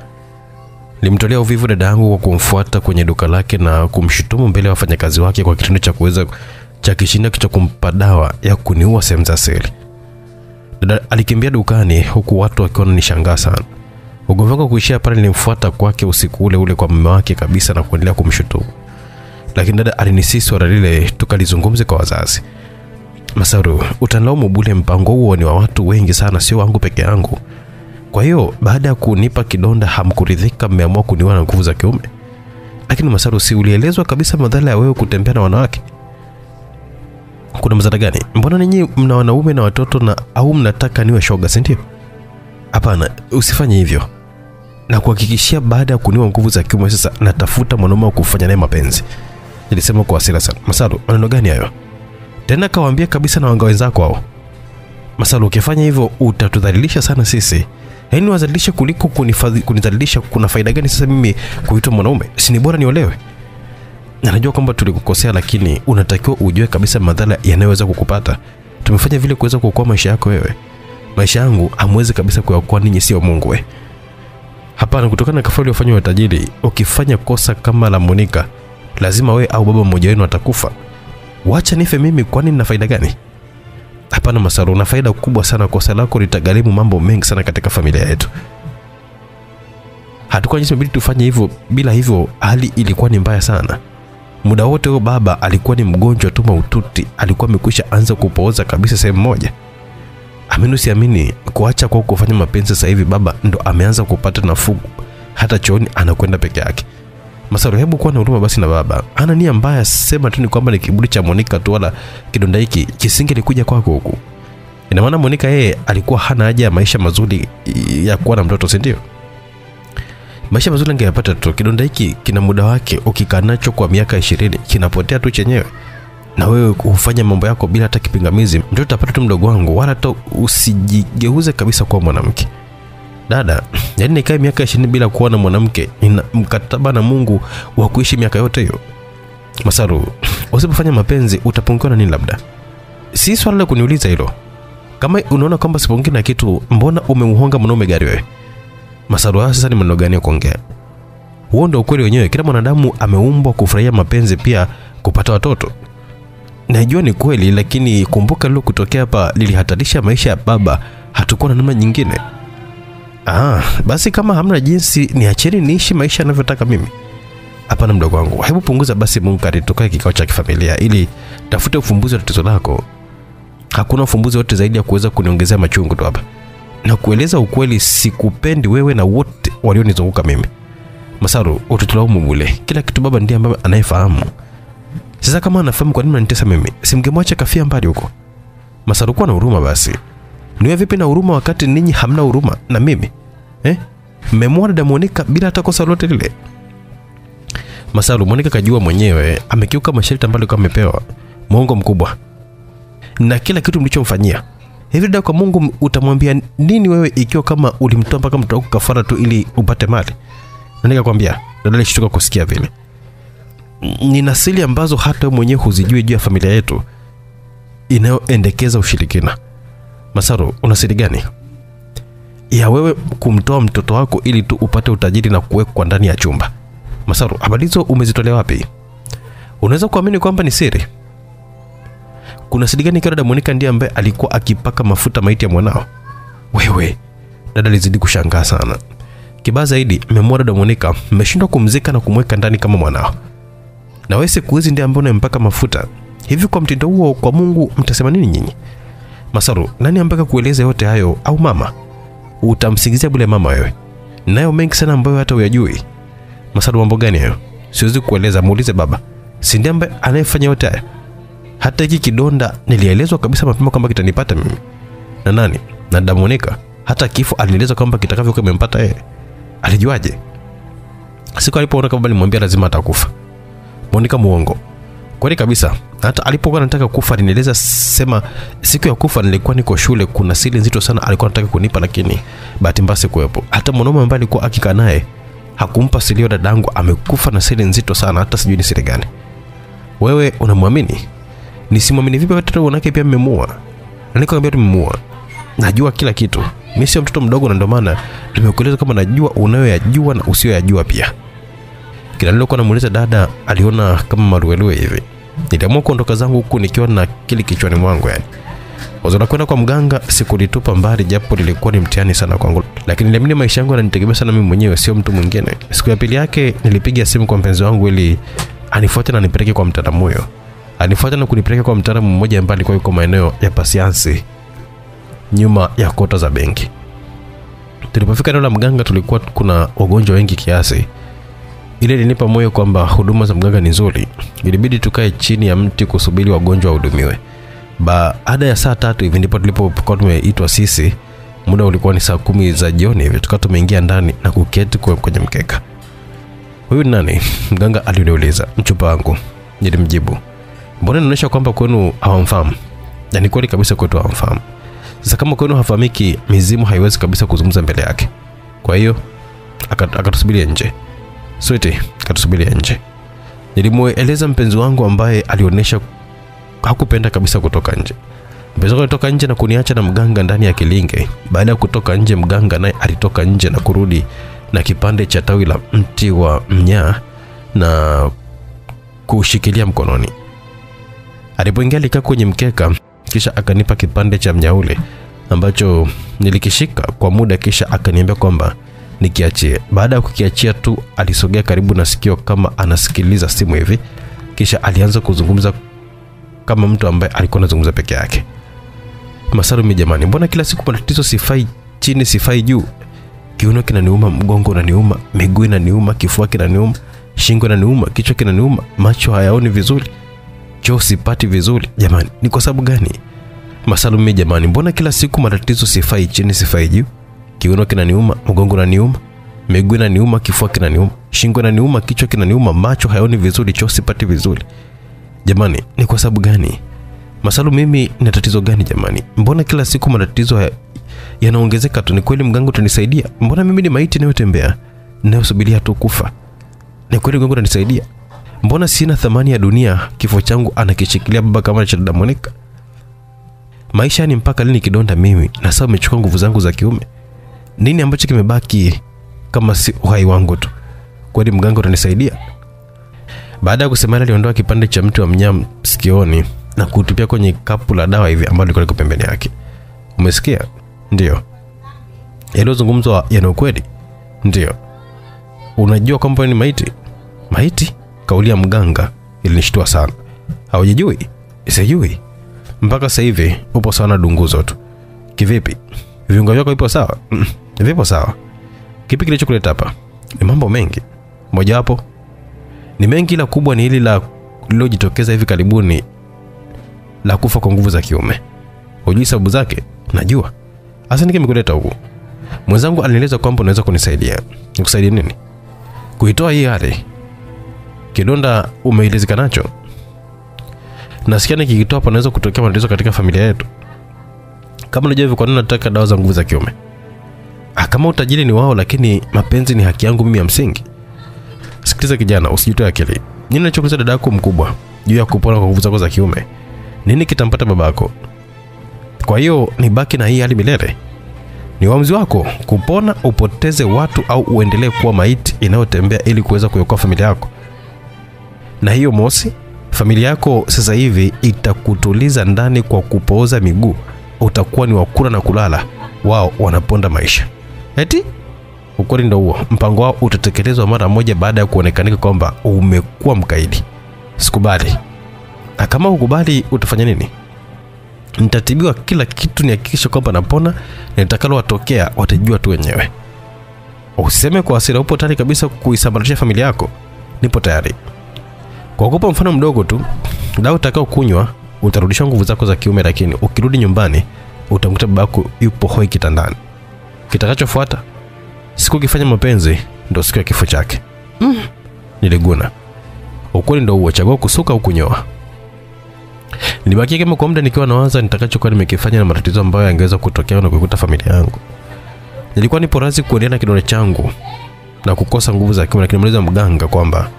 Nilimtolea uvivu dada yangu kwa kumfuata kwenye duka lake na kumshutumu mbele ya wafanyakazi wake kwa kitendo cha kuweza cha kishindo cha kumpa dawa ya kuniua sehemu za seli. Dada alikimbia dukani huku watu wakiwa wananishangaa sana. Ugomvi wangu kuishia pale, nilimfuata kwake usiku ule ule kwa mume wake kabisa na kuendelea kumshutumu, lakini dada alinisisi swala lile tukalizungumze kwa wazazi. Masaru, utanilaumu bule, mpango huo ni wa watu wengi sana, sio wangu peke yangu. Kwa hiyo baada ya kunipa kidonda hamkuridhika, mmeamua kuniua na nguvu za kiume. Lakini Masaru, si ulielezwa kabisa madhara ya wewe kutembea na wanawake? Kuna madhara gani? Mbona ninyi mna wanaume na watoto na au mnataka niwe shoga, si ndio? Hapana, usifanye hivyo. Na kuhakikishia, baada ya kuniwa nguvu za kiume, sasa natafuta mwanaume wa kufanya naye mapenzi. Nilisema kwa hasira sana. Masalu, maneno gani hayo? Tena kawaambia kabisa na wanga wenzako hao. Masalu, ukifanya hivyo utatudhalilisha sana sisi. Yaani wazalisha kuliko kunidhalilisha. Kuna faida gani sasa mimi kuitwa mwanaume? Si ni bora niolewe? Na najua kwamba tulikukosea, lakini unatakiwa ujue kabisa madhara yanayoweza kukupata. Tumefanya vile kuweza kuokoa maisha yako wewe. Maisha yangu hamwezi kabisa kuyaokoa ninyi, sio Mungu we. Hapana, kutokana na kafara iliyofanywa na tajiri, ukifanya kosa kama la Monica, lazima we au baba mmoja wenu atakufa. Wacha nife mimi, kwani nina faida gani? Hapana Masaru, una faida kubwa sana. Kosa lako litagharimu mambo mengi sana katika familia yetu. Hatukuwa jinsi imebidi tufanye hivyo, bila hivyo hali ilikuwa ni mbaya sana. Muda wote huo baba alikuwa ni mgonjwa tu mahututi, alikuwa amekwisha anza kupooza kabisa sehemu moja. Amini usiamini, kuacha kwa kufanya mapenzi sasa hivi baba ndo ameanza kupata nafuu, hata chooni anakwenda peke yake. Masaru, hebu kuwa na huruma basi na baba. Ana nia mbaya, sema tu ni kwamba ni kiburi cha Monica tu, wala kidonda hiki kisingelikuja kwako huku. Ina maana Monica yeye alikuwa hana haja ya maisha mazuri ya kuwa na mtoto, si ndio? Maisha mazuri angeyapata tu. Kidonda hiki kina muda wake, ukikaa nacho kwa miaka ishirini kinapotea tu chenyewe, na wewe hufanya mambo yako bila hata kipingamizi. Mtoto atapata tu, mdogo wangu, wala hata usijigeuze kabisa kuwa mwanamke dada. yaani nikae miaka ishirini bila kuwa na mwanamke, ina mkataba na Mungu wa kuishi miaka yote hiyo. Masaru, usipofanya mapenzi utapungukiwa na nini? Labda si swala la kuniuliza hilo. Kama unaona kwamba sipunguki na kitu, mbona umeuhonga mwanaume gari wewe? Masaru, haya sasa ni maneno gani ya kuongea? huo ndo ukweli wenyewe kila mwanadamu ameumbwa kufurahia mapenzi pia kupata watoto najua ni kweli lakini kumbuka lilo kutokea hapa lilihatarisha maisha ya baba. Hatukuwa na namna nyingine. Ah, basi kama hamna jinsi niacheni niishi maisha yanavyotaka mimi. Hapana mdogo wangu hebu punguza basi munkari tukae kikao cha kifamilia ili tafute ufumbuzi wa tatizo lako. Hakuna ufumbuzi wote zaidi ya kuweza kuniongezea machungu tu hapa. Na kueleza ukweli sikupendi wewe na wote walionizunguka mimi. Masaru ututulaumu bule kila kitu baba ndiye ambaye anayefahamu sasa kama anafahamu kwa nini mnanitesa mimi simgemwacha kafia mbali huko. Masaru kuwa na huruma basi. Niwe vipi na huruma wakati ninyi hamna huruma na mimi? Eh? mmemwona dada Monica bila hata kosa lolote lile? Masaru Monica kajua mwenyewe amekiuka masharti ambayo alikuwa amepewa. Mwongo mkubwa. Na kila kitu mlichomfanyia. Hivi dada kwa mungu utamwambia nini wewe ikiwa kama ulimtoa mpaka mtoto wako kafara tu ili upate mali? Na nikakwambia dada alishtuka kusikia vile nina siri ambazo hata wewe mwenyewe huzijui juu ya familia yetu. Inayoendekeza ushirikina. Masaru una siri gani? Ya wewe kumtoa mtoto wako ili tu upate utajiri na kuwekwa ndani ya chumba. Masaru habari hizo umezitolea wapi? Unaweza kuamini kwamba ni siri? Kuna siri gani ikiwa dada Monica ndiye ambaye alikuwa akipaka mafuta maiti ya mwanao? Wewe dada alizidi kushangaa sana. Kibaya zaidi, mmemwona dada Monica, mmeshindwa kumzika na kumweka ndani kama mwanao, na wewe siku hizi ndiye ambaye unampaka mafuta. Hivi kwa mtindo huo, kwa Mungu mtasema nini nyinyi? Masaru, nani ambaye kueleza yote hayo? Au mama? Utamsingizia bule mama wewe? Nayo mengi sana ambayo hata uyajui. Masaru, mambo gani hayo? Siwezi kueleza, muulize baba. Si ndiye ambaye anayefanya yote haya? hata hiki kidonda nilielezwa kabisa mapema kwamba kitanipata mimi na nani na Damonika. Hata kifo alinieleza kwamba kitakavyokuwa kimempata yeye alijuaje siku alipoona kwamba nilimwambia lazima atakufa Monica muongo. Kweli kabisa hata alipokuwa anataka kufa alinieleza sema siku ya kufa nilikuwa niko shule kuna siri nzito sana alikuwa anataka kunipa lakini bahati mbaya sikuwepo. Hata mwanaume ambaye alikuwa akikaa naye hakumpa siri dadangu amekufa na siri nzito sana hata sijui ni siri gani. Wewe unamwamini? Nisimwamini vipi wakati wanake pia mmemua? nikamwambia tumemua, najua kila kitu. Mi sio mtoto mdogo na ndio maana nimekueleza kama najua unayoyajua na usiyoyajua pia kila nilokuwa namuuliza dada aliona kama maruelue hivi. Niliamua kuondoka zangu huku nikiwa na kili kichwani mwangu yani. Wazo la kwenda kwa mganga sikulitupa mbali japo lilikuwa ni mtihani sana kwangu. Lakini niliamini maisha yangu yananitegemea sana mimi mwenyewe sio mtu mwingine. Siku ya pili yake nilipiga simu kwa mpenzi wangu ili anifuate na nipeleke kwa mtaalamu huyo. Alifuata na kunipeleka kwa mtaalamu mmoja ambaye alikuwa yuko maeneo ya pasiansi nyuma ya kota za benki. Tulipofika eneo la mganga tulikuwa kuna wagonjwa wengi kiasi ile ilinipa moyo kwamba huduma za mganga ni nzuri. Ilibidi tukae chini ya mti kusubiri wagonjwa wahudumiwe. Baada ya saa tatu hivi ndipo tulipokuwa tumeitwa sisi. Muda ulikuwa ni saa kumi za jioni hivi tukawa tumeingia ndani na kuketi kwenye mkeka. Huyu nani? Mganga aliniuliza mchupa wangu. Nilimjibu mbona inaonyesha kwamba kwenu hawamfahamu? Na ni kweli kabisa kwetu hawamfahamu. Sasa kama kwenu hafahamiki mizimu haiwezi kabisa kuzungumza mbele yake. Kwa hiyo akatusubiria nje switi katusubiri nje. Nilimweleza mpenzi wangu ambaye alionyesha hakupenda kabisa kutoka nje. Mpenzi wangu alitoka nje na kuniacha na mganga ndani ya kilinge. Baada ya kutoka nje mganga naye alitoka nje na kurudi na kipande cha tawi la mti wa mnyaa na kuushikilia mkononi. Alipoingia alikaa kwenye mkeka kisha akanipa kipande cha mnyaule ambacho nilikishika kwa muda kisha akaniambia kwamba nikiachie. Baada ya kukiachia tu alisogea karibu na sikio kama anasikiliza simu hivi. Kisha alianza kuzungumza kama mtu ambaye alikuwa anazungumza peke yake. Masarumi jamani mbona kila siku matatizo sifai chini sifai juu? Kiuno kinaniuma mgongo unaniuma miguu inaniuma kifua kinaniuma shingo inaniuma kichwa kinaniuma macho hayaoni vizuri choo sipati vizuri. Jamani ni kwa sababu gani? Masalumi jamani mbona kila siku matatizo sifai chini sifai juu kiuno kinaniuma mgongo unaniuma miguu inaniuma kifua kinaniuma shingo inaniuma kichwa kinaniuma macho hayoni vizuri choo sipati vizuri. Jamani ni kwa sababu gani? Masalu mimi na tatizo gani jamani? Mbona kila siku matatizo ya, yanaongezeka tu? Ni kweli mganga utanisaidia? Mbona mimi ni maiti inayotembea inayosubiria tu kufa. Ni kweli mganga utanisaidia? Mbona sina thamani ya dunia? Kifo changu anakishikilia baba kama cha dada Monica maisha ni mpaka lini kidonda mimi? Na sasa umechukua nguvu zangu za kiume nini ambacho kimebaki kama si uhai wangu tu? Kweli mganga utanisaidia? Baada ya kusema hilo aliondoa kipande cha mti wa mnyama sikioni na kutupia kwenye kapu la dawa hivi ambalo liko pembeni yake. Umesikia? Ndio. Yaliyozungumzwa yana ukweli? Ndio. Unajua kwamba ni maiti? Maiti? Kauli ya mganga ilinishtua sana. Haujijui? Sijui. Mpaka sasa hivi upo sawa na dunguzo tu. Kivipi? Viungo vyako vipo sawa? Mm, vipo sawa. Kipi kilichokuleta hapa? Ni mambo mengi. Mojawapo ni mengi ila kubwa ni hili la lililojitokeza hivi karibuni la kufa kwa nguvu za kiume. Hujui sababu zake? Najua. Hasa nike mikuleta huku. Mwenzangu alinieleza kwamba unaweza kunisaidia. Nikusaidia nini? Kuitoa hii hali. Kidonda umeilizika nacho? Nasikia nikikitoa hapa naweza kutokea matatizo katika familia yetu. Kama unajua hivyo kwa nini nataka dawa za nguvu za kiume ah, kama utajiri ni wao lakini mapenzi ni haki yangu mimi ya msingi. Sikiliza kijana usijitoe akili. Nini nachokuza dada yako mkubwa? Juu ya kupona kwa nguvu zako za kiume. Nini kitampata babako kwa hiyo nibaki na hii hali milele. Ni uamuzi wako kupona upoteze watu au uendelee kuwa maiti inayotembea ili kuweza kuokoa familia yako. Na hiyo mosi familia yako sasa hivi itakutuliza ndani kwa kupooza miguu. Utakuwa ni wakula na kulala. Wao wanaponda maisha eti? Ukweli ndo huo. Mpango wao utatekelezwa mara moja baada ya kuonekanika kwamba umekuwa mkaidi. Sikubali. Na kama hukubali utafanya nini? Nitatibiwa kila kitu nihakikishe kwamba napona. Na nitakalowatokea watajua tu wenyewe. Useme kwa hasira upo tayari kabisa kuisambaratisha familia yako? Nipo tayari. Kwa kupa mfano mdogo tu dawa utakao kunywa utarudisha nguvu zako za kiume lakini ukirudi nyumbani utamkuta babako yupo hoi kitandani kitakachofuata siku kifanya mapenzi ndo siku ya kifo chake. Mm. niliguna. Ukweli ndo huo chagua kusuka au kunyoa. Nilibakia kama kwa muda nikiwa nawaza nitakachokuwa nimekifanya na matatizo ambayo yangeweza kutokea na kuikuta familia yangu. Nilikuwa nipo razi kuendelea na kidole changu na kukosa nguvu za kiume lakini muuliza mganga kwamba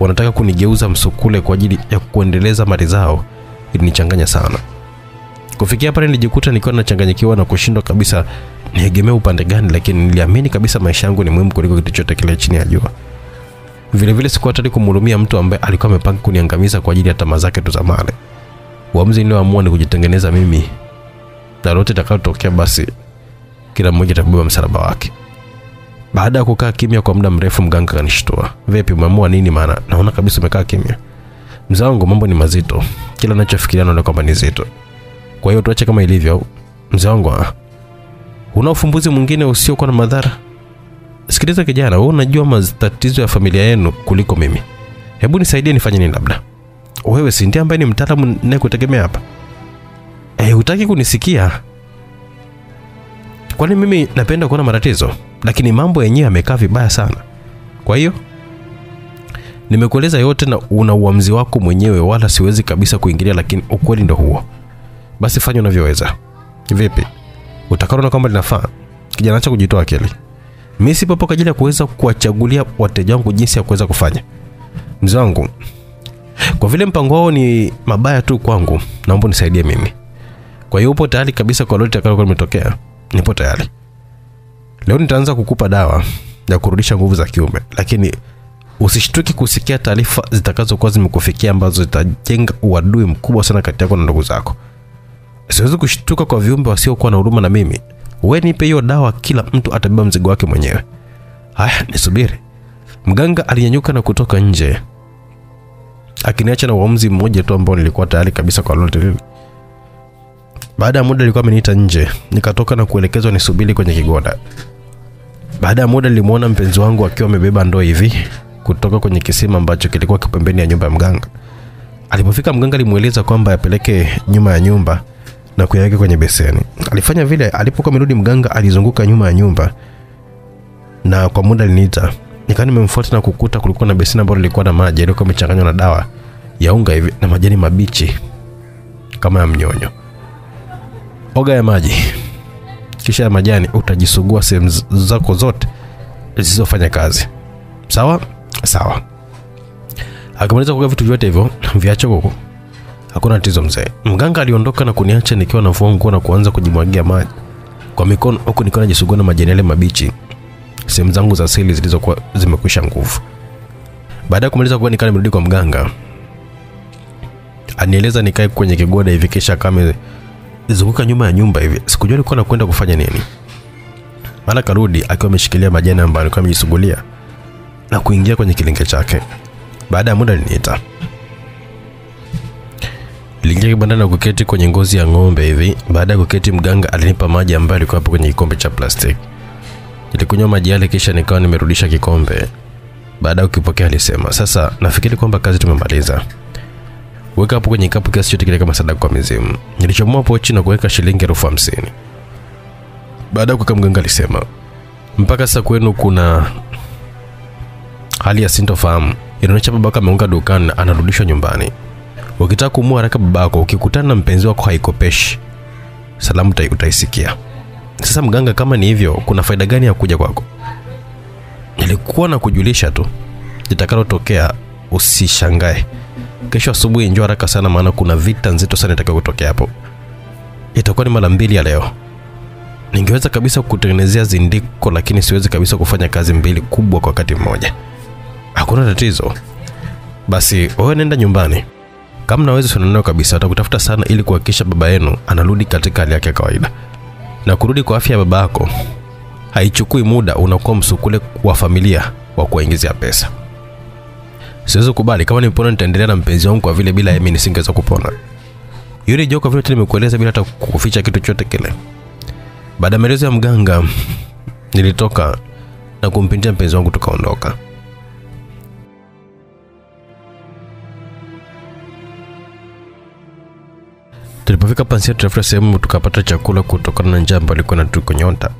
wanataka kunigeuza msukule kwa ajili ya kuendeleza mali zao ilinichanganya sana. Kufikia pale nilijikuta nikiwa nachanganyikiwa na kushindwa kabisa niegemee upande gani lakini niliamini kabisa maisha yangu ni muhimu kuliko kitu chote kile chini ya jua. Vilevile sikuwa tayari kumhurumia mtu ambaye alikuwa amepanga kuniangamiza kwa ajili ya tamaa zake tu za mali uamuzi nilioamua ni kujitengeneza mimi. Na lolote litakalotokea, basi kila mmoja atabeba msalaba wake. Baada ya kukaa kimya kwa muda mrefu mganga kanishtua vipi umeamua nini maana? Naona kabisa umekaa kimya. Mzee wangu mambo ni mazito. Kila ninachofikiria naona kwamba ni zito. Kwa hiyo tuache kama ilivyo. Mzee wangu ah, una ufumbuzi mwingine usiokuwa na madhara? Sikiliza kijana wewe unajua matatizo ya familia yenu kuliko mimi. Hebu nisaidie nifanye nini labda? Wewe si ndiye ambaye ni mtaalamu nayekutegemea hapa? E, hutaki kunisikia? Kwani mimi napenda kuona matatizo? Lakini mambo yenyewe yamekaa vibaya sana. Kwa hiyo nimekueleza yote na una uamzi wako mwenyewe wala siwezi kabisa kuingilia lakini ukweli ndo huo. Basi fanya unavyoweza. Vipi utakaona kwamba linafaa. Kijana acha kujitoa akili. Mi sipopo kwa ajili ya kuweza kuwachagulia wateja wangu jinsi ya kuweza kufanya. Mzee wangu kwa vile mpango wao ni mabaya tu kwangu naomba nisaidie mimi. Kwa hiyo upo tayari kabisa kwa lolote takalokuwa limetokea? Nipo tayari. Leo nitaanza kukupa dawa ya kurudisha nguvu za kiume lakini usishtuki kusikia taarifa zitakazokuwa zimekufikia ambazo zitajenga uadui mkubwa sana kati yako na ndugu zako siwezi kushtuka kwa viumbe wasiokuwa na huruma na mimi. We nipe hiyo dawa kila mtu atabeba mzigo wake mwenyewe. Haya nisubiri. Mganga alinyanyuka na kutoka nje akiniacha na uamuzi mmoja tu ambao nilikuwa tayari kabisa kwa lolote lile baada ya muda alikuwa ameniita nje nikatoka na kuelekezwa nisubiri kwenye kigoda baada ya muda nilimwona mpenzi wangu akiwa amebeba ndoo hivi kutoka kwenye kisima ambacho kilikuwa kipembeni ya nyumba ya mganga. Alipofika mganga alimweleza kwamba yapeleke nyuma ya nyumba na kuyaweka kwenye beseni. Alifanya vile alipokuwa amerudi mganga alizunguka nyuma ya nyumba na kwa muda aliniita. Nikawa nimemfuata na kukuta kulikuwa na beseni ambalo lilikuwa na maji yaliyokuwa yamechanganywa na dawa ya unga hivi na majani mabichi kama ya mnyonyo. Oga ya maji. Kisha ya majani utajisugua sehemu zako zote zisizofanya kazi. Sawa? Sawa. Akamaliza kuoga vitu vyote hivyo viache huko hakuna tatizo mzee mganga aliondoka na kuniacha nikiwa nafua nguo na kuanza kujimwagia maji kwa mikono huku nikiwa najisugua na majani yale mabichi sehemu zangu za asili zilizokuwa zimekwisha nguvu Baada ya kumaliza kuwa nikaa nimerudi kwa mganga, anieleza nikae kwenye kigoda hivi, kisha kama zunguka nyuma ya nyumba hivi. Sikujua alikuwa anakwenda kufanya nini. Mara karudi akiwa ameshikilia majani ambayo alikuwa amejisugulia na kuingia kwenye kilinge chake. Baada ya muda aliniita. Niliingia kibanda na kuketi kwenye ngozi ya ng'ombe hivi. Baada ya kuketi, mganga alinipa maji ambayo alikuwa hapo kwenye kikombe cha plastiki. Nilikunywa maji yale, kisha nikawa nimerudisha kikombe. Baada ya kukipokea, alisema sasa, nafikiri kwamba kazi tumemaliza. Weka hapo kwenye kapu kiasi chote kile kama sadaka kwa mizimu. Nilichomoa pochi na kuweka shilingi elfu hamsini. Baada ya kuweka, mganga alisema mpaka sasa kwenu kuna hali ya sintofahamu inaonyesha babaka ameunga dukani na anarudishwa nyumbani. Ukitaka kumua haraka babako, ukikutana na mpenzi wako haikopeshi, salamu utai- utaisikia. Sasa mganga, kama ni hivyo, kuna faida gani ya kuja kwako? Nilikuwa na kujulisha tu, litakalotokea usishangae. Kesho asubuhi njoo haraka sana, maana kuna vita nzito sana itakayo kutokea hapo. Itakuwa ni mara mbili ya leo. Ningeweza kabisa kukutengenezea zindiko, lakini siwezi kabisa kufanya kazi mbili kubwa kwa wakati mmoja. Hakuna tatizo. Basi wewe nenda nyumbani. Kama naweza usione kabisa, atakutafuta sana ili kuhakikisha baba yenu anarudi katika hali yake ya kawaida. Na kurudi kwa afya ya baba yako haichukui muda, unakuwa msukule wa familia wa kuwaingizia pesa. Siwezi kubali kama nipona, nitaendelea na mpenzi wangu kwa vile bila yeye nisingeweza kupona. Yule joko vile nimekueleza bila hata kuficha kitu chote kile. Baada ya maelezo ya mganga, nilitoka na kumpindia mpenzi wangu tukaondoka. Tulipofika pansia, tutafuta sehemu tukapata chakula kutokana na njaa ambayo ilikuwa inatukonyota.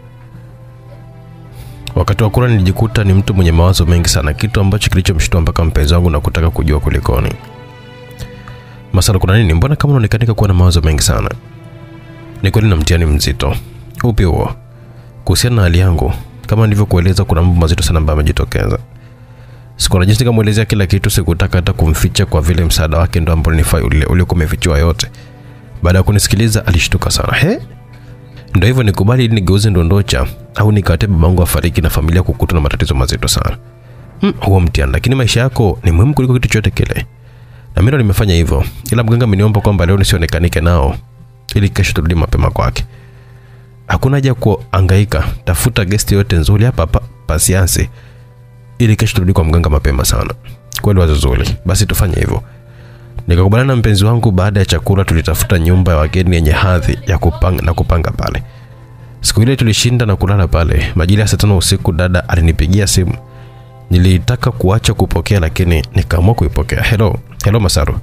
Wakati wa kula nilijikuta ni mtu mwenye mawazo mengi sana, kitu ambacho kilichomshtua mpaka mpenzi wangu na kutaka kujua kulikoni. Masala, kuna nini? Mbona kama unaonekanika kuwa na mawazo mengi sana? Ni kweli na mtihani mzito. Upi huo? Kuhusiana na hali yangu, kama nilivyokueleza, kuna mambo mazito sana ambayo yamejitokeza. Sikuwa jinsi nikamwelezea kila kitu, sikutaka hata kumficha kwa vile msaada wake ndo ambao ule uliokuwa umefichua yote. Baada ya kunisikiliza alishtuka sana. He? Ndio hivyo nikubali ili nigeuze ndondocha au nikawate babangu afariki na familia kukutwa na matatizo mazito sana. Hmm, huo mtihani, lakini maisha yako ni muhimu kuliko kitu chote kile. Na mimi nimefanya hivyo. Ila mganga ameniomba kwamba leo nisionekanike nao ili kesho turudi mapema kwake. Hakuna haja kuangaika, tafuta gesti yote nzuri hapa hapa pasiansi ili kesho turudi kwa mganga mapema sana. Kweli wazo zuri. Basi tufanye hivyo. Nikakubaliana na mpenzi wangu. Baada ya chakula, tulitafuta nyumba ya wageni yenye hadhi ya kupanga na kupanga pale. Siku ile tulishinda na kulala pale. Majira ya saa usiku, dada alinipigia simu. Nilitaka kuacha kupokea, lakini nikaamua kuipokea. Hello, hello Masaru.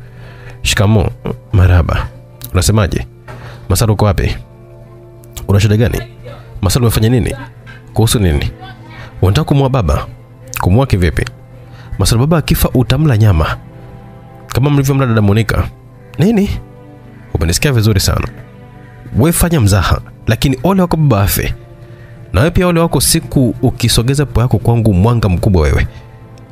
Shikamo. Marhaba. Unasemaje? Masaru, uko wapi? Una shida gani? Masaru, umefanya nini? Kuhusu nini? Unataka kumua baba? Kumua kivipi? Masaru, baba akifa utamla nyama kama mlivyomla dada Monica. Nini? Umenisikia vizuri sana. We fanya mzaha, lakini ole wako baba afe. Na wewe pia ole wako siku ukisogeza pua yako kwangu, mwanga mkubwa wewe.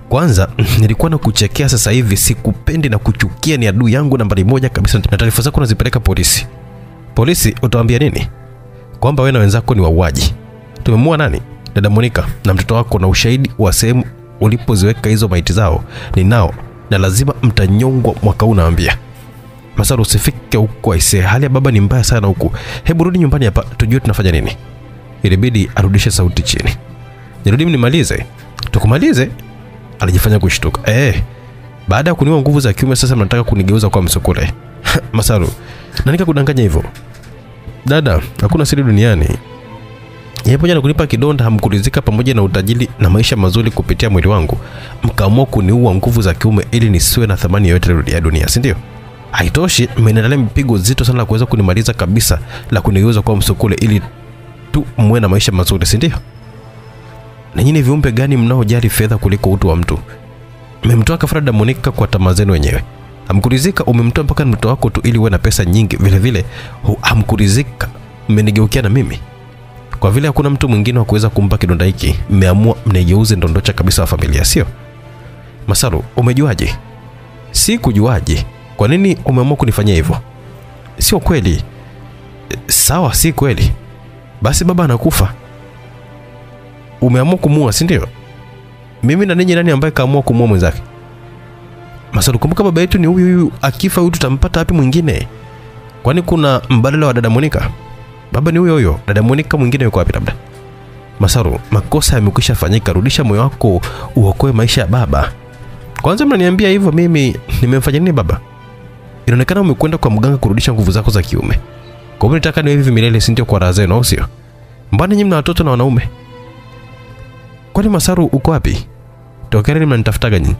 Kwanza [CLEARS THROAT] nilikuwa na kuchekea, sasa hivi sikupendi na kuchukia, ni adui yangu nambari moja kabisa, na taarifa zako unazipeleka polisi. Polisi utawaambia nini? Kwamba wewe na wenzako ni wauaji. Tumemua nani? Dada Monica na mtoto wako, na ushahidi wa sehemu ulipoziweka hizo maiti zao ninao na lazima mtanyongwa mwaka huu naambia. Masaru, usifike huko aisee, hali ya baba ni mbaya sana huku. Hebu rudi nyumbani hapa tujue tunafanya nini. Ilibidi arudishe sauti chini. Nirudi mnimalize. Tukumalize? Alijifanya kushtuka. Eh, baada ya kuniwa nguvu za kiume sasa mnataka kunigeuza kwa msukule. [LAUGHS] Masaru, na nikakudanganya hivyo? Dada, hakuna siri duniani. Yeye pamoja na kunipa kidonda hamkuridhika pamoja na utajiri na maisha mazuri kupitia mwili wangu, mkaamua kuniua nguvu za kiume ili nisiwe na thamani yoyote ya dunia, si ndio? Haitoshi, mmeniandalia mpigo zito sana la kuweza kunimaliza kabisa, la kunigeuza kwa msukule ili tu muwe na maisha mazuri, si ndio? Na nyinyi viumbe gani mnaojali fedha kuliko utu wa mtu? Mmemtoa kafara da Monica kwa tamaa zenu wenyewe. Hamkuridhika, umemtoa mpaka mtoto wako tu ili uwe na pesa nyingi. Vile vile hu- hamkuridhika, mmenigeukia na mimi kwa vile hakuna mtu mwingine wa kuweza kumpa kidonda hiki, mmeamua mnaigeuze ndondocha kabisa wa familia, sio? Masaru, umejuaje? Si kujuaje? Kwa nini umeamua kunifanyia hivyo? Sio kweli. Sawa, si kweli. Basi baba anakufa, umeamua kumua, si ndio? Mimi na ninyi, nani ambaye kaamua kumua mwenzake? Masaru, kumbuka baba yetu ni huyu huyu, akifa huyu tutampata wapi mwingine? Kwani kuna mbadala wa dada Monica? Baba ni huyo huyo, dada Monica mwingine yuko wapi labda? Masaru, makosa yamekwisha fanyika, rudisha moyo wako uokoe maisha ya baba. Kwanza mnaniambia hivyo, mimi nimemfanya nini baba? Inaonekana umekwenda kwa mganga kurudisha nguvu zako za kiume. Kwa hivyo nitaka niwe hivi milele, si? Kwa raha zenu, au sio? Mbona nyinyi mna watoto na wanaume? Kwani Masaru uko wapi? Tokea lini mnanitafutaga nyinyi?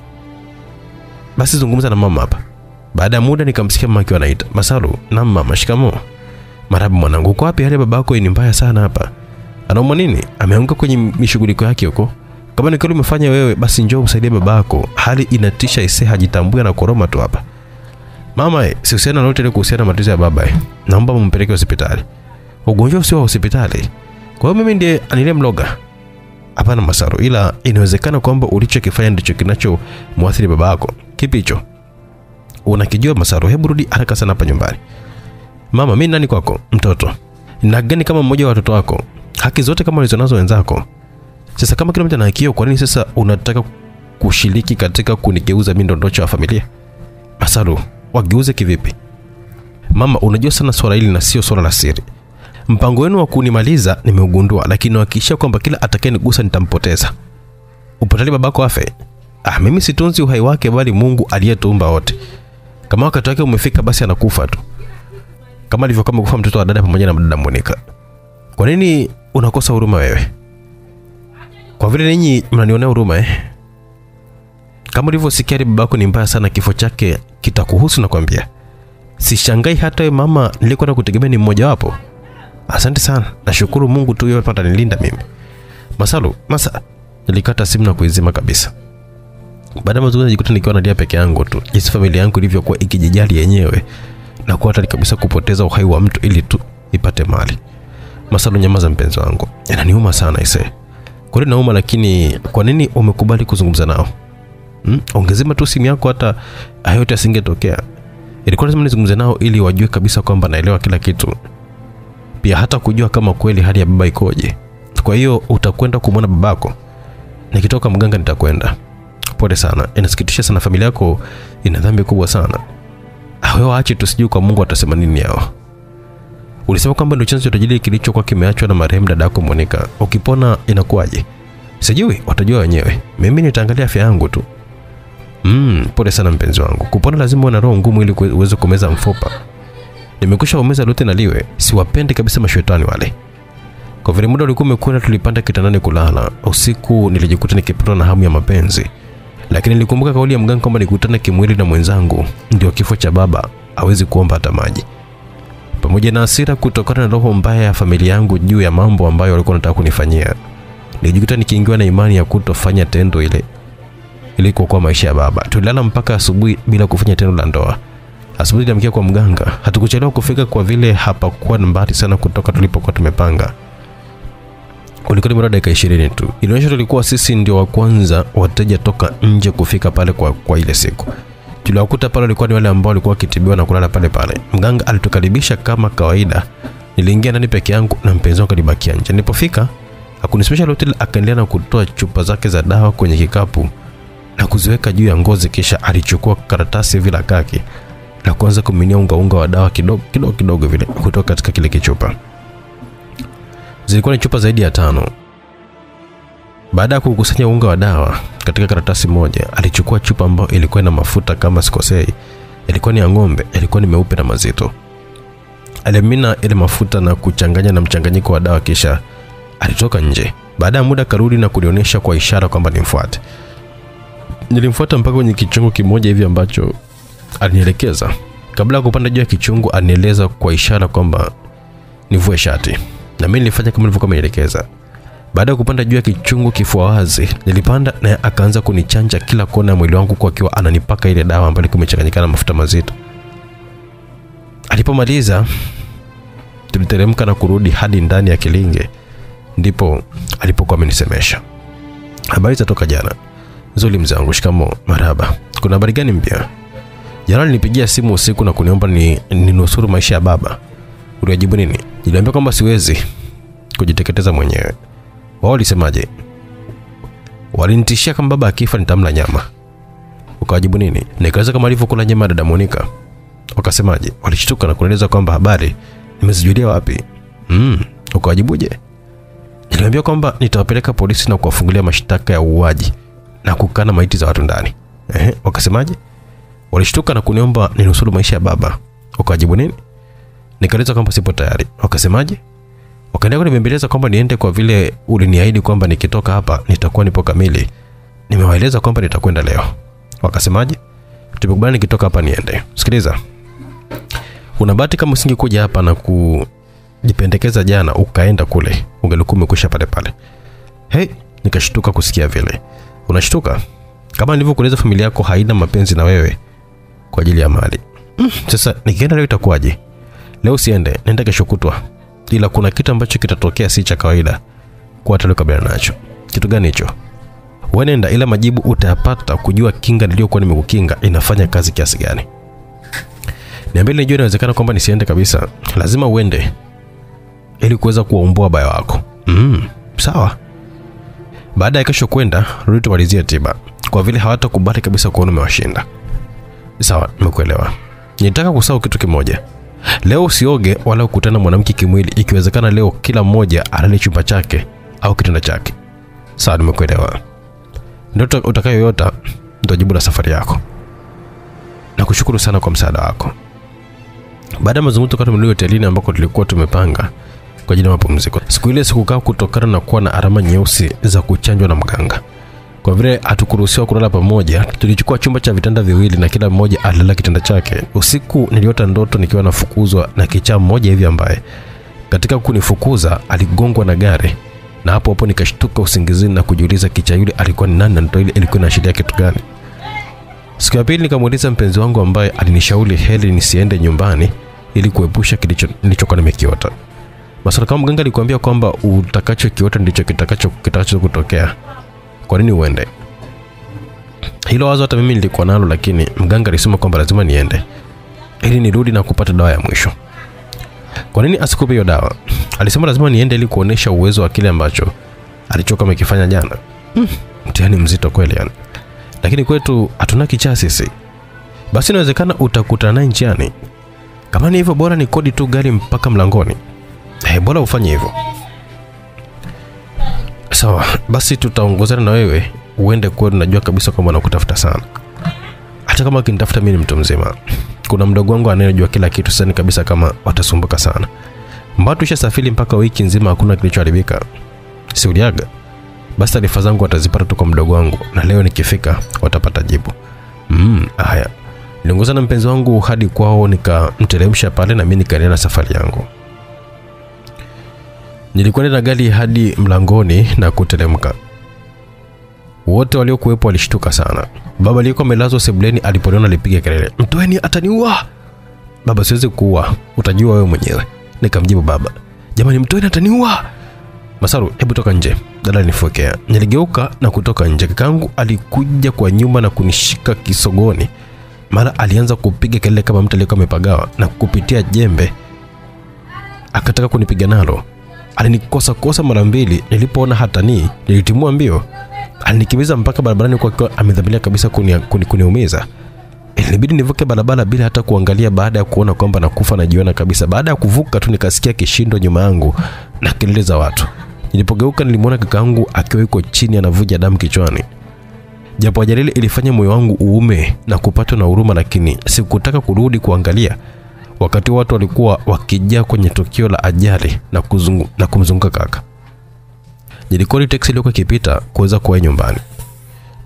Basi zungumza na mama hapa. Baada ya muda nikamsikia mama akiwa anaita, Masaru, na mama, shikamoo. Marahaba mwanangu, uko wapi? Hali ya babako ni mbaya sana hapa. Anaumwa nini? Ameanguka kwenye mishughuliko yake huko. Kama ni kweli umefanya wewe, basi njoo msaidie babako. Hali inatisha ise, hajitambui na koroma tu hapa. Mama, eh, sihusiana na lolote ile kuhusiana na matatizo ya baba. Eh. Naomba mumpeleke hospitali. Ugonjwa sio wa hospitali. Kwa hiyo mimi ndiye aniliyemloga. Hapana Masaru, ila inawezekana kwamba ulichokifanya ndicho kinachomwathiri baba yako. Kipi hicho? Unakijua Masaru? Hebu rudi haraka sana hapa nyumbani. Mama, mimi nani kwako? Mtoto. Na gani kama mmoja wa watoto wako? Haki zote kama ulizonazo wenzako. Sasa kama kila mtu ana haki kwa nini sasa unataka kushiriki katika kunigeuza mimi ndondocho wa familia? Masaru, wageuze kivipi? Mama, unajua sana swala hili na sio swala la siri. Mpango wenu wa kunimaliza nimeugundua, lakini nahakikishia kwamba kila atakayenigusa nitampoteza. Upotali babako afe? Ah, mimi situnzi uhai wake, bali Mungu aliyetuumba wote. Kama wakati wake umefika, basi anakufa tu, kama alivyokuwa amekufa mtoto wa dada pamoja na dada Monica. Kwa nini unakosa huruma wewe? Kwa vile ninyi mnanionea huruma eh? Kama ulivyosikia babako ni mbaya sana, kifo chake kitakuhusu nakwambia. Sishangai hata wewe mama, nilikwenda kutegemea ni mmoja wapo. Asante sana, nashukuru Mungu tu yeye pata nilinda mimi. Masalu, masa nilikata simu na kuizima kabisa. Baada ya mazungumzo nilikuta nikiwa nalia peke yangu tu, jinsi familia yangu ilivyokuwa ikijijali yenyewe na kuwa hatari kabisa kupoteza uhai wa mtu ili tu ipate mali. Masalu, nyamaza mpenzi wangu, yananiuma sana ise. Kweli nauma, lakini kwa nini umekubali kuzungumza nao? Hmm? Ongezema tu simu yako, hata hayo yote yasingetokea. Ilikuwa lazima nizungumze nao ili wajue kabisa kwamba naelewa kila kitu, pia hata kujua kama kweli hali ya baba ikoje. Kwa hiyo utakwenda kumwona babako? Nikitoka mganga nitakwenda. Pole sana, inasikitisha sana, familia yako ina dhambi kubwa sana. Wewe waache tu, sijui kwa Mungu atasema nini yao. Ulisema kwamba ndio chanzo cha utajiri kilichokuwa kimeachwa na marehemu dada yako Monica. Ukipona inakuwaje? Sijui, watajua wenyewe. Mimi nitaangalia afya yangu tu. Mm, pole sana mpenzi wangu. Kupona lazima uwe na roho ngumu ili uweze kumeza mfupa. Nimekusha umeza lote na liwe. Siwapendi kabisa mashetani wale. Kwa vile muda ulikuwa umekwenda, tulipanda kitandani kulala. Usiku nilijikuta nikipatwa na hamu ya mapenzi, lakini nilikumbuka kauli ya mganga kwamba nikutane kimwili na mwenzangu ndio kifo cha baba, hawezi kuomba hata maji. Pamoja na hasira kutokana na roho mbaya ya familia yangu juu ya mambo ambayo walikuwa wanataka kunifanyia, nilijikuta nikiingiwa na imani ya kutofanya tendo ile ili kuokoa maisha ya baba. Tulilala mpaka asubuhi bila kufanya tendo la ndoa. Asubuhi niliamkia kwa mganga. Hatukuchelewa kufika kwa vile hapakuwa mbali sana kutoka tulipokuwa tumepanga. Ulikuwa ni muda dakika ishirini tu. Inaonyesha tulikuwa sisi ndio wa kwanza wateja toka nje kufika pale kwa, kwa ile siku. Tuliwakuta pale walikuwa ni wale ambao walikuwa wakitibiwa na kulala pale pale. Mganga alitukaribisha kama kawaida. Niliingia ndani peke yangu na mpenzi wangu alibakia nje. Nilipofika hakunisimamisha lolote, akaendelea na kutoa chupa zake za dawa kwenye kikapu na kuziweka juu ya ngozi, kisha alichukua karatasi vila kaki na kuanza kuminia unga unga wa dawa kidogo kidogo kidogo vile kutoka katika kile kichupa. Zilikuwa ni chupa zaidi ya tano. Baada ya kukusanya unga wa dawa katika karatasi moja, alichukua chupa ambayo ilikuwa na mafuta kama sikosei, ilikuwa ni ya ng'ombe, ilikuwa ni meupe na mazito. Alimina ile mafuta na kuchanganya na mchanganyiko wa dawa, kisha alitoka nje. Baada ya muda karudi na kulionyesha kwa ishara kwamba nimfuate. Nilimfuata mpaka kwenye kichungu kimoja hivi ambacho alinielekeza. Kabla ya kupanda juu ya kichungu, alinieleza kwa ishara kwamba nivue shati, na mimi nilifanya kama nilivyokuwa nimeelekeza. Baada ya kupanda juu ya kichungu kifua wazi, nilipanda naye akaanza kunichanja kila kona ya mwili wangu kwa akiwa ananipaka ile dawa ambayo ilikuwa imechanganyikana na mafuta mazito. Alipomaliza, tuliteremka na kurudi hadi ndani ya kilinge, ndipo alipokuwa amenisemesha. Habari za toka jana. Nzuri mzee wangu, shikamo. Marhaba. Kuna habari gani mpya? Jana nilipigia simu usiku na kuniomba ni ninusuru maisha ya baba. Uliwajibu nini? Niliambia kwamba siwezi kujiteketeza mwenyewe. Wao walisemaje? Walinitishia kama baba akifa nitamla nyama. Ukawajibu nini? Nikaweza kama alivyokula nyama dada Monica. Wakasemaje? Walishtuka na kunieleza kwamba habari nimezijulia wapi? Mm, ukawajibuje? Niliambia kwamba nitawapeleka polisi na kuwafungulia mashtaka ya uuaji na kukana maiti za watu ndani. Ehe, wakasemaje? Walishtuka na kuniomba ninusuru maisha ya baba. Ukawajibu nini? Nikaeleza kwamba sipo tayari. Wakasemaje? Wakaendelea kunibembeleza kwamba niende kwa vile uliniahidi kwamba nikitoka hapa nitakuwa nipo kamili. Nimewaeleza kwamba nitakwenda leo. Wakasemaje? Tumekubaliana nikitoka hapa niende. Sikiliza. Una bahati kama usingekuja hapa na kujipendekeza jana ukaenda kule, ungelikuwa umekwisha pale pale. Hey, nikashtuka kusikia vile. Unashtuka? Kama nilivyokueleza familia yako haina mapenzi na wewe kwa ajili ya mali. Mm, sasa nikienda leo itakuwaje? Leo usiende, nenda kesho kutwa. Ila kuna kitu ambacho kitatokea si cha kawaida kwa kabla nacho. Kitu gani hicho? Wewe nenda, ila majibu utayapata kujua kinga niliyokuwa nimekukinga inafanya kazi kiasi gani. Niambie nijue inawezekana kwamba nisiende kabisa. Lazima uende ili kuweza kuwaumbua baya wako. Mm, sawa. Baada ya kesho kwenda, rudi tumalizie tiba, kwa vile hawatakubali kabisa kuona umewashinda. Sawa, nimekuelewa. Nitaka kusahau kitu kimoja. Leo usioge wala ukutana mwanamke kimwili, ikiwezekana leo kila mmoja alale chumba chake au kitanda chake. Sawa, nimekuelewa. Ndoto utakayoyota ndio jibu la safari yako. Nakushukuru sana kwa msaada wako. Baada ya mazungumzo kati mlio hotelini ambako tulikuwa tumepanga kwa ajili ya mapumziko. Siku ile sikukaa kutokana na kuwa na alama nyeusi za kuchanjwa na mganga. Kwa vile hatukuruhusiwa kulala pamoja, tulichukua chumba cha vitanda viwili na kila mmoja alilala kitanda chake. Usiku niliota ndoto nikiwa nafukuzwa na kichaa mmoja hivi ambaye katika kunifukuza aligongwa na gari, na hapo hapo nikashtuka usingizini na kujiuliza kichaa yule alikuwa ni nani na ndoto ile ilikuwa inaashiria kitu gani. Siku ya pili nikamuuliza mpenzi wangu ambaye alinishauri heri nisiende nyumbani ili kuepusha nilichokuwa nimekiota. Maswala kama mganga alikwambia kwamba utakachokiota ndicho kitakacho kitakacho kutokea. Kwa nini uende? Hilo wazo hata mimi nilikuwa nalo, lakini mganga alisema kwamba lazima niende ili nirudi na kupata dawa ya mwisho. Kwa nini asikupe hiyo dawa? Alisema lazima niende ili kuonesha uwezo wa kile ambacho alichokuwa amekifanya jana. mtihani mtihani mzito kweli yani. Lakini kwetu hatuna kichaa sisi. Basi inawezekana utakutana naye njiani. Kama ni hivyo, bora ni kodi tu gari mpaka mlangoni. Eh, bora ufanye hivyo. Sawa, basi tutaongozana na wewe uende kwenu. unajua kabisa kwamba nakutafuta sana, hata kama akinitafuta mimi ni mtu mzima. Kuna mdogo wangu anayejua kila kitu, sani kabisa kama watasumbuka sana. Mbona tushasafiri mpaka wiki nzima hakuna kilichoharibika? Si uliaga? Basi taarifa zangu watazipata tu kwa mdogo wangu, na leo nikifika watapata jibu. Mm, haya. Niliongozana na mpenzi wangu hadi kwao, nikamteremsha pale na mi nikaendelea na safari yangu. Nilikwenda na gari hadi mlangoni na kuteremka. Wote waliokuwepo walishtuka sana. Baba aliyekuwa amelazwa sebuleni aliponiona alipiga kelele, mtoeni, ataniua! Baba, siwezi kuua, utajua wewe mwenyewe. Nikamjibu baba, jamani, mtoeni, ataniua! Masaru, hebu toka nje, dada nifokea. Niligeuka na kutoka nje. Kakangu alikuja kwa nyuma na kunishika kisogoni, mara alianza kupiga kelele kama mtu aliyekuwa amepagawa na kupitia jembe akataka kunipiga nalo. Alinikosa kosa mara mbili. Nilipoona hatani, nilitimua mbio. Alinikimbiza mpaka barabarani kwa akiwa amedhamiria kabisa kuniumiza kuni, kuni. Ilibidi nivuke barabara bila hata kuangalia, baada ya kuona kwamba nakufa najiona kabisa. Baada ya kuvuka tu nikasikia kishindo nyuma yangu na kelele za watu. Nilipogeuka nilimwona kakaangu akiwa yuko chini anavuja damu kichwani. Japo ajali ilifanya moyo wangu uume na kupatwa na huruma, lakini sikutaka kurudi kuangalia wakati watu walikuwa wakijaa kwenye tukio la ajali na, kuzungu, na kumzunguka kaka. Nilikodi teksi iliyokuwa ikipita kuweza kuwahi nyumbani.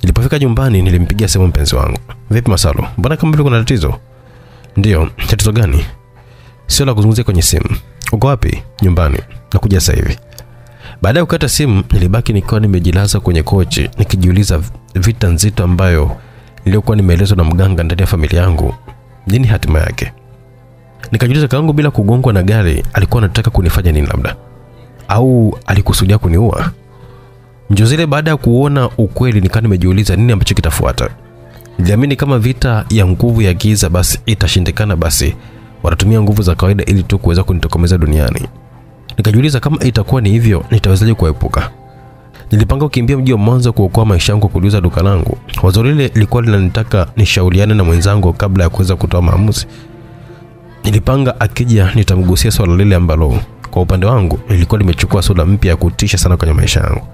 Nilipofika nyumbani, nilimpigia simu mpenzi wangu. Vipi Masalo, mbona kama vile kuna tatizo? Ndiyo, tatizo gani? Sio la kuzungumzia kwenye simu. Uko wapi? Nyumbani. Nakuja sasa hivi. Baada ya kukata simu, nilibaki nikiwa nimejilaza kwenye kochi nikijiuliza vita nzito ambayo niliyokuwa nimeelezwa na mganga ndani ya familia yangu, nini hatima yake? Nikajiuliza kaangu bila kugongwa na gari alikuwa anataka kunifanya nini labda? Au alikusudia kuniua? Njozile baada ya kuona ukweli nikaa nimejiuliza nini ambacho kitafuata. Niliamini kama vita ya nguvu ya giza basi itashindikana, basi watatumia nguvu za kawaida ili tu kuweza kunitokomeza duniani. Nikajiuliza kama itakuwa ni hivyo nitawezaje kuepuka. Nilipanga kukimbia mji wa Mwanza kuokoa maisha yangu kuliuza duka langu. Wazo lile lilikuwa linanitaka nishauriane na mwenzangu kabla ya kuweza kutoa maamuzi. Nilipanga akija nitamgusia swala lile ambalo kwa upande wangu lilikuwa limechukua sura mpya ya kutisha sana kwenye maisha yangu.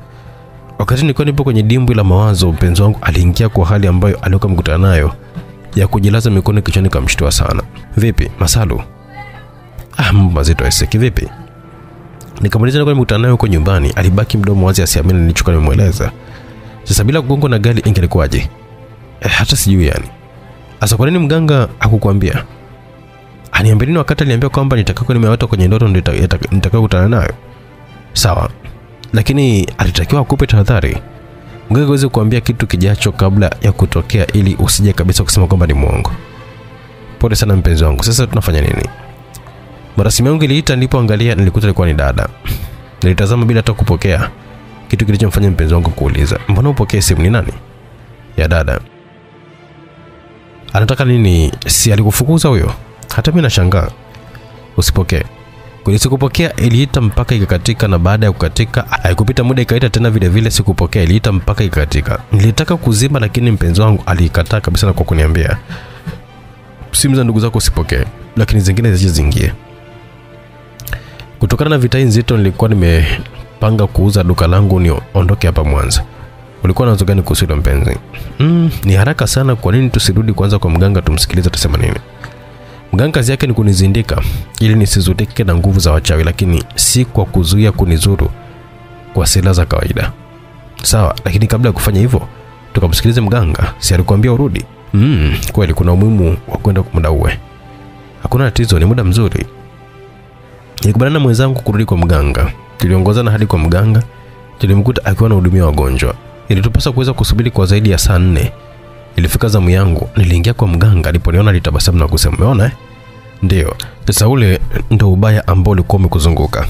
Wakati nilikuwa nipo kwenye dimbwi la mawazo, mpenzi wangu aliingia kwa hali ambayo alikuwa mkutana nayo ya kujilaza mikono kichwani, kamshtua sana. Vipi Masalu? Ah, mambo mazito Eseki, vipi? Nikamuuliza nilikuwa nimekutana nayo huko nyumbani, alibaki mdomo wazi asiamini nilichokuwa nimemweleza. Sasa bila kugongwa na gari ingelikuwaje? Eh, hata sijui yani. Sasa kwa nini mganga hakukwambia? Aniambia nini wakati aliniambia kwamba nitakako nimeota kwenye ndoto ndio nitakao kutana nayo? Sawa. Lakini alitakiwa akupe tahadhari. Mganga aweze kuambia kitu kijacho kabla ya kutokea ili usije kabisa kusema kwamba ni mwongo. Pole sana mpenzi wangu. Sasa tunafanya nini? Marasimu yangu iliita nilipoangalia nilikuta ilikuwa ni dada. [SNIFFS] Nilitazama bila hata kupokea. Kitu kilichomfanya mpenzi wangu kuuliza, "Mbona upokee simu ni nani?" Ya dada. Anataka nini? Si alikufukuza huyo? Hata mimi nashangaa. Usipokee. Kwenye sikupokea iliita mpaka ikakatika, na baada ya kukatika haikupita muda ikaita tena vile vile, sikupokea iliita mpaka ikakatika. Nilitaka kuzima, lakini mpenzi wangu alikataa kabisa na kwa kuniambia simu za ndugu zako usipokee, lakini zingine zije zingie. Kutokana na vitai nzito, nilikuwa nimepanga kuuza duka langu niondoke hapa Mwanza. Ulikuwa na gani kuhusu hilo mpenzi? Mm, ni haraka sana. Kwa nini tusirudi kwanza kwa mganga tumsikilize atasema nini? Mganga kazi yake ni kunizindika ili nisizutike na nguvu za wachawi, lakini si kwa kuzuia kunizuru kwa silaha za kawaida. Sawa, lakini kabla ya kufanya hivyo tukamsikilize mganga. Si alikwambia urudi? Mm, kweli kuna umuhimu wa kwenda muda uwe. Hakuna tatizo, ni muda mzuri. Nilikubaliana na mwenzangu kurudi kwa mganga. Tuliongozana hadi kwa mganga. Tulimkuta akiwa na anahudumia wagonjwa. Ilitupasa kuweza kusubiri kwa zaidi ya saa nne. Ilifika zamu yangu, niliingia kwa mganga. Aliponiona alitabasamu na kusema, "Umeona eh?" Ndio. Sasa ule ndo ubaya ambao ulikuwa umekuzunguka.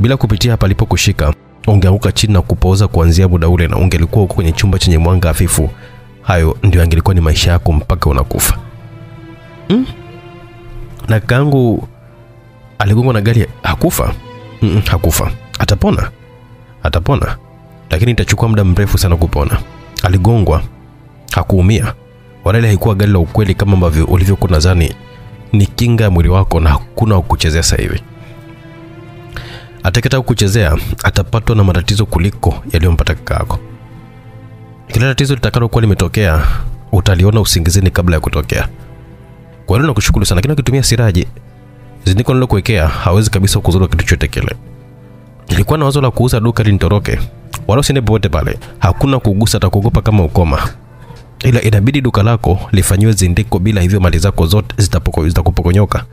Bila kupitia hapa alipokushika, ungeanguka chini na kupooza kuanzia muda ule, na ungelikuwa uko kwenye chumba chenye mwanga hafifu. Hayo ndio angelikuwa ni maisha yako mpaka unakufa. Mm? Na kangu aligongwa na gari hakufa? Mm -mm, hakufa. Atapona? Atapona, lakini itachukua muda mrefu sana kupona. Aligongwa, hakuumia. Wala ile haikuwa gari la ukweli kama ambavyo ulivyokuwa nadhani. Ni kinga ya mwili wako na hakuna kuchezea sasa hivi. Atakayetaka kukuchezea atapatwa na matatizo kuliko yaliyompata kaka yako. Kila tatizo litakalokuwa limetokea utaliona usingizini kabla ya kutokea. Kwa hiyo nakushukuru sana, lakini ukitumia siraji zindiko nilokuwekea hawezi kabisa kuzuru kitu chochote kile. Nilikuwa na wazo la kuuza duka linitoroke wala usiende popote pale, hakuna kugusa, atakuogopa kama ukoma, ila inabidi duka lako lifanyiwe zindiko, bila hivyo mali zako zote zitakupokonyoka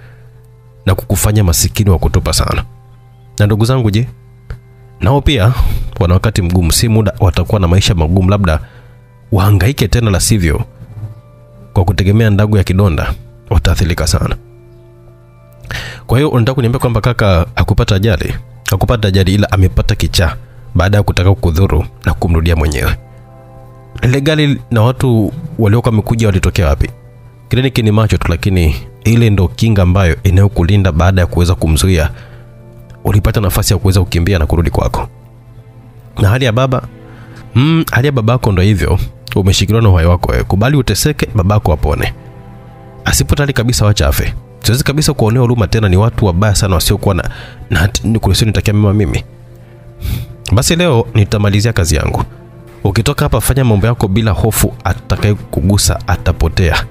na kukufanya masikini wa kutupa sana. Na ndugu zangu, je, nao pia wana wakati mgumu, si muda watakuwa na maisha magumu, labda wahangaike tena, la sivyo kwa kutegemea ndagu ya kidonda wataathirika sana. Kwa hiyo unataka kuniambia kwamba kaka hakupata ajali? Hakupata ajali, ila amepata kichaa baada ya kutaka kukudhuru na kumrudia mwenyewe. Ile gari na watu waliokuwa wamekuja walitokea wapi? Kliniki ni macho tu, lakini ile ndo kinga ambayo inayokulinda baada ya kuweza kumzuia. Ulipata nafasi ya kuweza kukimbia na kurudi kwako. Na hali ya baba mm, hali ya babako ndo hivyo, umeshikiliwa na uhai wako wewe. Kubali uteseke, babako apone. Asipotali kabisa, wacha afe. Siwezi kabisa kuonea huruma tena, ni watu wabaya sana wasiokuwa na, na nitakia mema mimi. Basi leo nitamalizia kazi yangu. Ukitoka hapa, fanya mambo yako bila hofu, atakaye kugusa atapotea.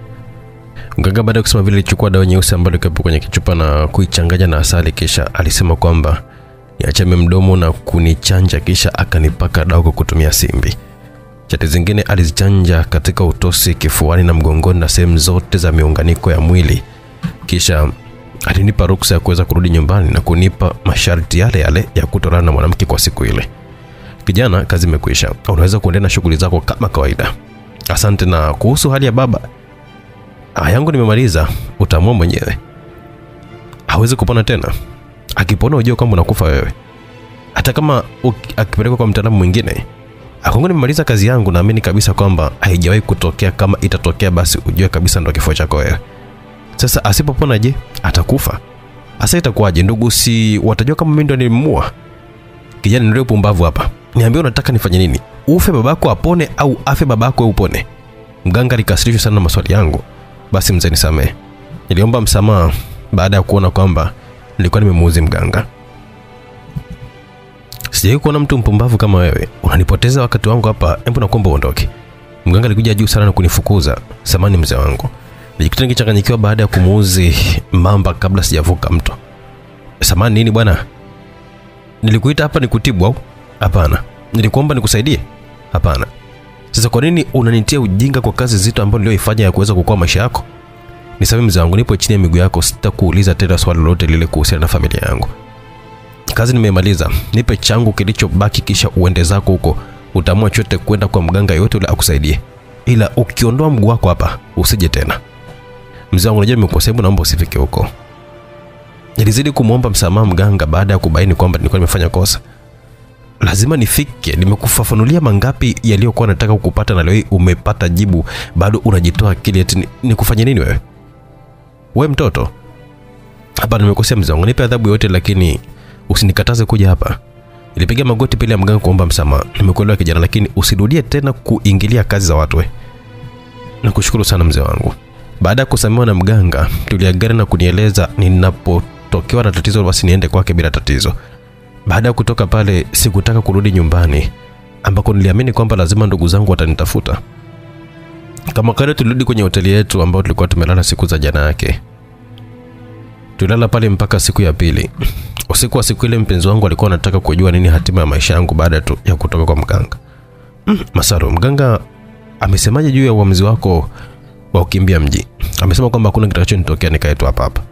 Mganga baada ya kusema vile, alichukua dawa nyeusi ambayo ilikuwa kwenye kichupa na kuichanganya na asali, kisha alisema kwamba niachame mdomo na kunichanja, kisha akanipaka dawa kwa kutumia simbi. Chati zingine alizichanja katika utosi, kifuani na mgongoni na sehemu zote za miunganiko ya mwili. Kisha alinipa ruksa ya kuweza kurudi nyumbani na kunipa masharti yale yale ya kutolana na mwanamke kwa siku ile. Kijana, kazi imekwisha, unaweza kuendelea na shughuli zako kama kawaida. Asante. Na kuhusu hali ya baba, ah, yangu nimemaliza, utaamua mwenyewe. Hawezi kupona tena. Akipona ujue kwamba unakufa wewe, hata kama akipelekwa kwa mtaalamu mwingine. Akongo, nimemaliza kazi yangu, naamini kabisa kwamba haijawahi kutokea. Kama itatokea, basi ujue kabisa ndo kifo chako wewe. Sasa asipopona je? Atakufa. Asa itakuwaje ndugu? Si watajua kama mimi ndo nilimua? Kijana ndio pumbavu hapa. Niambie unataka nifanye nini? Ufe babako apone au afe babako upone? Mganga alikasirishwa sana na maswali yangu. Basi mzee nisamehe. Niliomba msamaha baada ya kuona kwamba nilikuwa nimemuuzi mganga. Sijawai kuona mtu mpumbavu kama wewe. Unanipoteza wakati wangu hapa hebu nakuomba uondoke. Mganga alikuja juu sana na kunifukuza. Samani mzee wangu. Nilijikuta nikichanganyikiwa baada ya kumuuzi mamba kabla sijavuka mto. Samani nini bwana? Nilikuita hapa nikutibu au hapana. Nilikuomba nikusaidie? Hapana. Sasa kwa nini unanitia ujinga kwa kazi zito ambayo niliyoifanya ya kuweza kukoa maisha yako? Nisamehe mzee wangu nipo chini ya miguu yako sitakuuliza tena swali lolote lile kuhusiana na familia yangu. Kazi nimemaliza. Nipe changu kilichobaki kisha uende zako huko. Utaamua chote kwenda kwa mganga yote ule akusaidie. Ila ukiondoa mguu wako hapa usije tena. Mzee wangu najua nimekosea. Hebu naomba usifike huko. Nilizidi kumwomba msamaha mganga baada ya kubaini kwamba nilikuwa nimefanya kosa lazima nifike. Nimekufafanulia mangapi yaliyokuwa nataka kukupata na leo umepata jibu. Bado unajitoa akili eti nikufanye nini wewe? We mtoto. Hapa nimekosea mzee wangu. Nipe adhabu yote lakini usinikataze kuja hapa. Nilipiga magoti pele ya mganga kuomba msamaha. Nimekuelewa kijana lakini usirudie tena kuingilia kazi za watu we. Nakushukuru sana mzee wangu. Baada ya kusamehewa na mganga tuliagana na kunieleza ninapotokewa na tatizo basi niende kwake bila tatizo baada ya kutoka pale sikutaka kurudi nyumbani ambako niliamini kwamba lazima ndugu zangu watanitafuta. Kama kawaida tulirudi kwenye hoteli yetu ambayo tulikuwa tumelala siku za jana yake. Tulilala pale mpaka siku ya pili. Usiku wa siku ile mpenzi wangu alikuwa anataka kujua nini hatima ya maisha yangu baada tu ya kutoka kwa mganga. Masaro mganga amesemaje juu ya uamuzi wako wa kukimbia mji? Amesema kwamba hakuna kitakachonitokea nikae tu hapa hapa.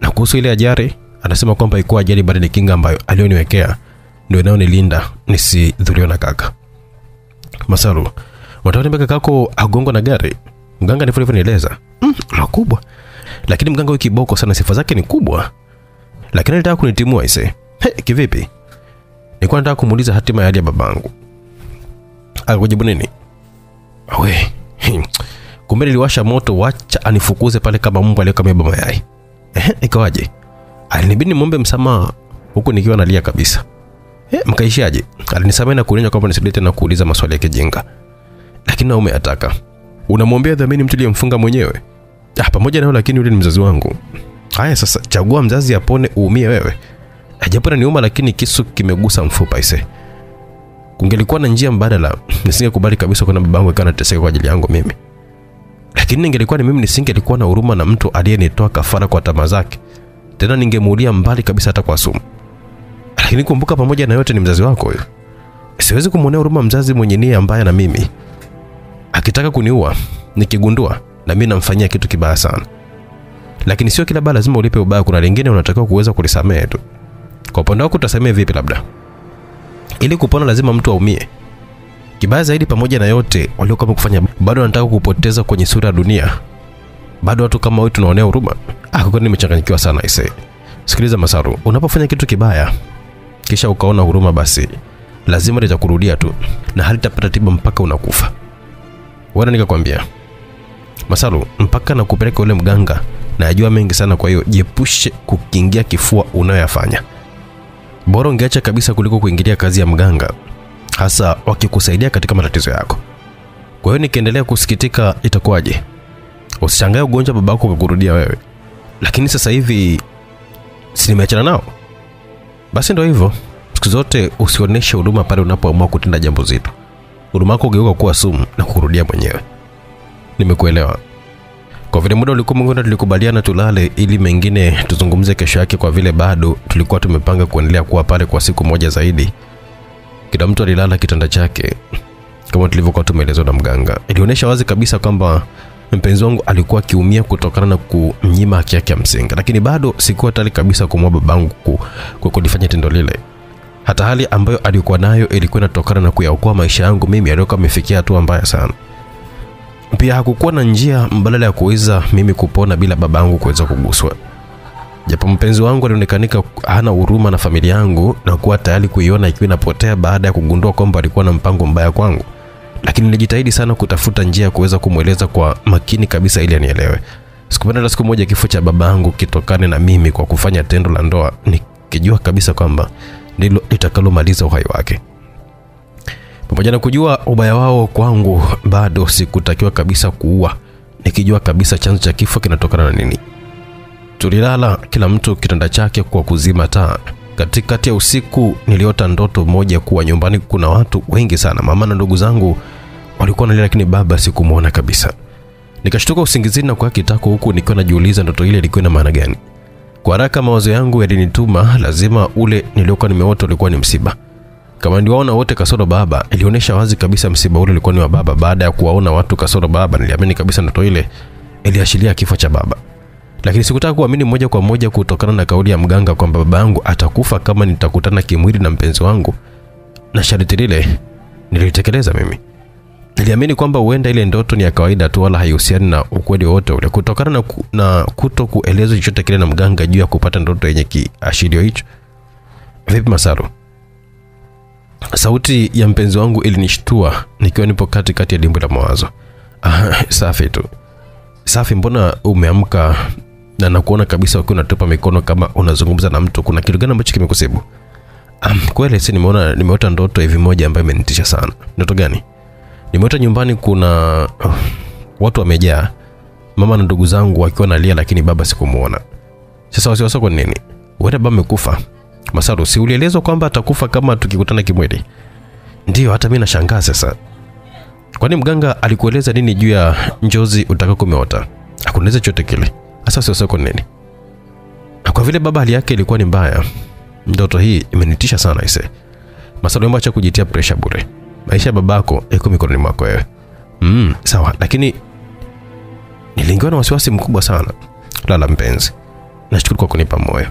Na kuhusu ile ajali anasema kwamba ikuwa ajali bali ni kinga ambayo alioniwekea. Ndio inayonilinda nisidhuriwe na kaka. Masaru unataka niambia kakako agongwa na gari? Mganga ndivyo alivyonieleza. Mm, makubwa lakini mganga huyu kiboko sana sifa zake ni kubwa. Lakini alitaka kunitimua ise he kivipi? Nilikuwa nataka kumuuliza hatima ya hali ya babangu. Akakujibu nini? We hmm, kumbe niliwasha moto wacha anifukuze pale kama mbwa baba mayai Ehe, ikawaje alinibidi nimwombe msamaha huku nikiwa nalia kabisa. Eh, mkaishaje alinisamehe na kunionya kwamba nisirudie tena kuuliza maswali ya kijinga lakini naume ataka. Unamwambia dhamini mtu uliyemfunga mwenyewe? Ah, pamoja nayo lakini yule ni mzazi wangu. Haya sasa chagua mzazi apone uumie wewe. Japo niuma lakini kisu kimegusa mfupa ise kungelikuwa na njia mbadala nisingekubali kabisa kuna babangu ikawa anateseka kwa ajili yangu mimi. Lakini ningelikuwa ni mimi nisingelikuwa na huruma na mtu aliyenitoa kafara kwa tamaa zake tena ningemuulia mbali kabisa hata kwa sumu. Lakini kumbuka pamoja na yote ni mzazi wako huyo. Siwezi kumwonea huruma mzazi mwenye nia mbaya na mimi. Akitaka kuniua nikigundua na mimi namfanyia kitu kibaya sana. Lakini sio kila baya lazima ulipe ubaya. Kuna lingine unatakiwa kuweza kulisamehe tu. Kwa upande wako utasamehe vipi labda? Ili kupona lazima mtu aumie. Kibaya zaidi pamoja na yote waliokuwa kufanya bado wanataka kupoteza kwenye sura ya dunia bado watu kama wewe tunaonea huruma? Ah kwa nimechanganyikiwa sana ise. Sikiliza masaru unapofanya kitu kibaya kisha ukaona huruma basi lazima litakurudia tu na halitapata tiba mpaka unakufa. Wana nikakwambia masaru mpaka nakupeleka ule mganga najua mengi sana kwa hiyo jepushe kukiingia kifua unayoyafanya. Bora ungeacha kabisa kuliko kuingilia kazi ya mganga hasa wakikusaidia katika matatizo yako. Kwa hiyo nikiendelea kusikitika itakuwaje usishangae ugonjwa baba babako ukakurudia wewe. Lakini sasa hivi si nimeachana nao. Basi ndo hivyo. Siku zote usionyeshe huduma pale unapoamua kutenda jambo zito. Huduma yako ugeuka kuwa sumu na kukurudia mwenyewe. Nimekuelewa. Kwa vile muda ulikuwa mwingine tulikubaliana tulale ili mengine tuzungumze kesho yake kwa vile bado tulikuwa tumepanga kuendelea kuwa pale kwa siku moja zaidi. Kila mtu alilala kitanda chake kama tulivyokuwa tumeelezwa na mganga. Ilionyesha wazi kabisa kwamba mpenzi wangu alikuwa akiumia kutokana na kumnyima haki yake ya msingi. Lakini bado sikuwa tayari kabisa kumua babangu ku kulifanya tendo lile. Hata hali ambayo alikuwa nayo ilikuwa inatokana na kuyaokoa maisha yangu mimi aliyokuwa amefikia hatua mbaya sana. Pia hakukuwa na njia mbadala ya kuweza mimi kupona bila babangu kuweza kuguswa. Japo mpenzi wangu alionekanika hana huruma na familia yangu na kuwa tayari kuiona ikiwa inapotea baada ya kugundua kwamba alikuwa na mpango mbaya kwangu lakini nilijitahidi sana kutafuta njia ya kuweza kumweleza kwa makini kabisa ili anielewe sikupenda hata siku moja kifo cha baba yangu kitokane na mimi kwa kufanya tendo la ndoa nikijua kabisa kwamba ndilo litakalomaliza uhai wake Pamoja na kujua ubaya wao kwangu, bado sikutakiwa kabisa kuua, nikijua kabisa chanzo cha kifo kinatokana na nini. Tulilala kila mtu kitanda chake kwa kuzima taa. Katikati ya usiku niliota ndoto moja kuwa nyumbani kuna watu wengi sana. Mama na ndugu zangu walikuwa nalia, lakini baba sikumwona kabisa. Nikashtuka usingizini na kwa kitako, huku nikiwa najiuliza ndoto ile ilikuwa na maana gani. Kwa haraka mawazo yangu yalinituma lazima ule niliokuwa nimeota ulikuwa ni msiba. Kama niliwaona wote kasoro baba, ilionyesha wazi kabisa msiba ule ulikuwa ni wa baba. Baada ya kuwaona watu kasoro baba, niliamini kabisa ndoto ile iliashiria kifo cha baba lakini sikutaka kuamini moja kwa moja kutokana na kauli ya mganga kwamba baba yangu atakufa kama nitakutana kimwili na mpenzi wangu, na sharti lile nilitekeleza mimi. Niliamini kwamba huenda ile ndoto ni ya kawaida tu, wala haihusiani na ukweli wowote ule, kutokana na, ku, na kuto kuelezwa chochote kile na mganga juu ya kupata ndoto yenye kiashirio hicho. Vipi Masaru? Sauti ya mpenzi wangu ilinishtua nikiwa nipo katikati ya dimbwi la mawazo. [LAUGHS] Safi tu safi, mbona umeamka na nakuona kabisa ukiwa unatupa mikono kama unazungumza na mtu? Kuna kitu gani ambacho kimekusibu? Um, kweli si nimeona nimeota ndoto hivi moja ambayo imenitisha sana. Ndoto gani? Nimeota nyumbani kuna uh, watu wamejaa, mama na ndugu zangu wakiwa nalia, lakini baba sikumuona. Sasa wasiwasi kwa nini? Huenda baba amekufa. Masaru, si ulielezwa kwamba atakufa kama tukikutana kimwili? Ndiyo, hata mimi nashangaa sasa. Kwani mganga alikueleza nini juu ya njozi utakako umeota? Hakunieleza chochote kile. Sasa sio soko nini? Na kwa vile baba hali yake ilikuwa ni mbaya, ndoto hii imenitisha sana ise. Masaru, hebu acha kujitia pressure bure. Maisha ya babako yako mikononi mwako wewe. Mm, sawa, lakini niliingiwa na wasiwasi mkubwa sana. Lala mpenzi, nashukuru kwa kunipa moyo.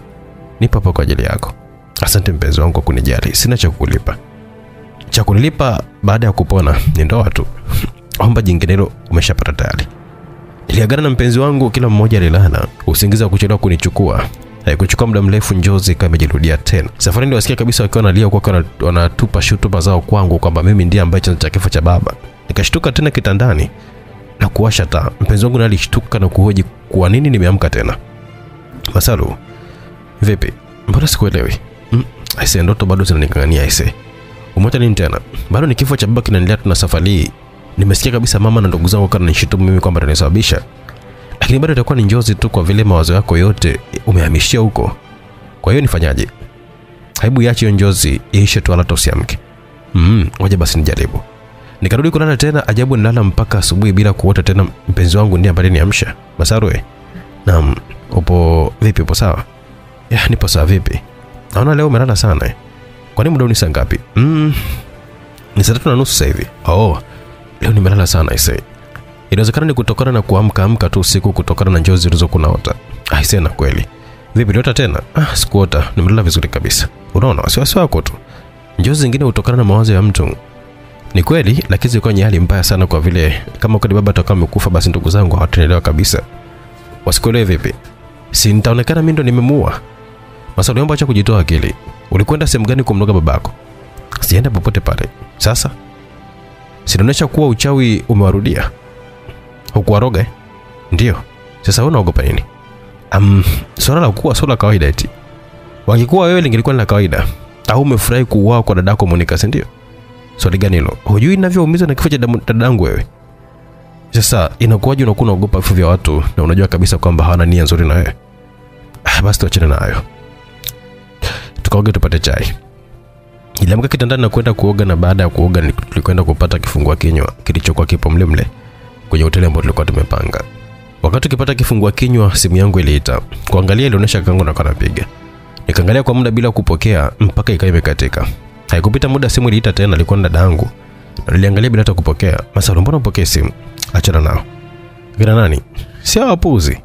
Nipo hapa kwa ajili yako. Asante mpenzi wangu kwa kunijali. Sina cha kukulipa. Cha kunilipa baada ya kupona ni ndoa tu. [LAUGHS] Omba jinginelo umeshapata tayari. Niliagana na mpenzi wangu, kila mmoja alilala. Usingizi wa kuchelewa kunichukua. Haikuchukua muda mrefu, njozi ikawa imejirudia tena. Safari ndio wasikia kabisa wakiwa wanalia, kwa wanatupa shutuma zao kwangu kwamba mimi ndiye ambaye chanzo cha kifo cha baba. Nikashtuka tena kitandani na kuwasha taa. Mpenzi wangu naye alishtuka na kuhoji kwa nini nimeamka tena. Masalu, vipi? Mbona sikuelewi? Mm, aise, ndoto bado zinaning'ang'ania aise. Umeota nini tena? Bado ni kifo cha baba kinaendelea, tuna safari. Nimesikia kabisa mama na ndugu zangu kana nishutumu mimi kwamba nilisababisha. Lakini bado itakuwa ni njozi tu kwa vile mawazo yako yote umehamishia huko. Kwa hiyo nifanyaje? Hebu iache hiyo njozi iishe tu, alata usiamke. Mm, ngoja basi nijaribu. Nikarudi kulala tena, ajabu nilala mpaka asubuhi bila kuota tena. Mpenzi wangu ndiye ambaye niamsha. Masaru, eh? Naam, upo vipi? Upo sawa? Ya, nipo sawa. Vipi? Naona leo umelala sana? Kwani muda ni saa ngapi? Mm, ni saa tatu na nusu sasa hivi. Oh, leo nimelala sana ise. Inawezekana ni kutokana na kuamka amka tu usiku kutokana na njozi zilizokuwa naota. Aise, na kweli. Vipi uliota tena? Ah, sikuota. Nimelala vizuri kabisa. Unaona, wasiwasi wako tu. Njozi zingine hutokana na mawazo ya mtu. Ni kweli, lakini zilikuwa ni hali mbaya sana kwa vile kama kweli baba atakuwa amekufa basi ndugu zangu hawataelewa kabisa. Wasikuelewe vipi? Si nitaonekana mimi ndo nimemuua. Masa uliomba acha kujitoa akili. Ulikwenda sehemu gani kumloga babako? Sienda popote pale. Sasa sinaonyesha kuwa uchawi umewarudia. Hukuwaroga eh? Ndio. Sasa unaogopa nini? Um, swala la kuwa swala la kawaida eti. Wangekuwa wewe lingelikuwa ni la kawaida. Au umefurahi kuuawa kwa dadako Monica, si ndio? Swali gani hilo? Hujui ninavyoumizwa na kifo cha dadangu wewe? Sasa inakuwaje unakuwa unaogopa vifo vya watu na unajua kabisa kwamba hawana nia nzuri na wewe? Ah, basi tuachane nayo. Tukaoge tupate chai. Niliamka kitandani na kwenda kuoga na baada ya kuoga tulikwenda kupata kifungua kinywa kilichokuwa kipo mle mle kwenye hoteli ambayo tulikuwa tumepanga. Wakati tukipata kifungua kinywa, simu yangu iliita. Kuangalia ilionyesha kangu na kanapiga. Nikaangalia kwa muda bila kupokea mpaka ikawa imekatika. Haikupita muda simu iliita tena, alikuwa dada yangu. Na niliangalia bila hata kupokea. Masalo, mbona upokee simu? Achana nao. Vina nani? Si hao wapuzi.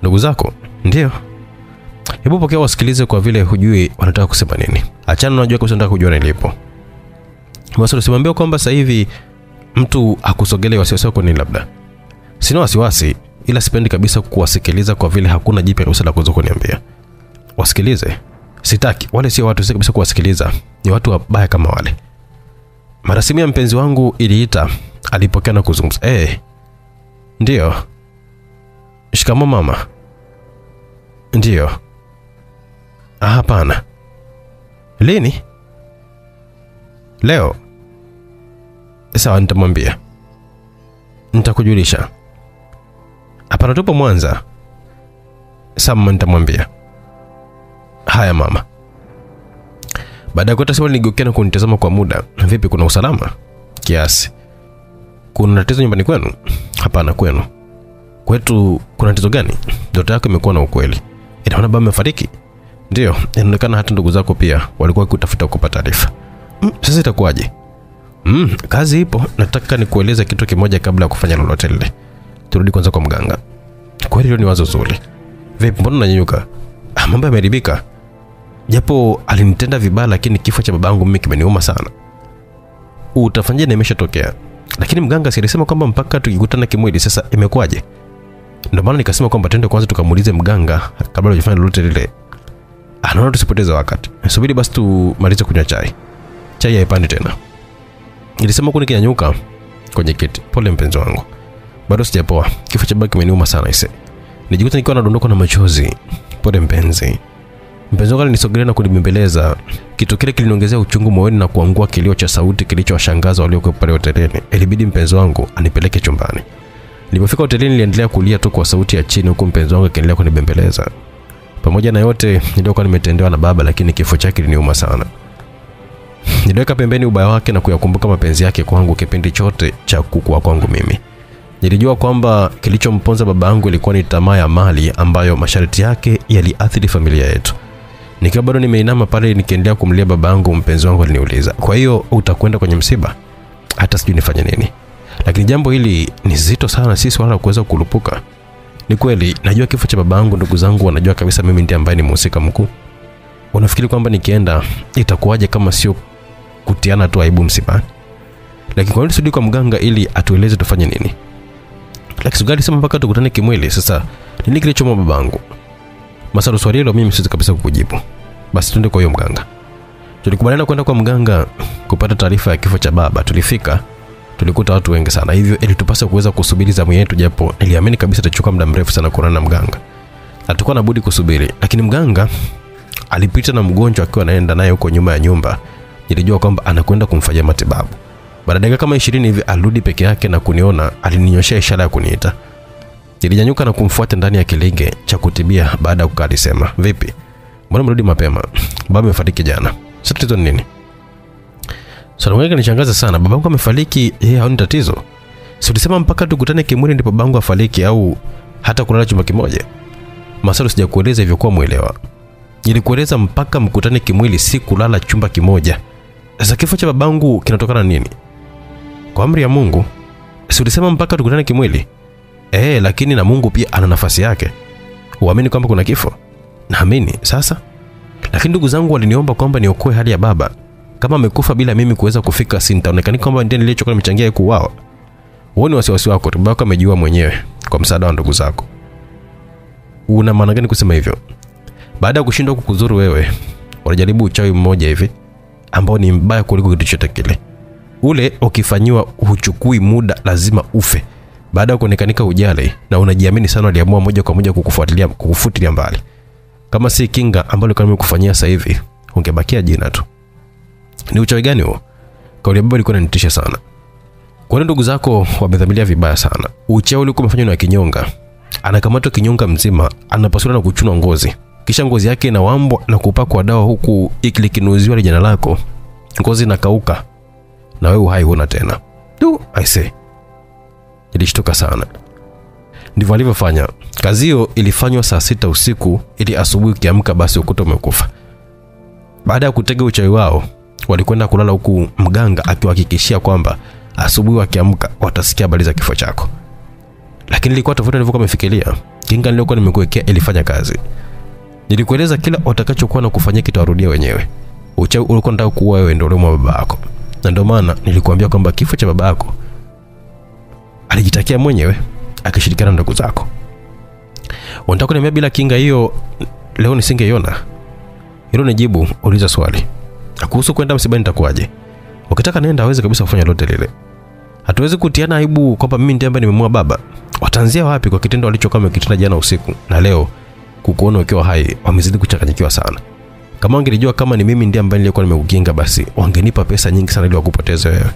Ndugu zako? Ndio. Hebu pokea wasikilize kwa vile hujui wanataka kusema nini. Achana unajua kabisa nataka kujua nilipo. Masalo, usimwambie kwamba sasa hivi mtu akusogelee wasiwasi wako ni labda. Sina wasiwasi ila sipendi kabisa kuwasikiliza kwa vile hakuna jipya kabisa la kuweza kuniambia. Wasikilize. Sitaki. Wale sio watu sio kabisa kuwasikiliza. Ni watu wabaya kama wale. Mara simu ya mpenzi wangu iliita, alipokea na kuzungumza. Eh. Hey, ndio. Shikamo mama. Ndio. Hapana. Lini? Leo. Sawa, nitamwambia, nitakujulisha. Hapana, tupo Mwanza. Sawa mama, nitamwambia. Haya mama. Baada ya kuota simu alinigeukia na kunitazama kwa muda. Vipi, kuna usalama? Kiasi. Kuna tatizo nyumbani kwenu? Hapana, kwenu. Kwetu kuna tatizo gani? Ndoto yako imekuwa na ukweli. Inaona baba amefariki? Ndio, inaonekana hata ndugu zako pia walikuwa wakitafuta kupa taarifa. Mm, sasa itakuwaje? Mm, kazi ipo. Nataka nikueleze kitu kimoja kabla ya kufanya lolote lile. Turudi kwanza kwa mganga. Kweli hilo ni wazo zuri. Vipi, mbona unanyanyuka? Ah, mambo yameharibika. Japo alinitenda vibaya, lakini kifo cha babangu mimi kimeniuma sana. Utafanyaje na imeshatokea? Lakini mganga si alisema kwamba mpaka tukikutana kimwili. Sasa imekuwaje? Ndio maana nikasema kwamba twende kwanza tukamuulize mganga kabla hujafanya lolote lile. Anaona tusipoteze wakati. Subiri basi tumalize kunywa chai. Chai haipandi tena. Nilisema huku nikinyanyuka kwenye kiti. Pole mpenzi wangu. Bado sijapoa. Kifo cha baba kimeniuma sana ise. Nijikuta nikiwa nadondoka na machozi. Pole mpenzi. Mpenzi wangu alinisogelea na kunibembeleza. Kitu kile kiliniongezea uchungu moyoni na kuangua kilio cha sauti kilichowashangaza waliokuwepo pale hotelini. Ilibidi mpenzi wangu anipeleke chumbani. Nilipofika hotelini niliendelea kulia tu kwa sauti ya chini huku mpenzi wangu akiendelea kunibembeleza. Pamoja na yote niliyokuwa nimetendewa na baba, lakini kifo chake kiliniuma sana. Niliweka pembeni ubaya wake na kuyakumbuka mapenzi yake kwangu kipindi chote cha kukua kwangu mimi. Nilijua kwamba kilichomponza baba yangu ilikuwa ni tamaa ya mali ambayo masharti yake yaliathiri familia yetu. Nikiwa bado nimeinama pale nikiendelea kumlia baba yangu, mpenzi wangu aliniuliza, kwa hiyo utakwenda kwenye msiba? Hata sijui nifanye nini, lakini jambo hili ni zito sana, si swala la kuweza kulupuka. Ni kweli najua kifo cha babangu, ndugu zangu wanajua kabisa mimi ndiye ambaye ni mhusika mkuu. Unafikiri kwamba nikienda itakuwaje kama sio kutiana tu aibu msibani? Lakini kwa nini kwa mganga ili atueleze tufanye nini? Lakini sugari sema mpaka tukutane kimwili. Sasa nini kilichoma babangu? Masalo, swali hilo mimi siwezi kabisa kukujibu. Basi tuende kwa huyo mganga. Tulikubaliana kwenda kwa mganga kupata taarifa ya kifo cha baba. Tulifika, tulikuta watu wengi sana, hivyo ilitupasa kuweza kusubiri zamu yetu, japo niliamini kabisa itachukua muda mrefu sana kuonana na mganga. Hatukuwa na budi kusubiri, lakini mganga alipita na mgonjwa akiwa anaenda naye huko nyuma ya nyumba. Nilijua kwamba anakwenda kumfanyia matibabu. Baada dakika kama ishirini hivi alirudi peke yake na kuniona, alininyoshea ishara ya kuniita. Nilinyanyuka na kumfuata ndani ya kilinge cha kutibia. Baada ya kukaa alisema, vipi, mbona mrudi mapema? Baba amefariki jana. Sasa tatizo ni nini? Swali lake nishangaza sana. Babangu amefariki, yeye haoni tatizo. Si ulisema mpaka tukutane kimwili ndipo babangu afariki au hata kulala chumba kimoja? Masalo, sijakueleza hivyo kwa mwelewa. Nilikueleza mpaka mkutane kimwili, si kulala chumba kimoja. Sasa kifo cha babangu kinatokana nini? Kwa amri ya Mungu. Si ulisema mpaka tukutane kimwili? Eh, lakini na Mungu pia ana nafasi yake. Uamini kwamba kuna kifo? Naamini. Sasa lakini ndugu zangu waliniomba kwamba niokoe hali ya baba. Kama amekufa bila mimi kuweza kufika, si nitaonekana kwamba ndiye nilichokuwa nimechangia kuuawa? Huo ni wasiwasi wako. Baba yako amejiua mwenyewe kwa msaada wa ndugu zako. Una maana gani kusema hivyo? Baada ya kushindwa kukuzuru wewe, wanajaribu uchawi mmoja hivi ambao ni mbaya kuliko kitu chote kile. Ule ukifanyiwa huchukui muda, lazima ufe. Baada ya kuonekanika ujale na unajiamini sana, aliamua moja kwa moja kukufuatilia, kukufutilia mbali. Kama si kinga ambayo alikuwa nimekufanyia sasa hivi, ungebakia jina tu. Ni uchawi gani huo? Kauli ya baba ilikuwa inanitisha sana. Kwa ndugu zako wamedhamilia vibaya sana. Uchawi ulikuwa umefanywa na kinyonga. Anakamatwa kinyonga mzima, anapasuliwa na kuchunwa ngozi. Kisha ngozi yake inawambwa na kupakwa dawa huku ikilikinuziwa jina lako. Ngozi inakauka na wewe uhai huna tena. Du, I say. Nilishtuka sana. Ndivyo alivyofanya. Kazi hiyo ilifanywa saa sita usiku ili asubuhi ukiamka basi ukuta umekufa. Baada ya kutega uchawi wao, walikwenda kulala huku mganga akiwahakikishia kwamba asubuhi wakiamka watasikia habari za kifo chako. Lakini ilikuwa tofauti nilivyokuwa nimefikiria. Kinga niliyokuwa nimekuwekea ilifanya kazi. Nilikueleza kila watakachokuwa na kufanyia kitawarudia wenyewe. Uchawi ulikuwa unataka kuua wewe ndio uliomwa baba yako. Na ndio maana nilikuambia kwamba kifo cha baba yako alijitakia mwenyewe akishirikiana na ndugu zako. Wanataka kuniambia bila kinga hiyo leo nisingeiona? Hilo ni jibu, uliza swali. Kuhusu kwenda msibani nitakuwaje? Ukitaka nenda hawezi kabisa kufanya lote lile. Hatuwezi kutiana aibu kwamba mimi ndiye ambaye nimemua baba. Wataanzia wapi kwa kitendo walichokuwa wamekitenda jana usiku na leo kukuona ukiwa hai? Wamezidi kuchanganyikiwa sana. Kama wangelijua kama ni mimi ndiye ambaye nilikuwa nimekukinga, basi wangenipa pesa nyingi sana ili wakupoteze wewe.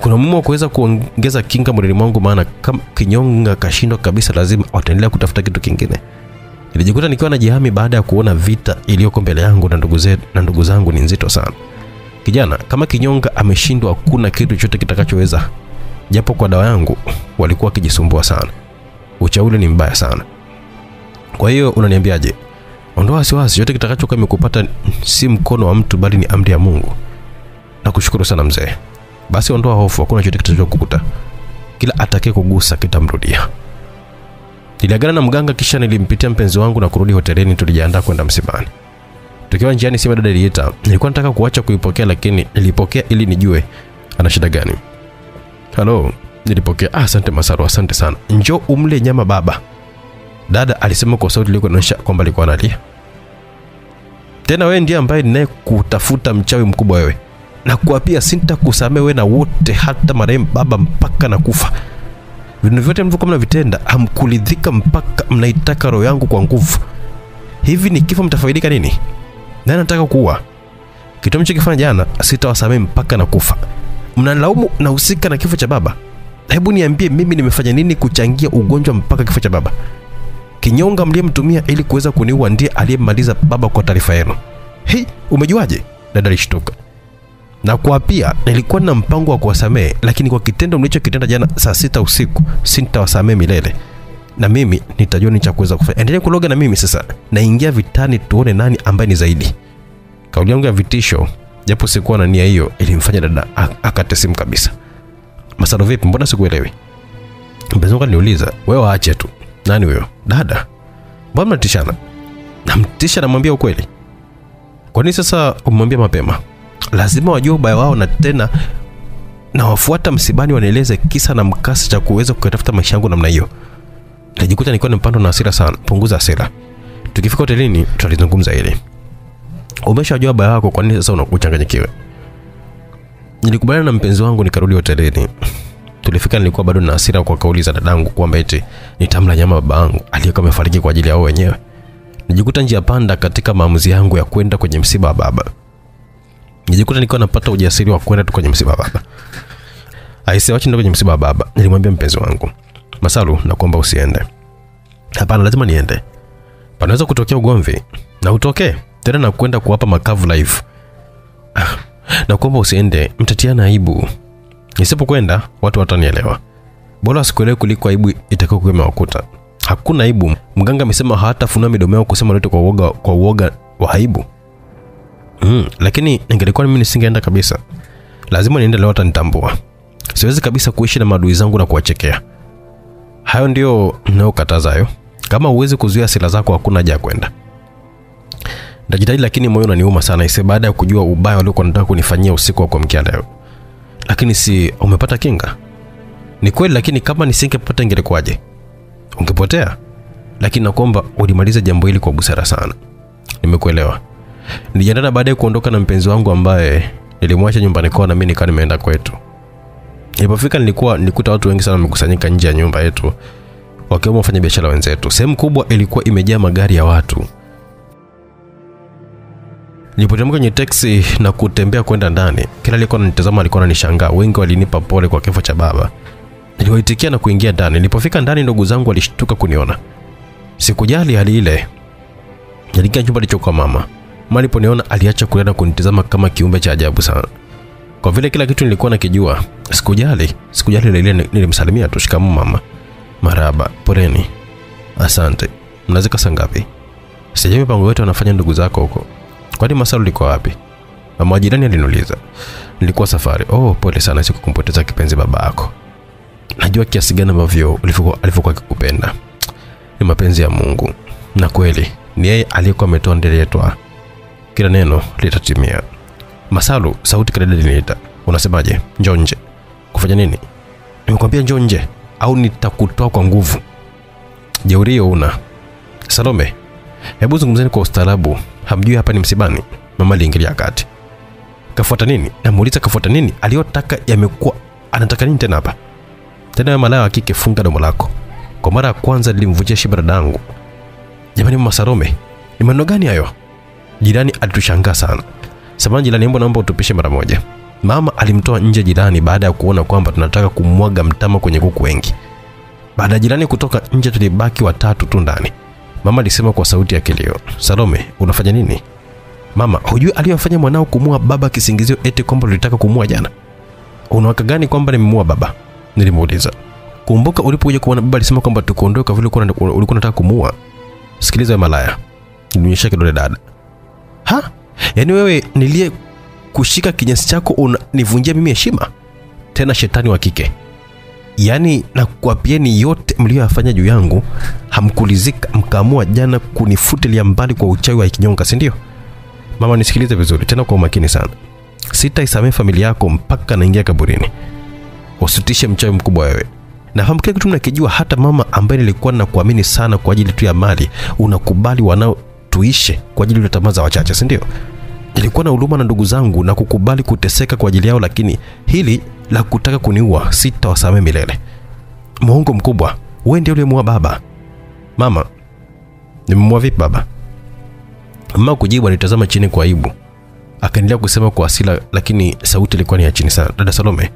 kuna umuhimu wa kuweza kuongeza kinga mwilini mwangu, maana kama kinyonga kashindwa kabisa, lazima wataendelea kutafuta kitu kingine. Nilijikuta nikiwa najihami baada ya kuona vita iliyoko mbele yangu na ndugu zetu na ndugu zangu ni nzito sana. Kijana, kama kinyonga ameshindwa, hakuna kitu chochote kitakachoweza. Japo kwa dawa yangu walikuwa wakijisumbua sana, Uchauli ni mbaya sana. Kwa hiyo unaniambiaje? Ondoa wasiwasi, yote kitakachokuwa imekupata si mkono wa mtu, bali ni amri ya Mungu. Nakushukuru sana mzee. Basi ondoa hofu, hakuna chochote kitakachokukuta. Kila atakaye kugusa kitamrudia. Niliagana na mganga, kisha nilimpitia mpenzi wangu na kurudi hotelini. Tulijiandaa kwenda msibani. Tukiwa njiani, simu dada iliita. Nilikuwa nataka kuacha kuipokea, lakini nilipokea ili nijue ana shida gani. Halo, nilipokea. Ah, asante Masaru, asante sana. Njoo umle nyama baba. Dada alisema kwa sauti iliyokuwa inaonyesha kwamba alikuwa analia. Tena wewe ndiye ambaye ninaye kutafuta mchawi mkubwa wewe. Na kuapia sintakusamehe wewe na wote hata marehemu baba mpaka na Vitendo vyote mlivyokuwa mnavitenda hamkulidhika mpaka mnaitaka roho yangu kwa nguvu. Hivi ni kifo mtafaidika nini? Nani nataka kuua? Kitu mlichokifanya jana sitawasamehe mpaka na kufa. Mnalaumu nahusika na kifo cha baba. Hebu niambie mimi nimefanya nini kuchangia ugonjwa mpaka kifo cha baba? Kinyonga mliyemtumia ili kuweza kuniua ndiye aliyemmaliza baba kwa taarifa yenu. Hii umejuaje? Dada alishtuka. Na kwa pia nilikuwa na mpango wa kuwasamehe, lakini kwa kitendo mlichokitenda jana saa sita usiku sintawasamehe milele, na mimi nitajua ni cha kuweza kufanya. Endelea kuloga na mimi sasa, naingia vitani, tuone nani ambaye ni zaidi. Kauli yangu ya vitisho, japo sikuwa na nia hiyo, ilimfanya dada akate simu kabisa. Masalo, vipi? Mbona sikuelewi? Mpenzi wangu aliniuliza, wewe waache tu. Nani huyo? Dada. Mbona mnatishana? Namtisha, namwambia ukweli. Kwa nini sasa umwambia mapema? Lazima wajua ubaya wao, na tena na wafuata msibani wanaeleza kisa na mkasa cha kuweza kuyatafuta maisha yangu namna hiyo. Najikuta nikiwa nimepandwa na hasira sana. Punguza hasira. Tukifika hotelini tutalizungumza hili. Umeshajua baya wako, kwa nini sasa unakuchanganyikiwe? Nilikubaliana na mpenzi wangu nikarudi hotelini. Tulifika nilikuwa bado na hasira kwa kauli za dadangu kwamba eti nitamla nyama baba yangu aliyekuwa amefariki kwa ajili yao wenyewe. Nijikuta njia panda katika maamuzi yangu ya kwenda kwenye msiba wa baba. Nijikuta nikiwa napata ujasiri wa kwenda tu kwenye msiba baba. Aisee, wacha kwenye msiba wa baba. Nilimwambia mpenzi wangu, Masalu, nakuomba usiende. Hapana, lazima niende. Panaweza kutokea ugomvi na utokee tena na kwenda kuwapa makavu live. Ah, na kuomba usiende, mtatiana aibu. Nisipokwenda watu watanielewa. Bora asikuelewe kuliko aibu itakayokuwa imewakuta. Hakuna aibu. Mganga amesema hatafunua midomo yao kusema lolote kwa uoga, kwa uoga wa aibu. Mm, lakini ingelikuwa mimi nisingeenda kabisa. Lazima niende leo, atanitambua. Siwezi kabisa kuishi na maadui zangu na kuwachekea. Hayo ndio ninayokataza hayo. Kama huwezi kuzuia sila zako, hakuna haja ya kwenda. Najitahidi, lakini moyo unaniuma sana ise, baada ya kujua ubaya waliokuwa nataka kunifanyia usiku wa kuamkia leo. Lakini si umepata kinga? Ni kweli, lakini kama nisingepata ingelikuwaje? Ungepotea. Lakini nakuomba ulimalize jambo hili kwa busara sana. Nimekuelewa. Nilijiandaa baadaye kuondoka na mpenzi wangu ambaye nilimwacha nyumbani kwao na mimi nikawa nimeenda kwetu. Nilipofika nilikuwa nilikuta watu wengi sana wamekusanyika nje ya nyumba yetu wakiwemo wafanyabiashara wenzetu. Sehemu kubwa ilikuwa imejaa magari ya watu. Nilipoteremka kwenye teksi na kutembea kwenda ndani, kila aliyekuwa ananitazama alikuwa ananishangaa. Wengi walinipa pole kwa kifo cha baba. Niliwaitikia na kuingia ndani. Nilipofika ndani, ndugu zangu walishtuka kuniona. Sikujali hali ile. Niliingia chumba alichokuwa mama. Mama aliponiona aliacha kulia na kunitazama kama kiumbe cha ajabu sana. Kwa vile kila kitu nilikuwa nakijua, sikujali. Sikujali ile nilimsalimia tu, shikamoo mama. Maraba, poleni. Asante. Mnazika saa ngapi? Sijui mipango yote wanafanya ndugu zako huko. Kwani Masalu liko wapi? Mama jirani aliniuliza. Nilikuwa safari. Oh, pole sana sikukumpoteza kipenzi baba yako. Najua kiasi gani ambavyo alivyokuwa akikupenda. Ni mapenzi ya Mungu. Na kweli ni yeye aliyekuwa ametoa ndele yetu. Kila neno litatimia. Masalu, sauti kadada iliniita. Unasemaje? Njoo nje. Kufanya nini? Nimekwambia njoo nje au nitakutoa kwa nguvu. Jeuri hiyo una. Salome, hebu zungumzeni kwa ustaarabu. Hamjui hapa ni msibani? Mama aliingilia kati. Kafuata nini? Namuuliza kafuata nini? Aliyotaka yamekuwa anataka nini tena hapa? Tena wewe malaya wa kike, funga domo lako. Kwa mara ya kwanza nilimvunjia shiba dadangu. Jamani, mama Salome, ni maneno gani hayo? Jirani alitushangaa sana. Samahani jirani, mbona naomba utupishe mara moja. Mama alimtoa nje jirani baada ya kuona kwamba tunataka kumwaga mtama kwenye kuku wengi. Baada jirani kutoka nje, tulibaki watatu tu ndani. Mama alisema kwa sauti ya kilio, Salome, unafanya nini? Mama, hujui aliyofanya mwanao kumua baba kisingizio eti kwamba ulitaka kumua jana? Unawaka gani kwamba nimemua baba? Nilimuuliza. Kumbuka ulipokuja kuona baba alisema kwamba tukuondoka vile ulikuwa unataka kumua. Sikiliza malaya. Nionyesha kidole dada. Ha? Yaani wewe nilie kushika kinyesi chako unanivunjia mimi heshima? Tena shetani wa kike. Yaani nakuapieni yote mliyoyafanya juu yangu hamkulizika, mkaamua jana kunifutilia mbali kwa uchawi wa kinyonga, si ndio? Mama, nisikilize vizuri tena kwa umakini sana. Sitaisamehe familia yako mpaka naingia kaburini. Usitishe mchawi mkubwa wewe. Nafahamu kile kitu mnakijua, hata mama ambaye nilikuwa nakuamini sana kwa ajili tu ya mali, unakubali wanao tuishe kwa ajili ya tamaa za wachache, si ndio? Nilikuwa na huruma na ndugu zangu na kukubali kuteseka kwa ajili yao, lakini hili la kutaka kuniua sitawasamehe milele. Muongo mkubwa, wewe ndio uliyemuua baba. Mama, nimemuua vipi baba? Mama kujibu, alitazama chini kwa aibu, akaendelea kusema kwa hasira, lakini sauti ilikuwa ni ya chini sana. Dada Salome,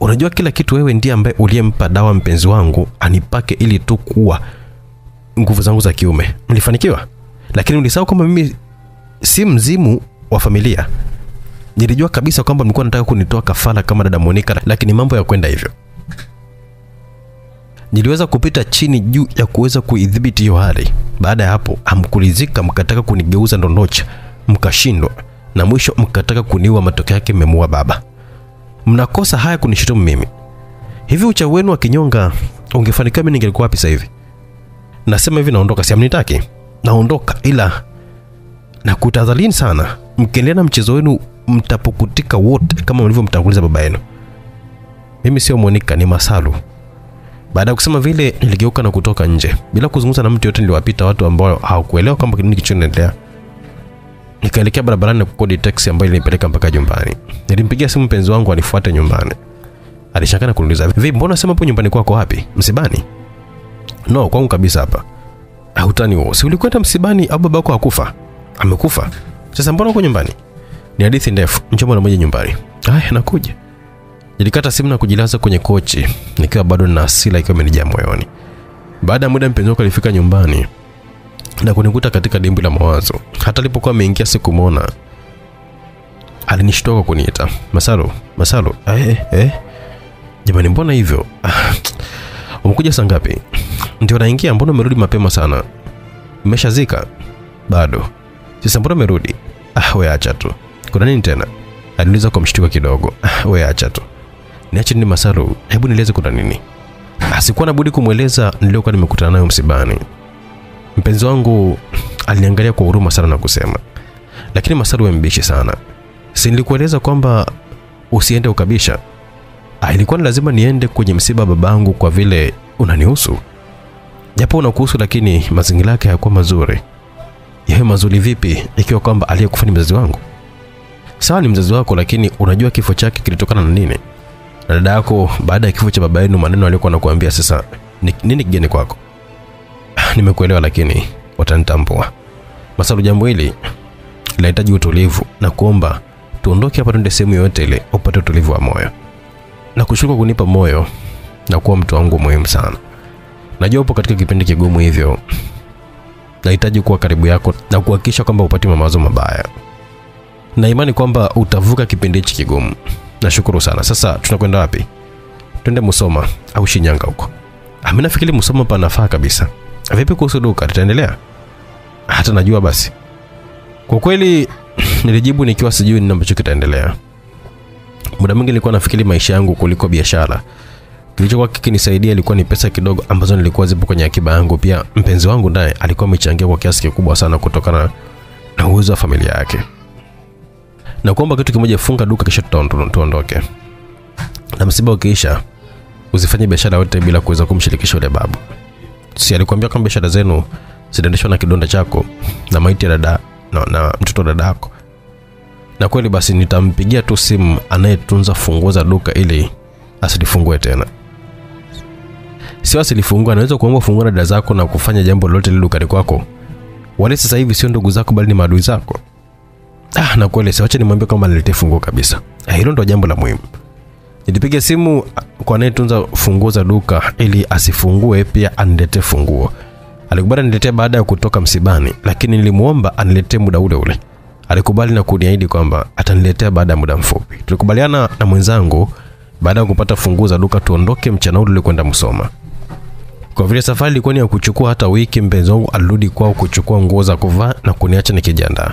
unajua kila kitu, wewe ndiye ambaye uliyempa dawa mpenzi wangu anipake ili tu kuwa nguvu zangu za kiume. Mlifanikiwa, lakini ulisahau kwamba mimi si mzimu wa familia. Nilijua kabisa kwamba mlikuwa nataka kunitoa kafala kama dada Monica, lakini mambo ya kwenda hivyo. Niliweza kupita chini juu ya kuweza kuidhibiti hiyo hali. Baada ya hapo, amkulizika mkataka kunigeuza ndondocha, mkashindwa, na mwisho mkataka kuniua. Matokeo yake mmemua baba. Mnakosa haya kunishutumu mimi. Hivi ucha wenu wa kinyonga ungefanikiwa, mimi ningelikuwa wapi hivi? Nasema hivi, naondoka. Si amnitaki? Naondoka, ila na kutadhalini sana, mkiendelea na mchezo wenu mtapukutika wote kama mlivyomtanguliza baba yenu. Mimi sio Monika, ni Masalu. Baada ya kusema vile, niligeuka na kutoka nje bila kuzungumza na mtu yote. Niliwapita watu ambao hawakuelewa kwamba nini kichoendelea. Nikaelekea barabarani na kukodi taxi ambayo ilinipeleka mpaka nyumbani. Nilimpigia simu mpenzi wangu anifuate nyumbani. Alishangaa na kuniuliza, "Vipi, mbona sema hapo nyumbani kwako wapi? Msibani?" "No, kwangu kabisa hapa." "Hautani wewe. Si ulikwenda msibani au babako hakufa?" "Amekufa." "Sasa mbona uko nyumbani?" "Ni hadithi ndefu. Njoo na moja nyumbani." "Haya, nakuja." Nilikata simu na kujilaza kwenye kochi nikiwa bado na hasira ikiwa imenijaa moyoni. Baada ya muda mpenzi wangu alifika nyumbani na kunikuta katika dimbwi la mawazo. Hata alipokuwa ameingia sikumwona, alinishtua kwa kuniita Masalo, Masalo. Eh, eh. Jamani, mbona hivyo? Ah, umekuja saa ngapi? Ndio naingia. Mbona umerudi mapema sana? Mmeshazika? Bado. Sasa mbona umerudi? Ah, we acha tu. Kuna nini tena? Aliuliza kwa mshtuko kidogo. Ah, we acha tu. Niache nini Masaru? Hebu nieleze kuna nini? Asikuwa na budi kumweleza niliokuwa nimekutana nayo msibani. Mpenzi wangu aliniangalia kwa huruma sana na kusema, lakini Masaru wembishi mbishi sana, si nilikueleza kwamba usiende ukabisha? Ah, ilikuwa ni lazima niende kwenye msiba babangu kwa vile unanihusu, japo unakuhusu, lakini mazingira yake hayakuwa mazuri. Yawe mazuri vipi ikiwa kwamba aliyekufa ni mzazi wangu? Sawa, ni mzazi wako, lakini unajua kifo chake kilitokana na nini? Na dada yako baada ya kifo cha baba yenu, maneno aliyokuwa anakuambia sasa ni, nini kigeni kwako? [SIGHS] Nimekuelewa, lakini watanitambua. Masalu, jambo hili linahitaji utulivu na kuomba tuondoke hapa, tuende sehemu yoyote ile upate utulivu wa moyo. Na kushukuru kunipa moyo na kuwa mtu wangu muhimu sana. Najua upo katika kipindi kigumu, hivyo nahitaji kuwa karibu yako na kuhakikisha kwamba upati mawazo mabaya, na imani kwamba utavuka kipindi hichi kigumu. Nashukuru sana. Sasa tunakwenda wapi? Twende Musoma au Shinyanga huko? Mimi nafikiri Musoma panafaa kabisa. Vipi kuhusu duka, tutaendelea? Hata najua basi. Kwa kweli [CLEARS THROAT] nilijibu nikiwa sijui nini ambacho kitaendelea. Muda mwingi nilikuwa nafikiri maisha yangu kuliko biashara. Kilichokuwa kikinisaidia ilikuwa ni pesa kidogo ambazo nilikuwa zipo kwenye akiba yangu. Pia mpenzi wangu naye alikuwa amechangia kwa kiasi kikubwa sana kutokana na uwezo wa familia yake. Na kuomba kitu kimoja, funga duka kisha tuondoke. Na msiba ukiisha, usifanye biashara yote bila kuweza kumshirikisha yule babu. Si alikwambia kwamba biashara zenu zinaendeshwa na kidonda chako na maiti ya dada na, na mtoto dada yako? Na kweli basi, nitampigia tu simu anayetunza funguo za duka ili asilifungue tena. Sio asilifungue, anaweza kuomba funguo na dada zako na kufanya jambo lolote lile dukani kwako. Wale sasa hivi sio ndugu zako, bali ni maadui zako. Ah, na kweli siwache nimwambie kwamba niletee funguo kabisa. Eh, hilo ndo jambo la muhimu. Nilipiga simu kwa anayetunza funguo za duka ili asifungue pia aniletee funguo. Alikubali aniletee baada ya kutoka msibani, lakini nilimwomba aniletee muda ule ule. Alikubali na kuniahidi kwamba ataniletea baada ya muda mfupi. Tulikubaliana na mwenzangu baada ya kupata funguo za duka tuondoke mchana ule kwenda Musoma. Kwa vile safari ilikuwa ni ya kuchukua hata wiki, mpenzi wangu alirudi kwao kuchukua nguo za kuvaa na kuniacha nikijiandaa.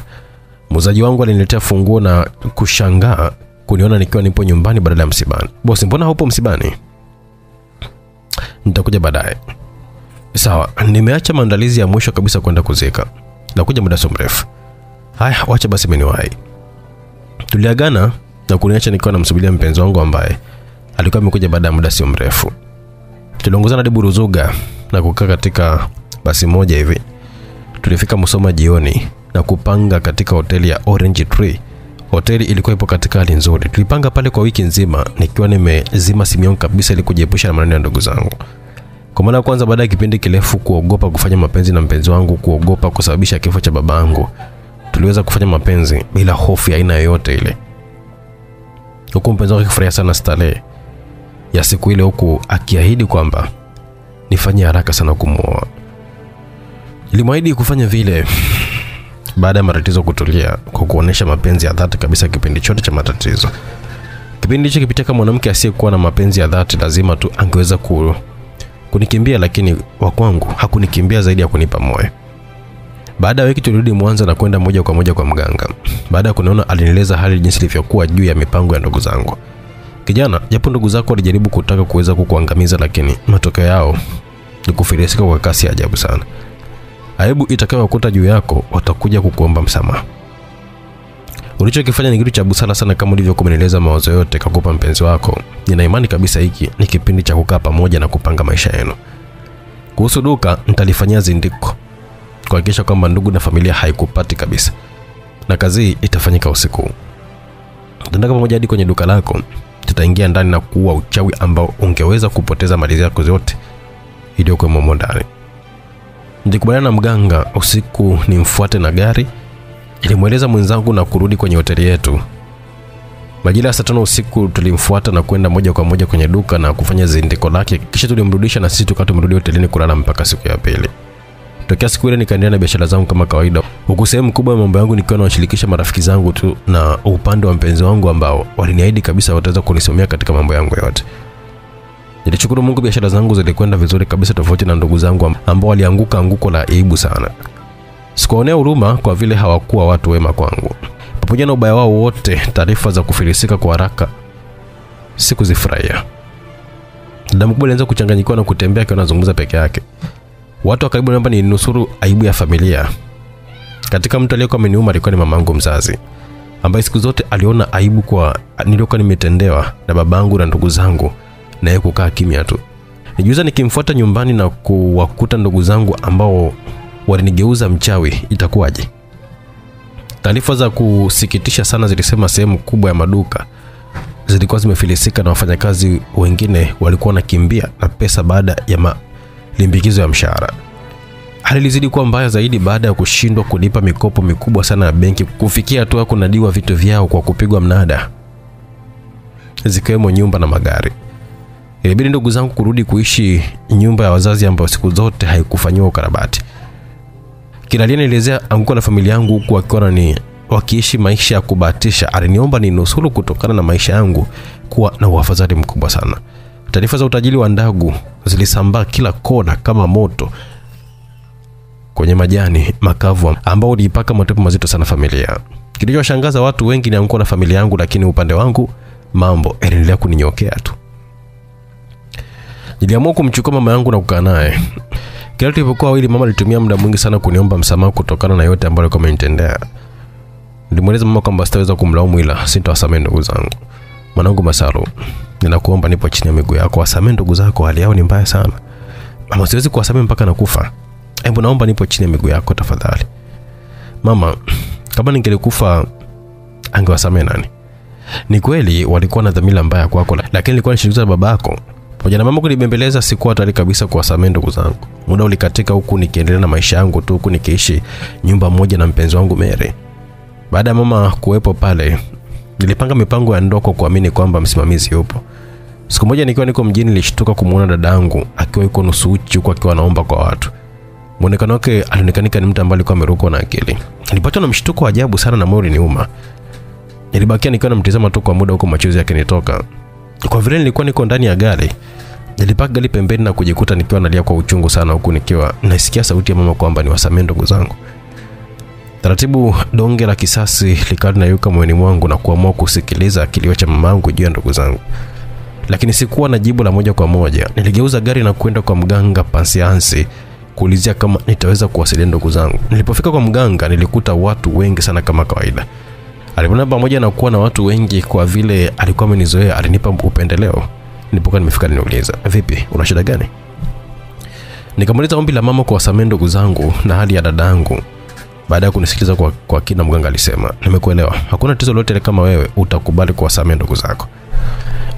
Muuzaji wangu aliniletea funguo na kushangaa kuniona nikiwa nipo nyumbani badala ya msibani. Bosi, mbona haupo msibani? Nitakuja baadaye. Sawa, nimeacha maandalizi ya mwisho kabisa kwenda kuzika. Nakuja muda sio mrefu. Haya, wacha basi meniwahi. Tuliagana na kuniacha nikiwa namsubiria mpenzi wangu ambaye alikuwa amekuja baada ya muda sio mrefu. Tuliongozana hadi Buruzuga na kukaa katika basi moja hivi. Tulifika Musoma jioni na kupanga katika hoteli ya Orange Tree. Hoteli ilikuwa ipo katika hali nzuri. Tulipanga pale kwa wiki nzima nikiwa nimezima simu yangu kabisa ili kujiepusha na maneno ya ndugu zangu. Kwa mara ya kwanza baada ya kipindi kirefu kuogopa kufanya mapenzi na mpenzi wangu, kuogopa kusababisha kifo cha babangu, tuliweza kufanya mapenzi bila hofu ya aina yoyote ile, huku mpenzi wake akifurahia sana starehe ya siku ile, huku akiahidi kwamba nifanye haraka sana kumwoa. Nilimwahidi kufanya vile [LAUGHS] baada ya matatizo kutulia, kwa kuonesha mapenzi ya dhati kabisa kipindi chote cha matatizo. Kipindi hicho kipitia kama mwanamke asiyekuwa na mapenzi ya dhati, lazima tu angeweza ku, kunikimbia, lakini wa kwangu hakunikimbia zaidi ya kunipa moyo. Baada ya wiki tulirudi Mwanza na kwenda moja kwa moja kwa mganga. Baada ya kuniona, alinieleza hali jinsi ilivyokuwa juu ya mipango ya ndugu zangu. Kijana, japo ndugu zako walijaribu kutaka kuweza kukuangamiza, lakini matokeo yao ni kufilisika kwa kasi ya ajabu sana. Aibu itakayowakuta juu yako, watakuja kukuomba msamaha. Ulichokifanya ni kitu cha busara sana, kama ulivyokuwa mawazo yote kakupa mpenzi wako. Nina imani kabisa hiki ni kipindi cha kukaa pamoja na kupanga maisha yenu. Kuhusu duka, nitalifanyia zindiko kuhakikisha kwamba ndugu na familia haikupati kabisa, na kazi itafanyika usiku. Tutaenda pamoja hadi kwenye duka lako, tutaingia ndani na kuua uchawi ambao ungeweza kupoteza mali zako zote iliyokuwemo humo ndani. Nilikubaliana na mganga usiku nimfuate na gari. ilimweleza mwenzangu na kurudi kwenye hoteli yetu. Majira ya saa tano usiku tulimfuata na kwenda moja kwa moja kwenye duka na kufanya zindiko lake, kisha tulimrudisha na sisi tukawa tumerudi hotelini kulala mpaka siku ya pili. Tokea siku ile nikaendelea na biashara zangu kama kawaida, huku sehemu kubwa ya mambo yangu nikiwa nawashirikisha marafiki zangu tu na upande wa mpenzi wangu ambao waliniahidi kabisa wataweza kunisomea katika mambo yangu yote. Nilishukuru Mungu, biashara zangu zilikwenda vizuri kabisa, tofauti na ndugu zangu ambao walianguka anguko la aibu sana. Sikuwaonea huruma kwa vile hawakuwa watu wema kwangu. Pamoja na ubaya wao wote, taarifa za kufilisika kwa haraka sikuzifurahia. Dada mkubwa alianza kuchanganyikiwa na kutembea akiwa anazungumza peke yake. Watu wa karibu naomba ninusuru aibu ya familia. Katika mtu aliyekuwa ameniuma alikuwa ni mamangu mzazi, ambaye siku zote aliona aibu kwa niliokuwa nimetendewa na babangu na ndugu zangu, na yeye kukaa kimya tu. Nijuza nikimfuata nyumbani na kuwakuta ndugu zangu ambao walinigeuza mchawi, itakuwaje? Taarifa za kusikitisha sana zilisema sehemu kubwa ya maduka zilikuwa zimefilisika na wafanyakazi wengine walikuwa wanakimbia na pesa baada ya malimbikizo ya mshahara. Hali ilizidi kuwa mbaya zaidi baada ya kushindwa kulipa mikopo mikubwa sana ya benki, kufikia hatua kunadiwa vitu vyao kwa kupigwa mnada, zikiwemo nyumba na magari. Ilibidi ndugu zangu kurudi kuishi nyumba ya wazazi ambayo siku zote haikufanyiwa ukarabati. Kila aliyenielezea anguko la familia yangu huku wakiwa ni wakiishi maisha ya kubahatisha, aliniomba ninusuru kutokana na maisha yangu kuwa na uafadhali mkubwa sana. Taarifa za utajiri wa Ndagu zilisambaa kila kona kama moto kwenye majani makavu ambao uliipaka matope mazito sana familia. Kilichoshangaza watu wengi ni anguko la familia yangu, lakini upande wangu mambo yaliendelea kuninyokea tu. Niliamua kumchukua mama yangu na kukaa naye. Kila tulipokuwa wawili, mama alitumia muda mwingi sana kuniomba msamaha kutokana na yote ambayo alikuwa amenitendea. Nilimweleza mama kwamba sitaweza kumlaumu, ila sitawasamehe ndugu zangu. Mwanangu Masaru, ninakuomba, nipo chini ya miguu yako, wasamee ndugu zako, hali yao ni mbaya sana. Mama, siwezi kuwasamee mpaka nakufa. Hebu naomba, nipo chini ya miguu yako tafadhali. Mama, kama ningelikufa angewasamee nani? Ni kweli walikuwa na dhamira mbaya kwako, lakini nilikuwa nishirikiza na babako pamoja na mama kunibembeleza. Sikuwa tayari kabisa kuwasamehe ndugu zangu. Muda ulikatika huku nikiendelea na maisha yangu tu, huku nikiishi nyumba moja na mpenzi wangu Mary. Baada ya mama kuwepo pale, nilipanga mipango ya ndoko kuamini kwamba msimamizi yupo. Siku moja nikiwa niko mjini, nilishtuka kumwona dadangu akiwa yuko nusu uchi, huku akiwa anaomba kwa watu. Muonekano wake alionekanika ni mtu ambaye alikuwa amerukwa na akili. Nilipatwa na mshtuko wa ajabu sana na moyo uliniuma. Nilibakia nikiwa namtizama tu kwa muda, huko machozi yakinitoka. Kwa vile nilikuwa niko ndani ya gari, nilipaka gari pembeni na kujikuta nikiwa nalia kwa uchungu sana, huku nikiwa nasikia sauti ya mama kwamba niwasamee ndugu zangu. Taratibu donge la kisasi likawa linayuka moyoni mwangu na kuamua kusikiliza kilio cha mamangu juu ya ndugu zangu, lakini sikuwa na jibu la moja kwa moja. Niligeuza gari na kwenda kwa mganga Pansiansi kuulizia kama nitaweza kuwasaidia ndugu zangu. Nilipofika kwa mganga, nilikuta watu wengi sana kama kawaida. Alipoona pamoja na kuwa na watu wengi, kwa vile alikuwa amenizoea, alinipa upendeleo. Nilipokuwa nimefika, niliuliza vipi, una shida gani? Nikamuuliza ombi la mama kuwasamehe ndugu zangu na hali ya dadangu. Baada ya kunisikiliza kwa, kwa kina, mganga alisema, nimekuelewa, hakuna tatizo lolote kama wewe utakubali kuwasamehe ndugu zako.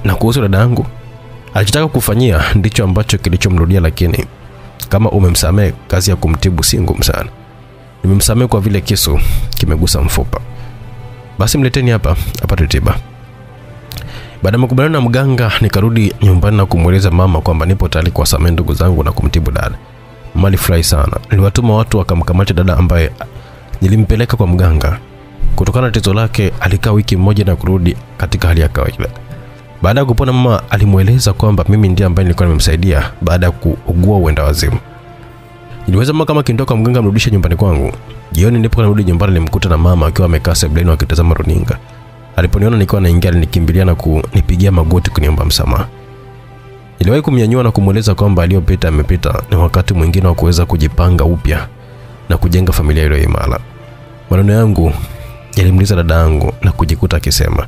Na kuhusu dada yangu, alichotaka kufanyia ndicho ambacho kilichomrudia, lakini kama umemsamehe, kazi ya kumtibu si ngumu sana. Nimemsamehe kwa vile kisu kimegusa mfupa. Basi mleteni hapa apate tiba. Baada ya makubaliano na mganga, nikarudi nyumbani na kumweleza mama kwamba nipo tayari kuwasamehe ndugu zangu na kumtibu dada. Mama alifurahi sana. Niliwatuma watu wakamkamata dada ambaye nilimpeleka kwa mganga. Kutokana na tatizo lake, alikaa wiki moja na kurudi katika hali ya kawaida. Baada ya kupona, mama alimweleza kwamba mimi ndiye ambaye nilikuwa nimemsaidia baada ya kuugua uenda wazimu. Niliweza mama kama kindoka mganga mrudishe nyumbani kwangu. Jioni nilipokuwa narudi nyumbani, nilimkuta na mama akiwa amekaa sebuleni wakitazama runinga. Aliponiona nikiwa naingia, alinikimbilia na kunipigia magoti kuniomba msamaha. Niliwahi kumnyanyua na kumweleza kwamba aliyopita amepita, ni wakati mwingine wa kuweza kujipanga upya na kujenga familia iliyo imara. Maneno yangu yalimliza dada yangu na kujikuta akisema,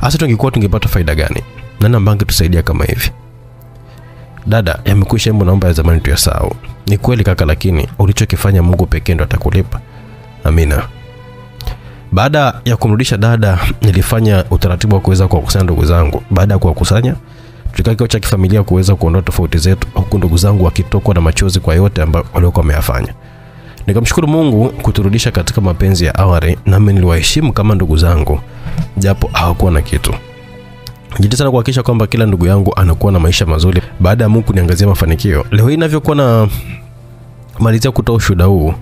hasa tungekuwa tungepata faida gani? Nani ambaye angetusaidia kama hivi? Dada, yamekwisha, hebu naomba ya zamani tuyasahau. Ni kweli kaka, lakini ulichokifanya Mungu pekee ndo atakulipa. Amina. Baada ya kumrudisha dada, nilifanya utaratibu wa kuweza kuwakusanya ndugu zangu. Baada ya kuwakusanya, tulikaa kikao cha kifamilia kuweza kuondoa tofauti zetu, huku ndugu zangu wakitokwa na machozi kwa yote ambayo waliokuwa wameyafanya. Nikamshukuru Mungu kuturudisha katika mapenzi ya awali, nami niliwaheshimu kama ndugu zangu, japo hawakuwa na kitu. Jitahidi sana kuhakikisha kwamba kila ndugu yangu anakuwa na maisha mazuri baada ya Mungu kuniangazia mafanikio. Leo hii ninavyokuwa na malizia kutoa ushuhuda huu,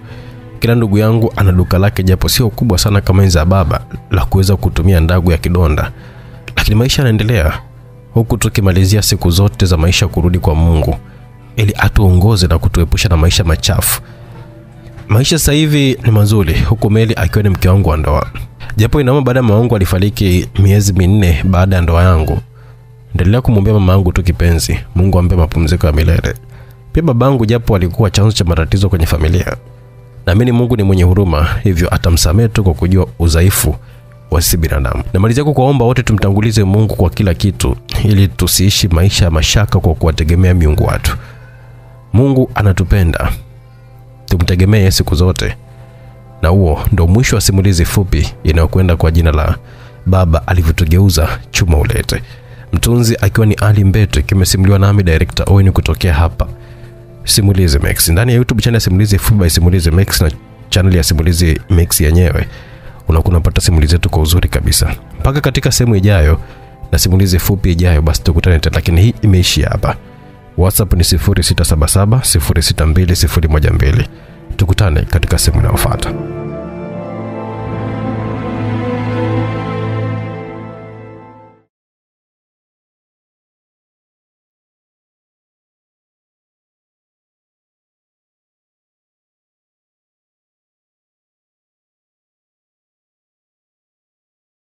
kila ndugu yangu ana duka lake, japo sio kubwa sana kama enzi za baba, la kuweza kutumia ndagu ya kidonda, lakini maisha yanaendelea, huku tukimalizia siku zote za maisha kurudi kwa Mungu ili atuongoze na kutuepusha na maisha machafu. Maisha sasa hivi ni mazuri, huku Meli akiwa ni mke wangu wa ndoa, japo inauma baada ya mama wangu alifariki miezi minne baada ya ndoa yangu. Endelea kumwombea mama yangu tu kipenzi, Mungu ampe mapumziko ya milele. Pia babangu, japo alikuwa chanzo cha matatizo kwenye familia, naamini Mungu ni mwenye huruma, hivyo atamsamehe tu kwa kujua udhaifu wa sisi binadamu. Namalizia kwa kuwaomba wote tumtangulize Mungu kwa kila kitu, ili tusiishi maisha ya mashaka kwa kuwategemea miungu watu. Mungu anatupenda, tumtegemee siku zote. Na huo ndo mwisho wa simulizi fupi inayokwenda kwa jina la Baba alivyotugeuza chuma ulete. Mtunzi akiwa ni Ali Mbete, kimesimuliwa nami director Owen kutokea hapa Simulizi Max ndani ya YouTube channel ya Simulizi Fupi by Simulizi Max na channel ya Simulizi Max yenyewe unakuwa unapata simulizi zetu kwa uzuri kabisa. Mpaka katika sehemu ijayo na simulizi fupi ijayo, basi tukutane tena, lakini hii imeishia hapa. WhatsApp ni 0677 062 012. Tukutane katika sehemu inayofuata.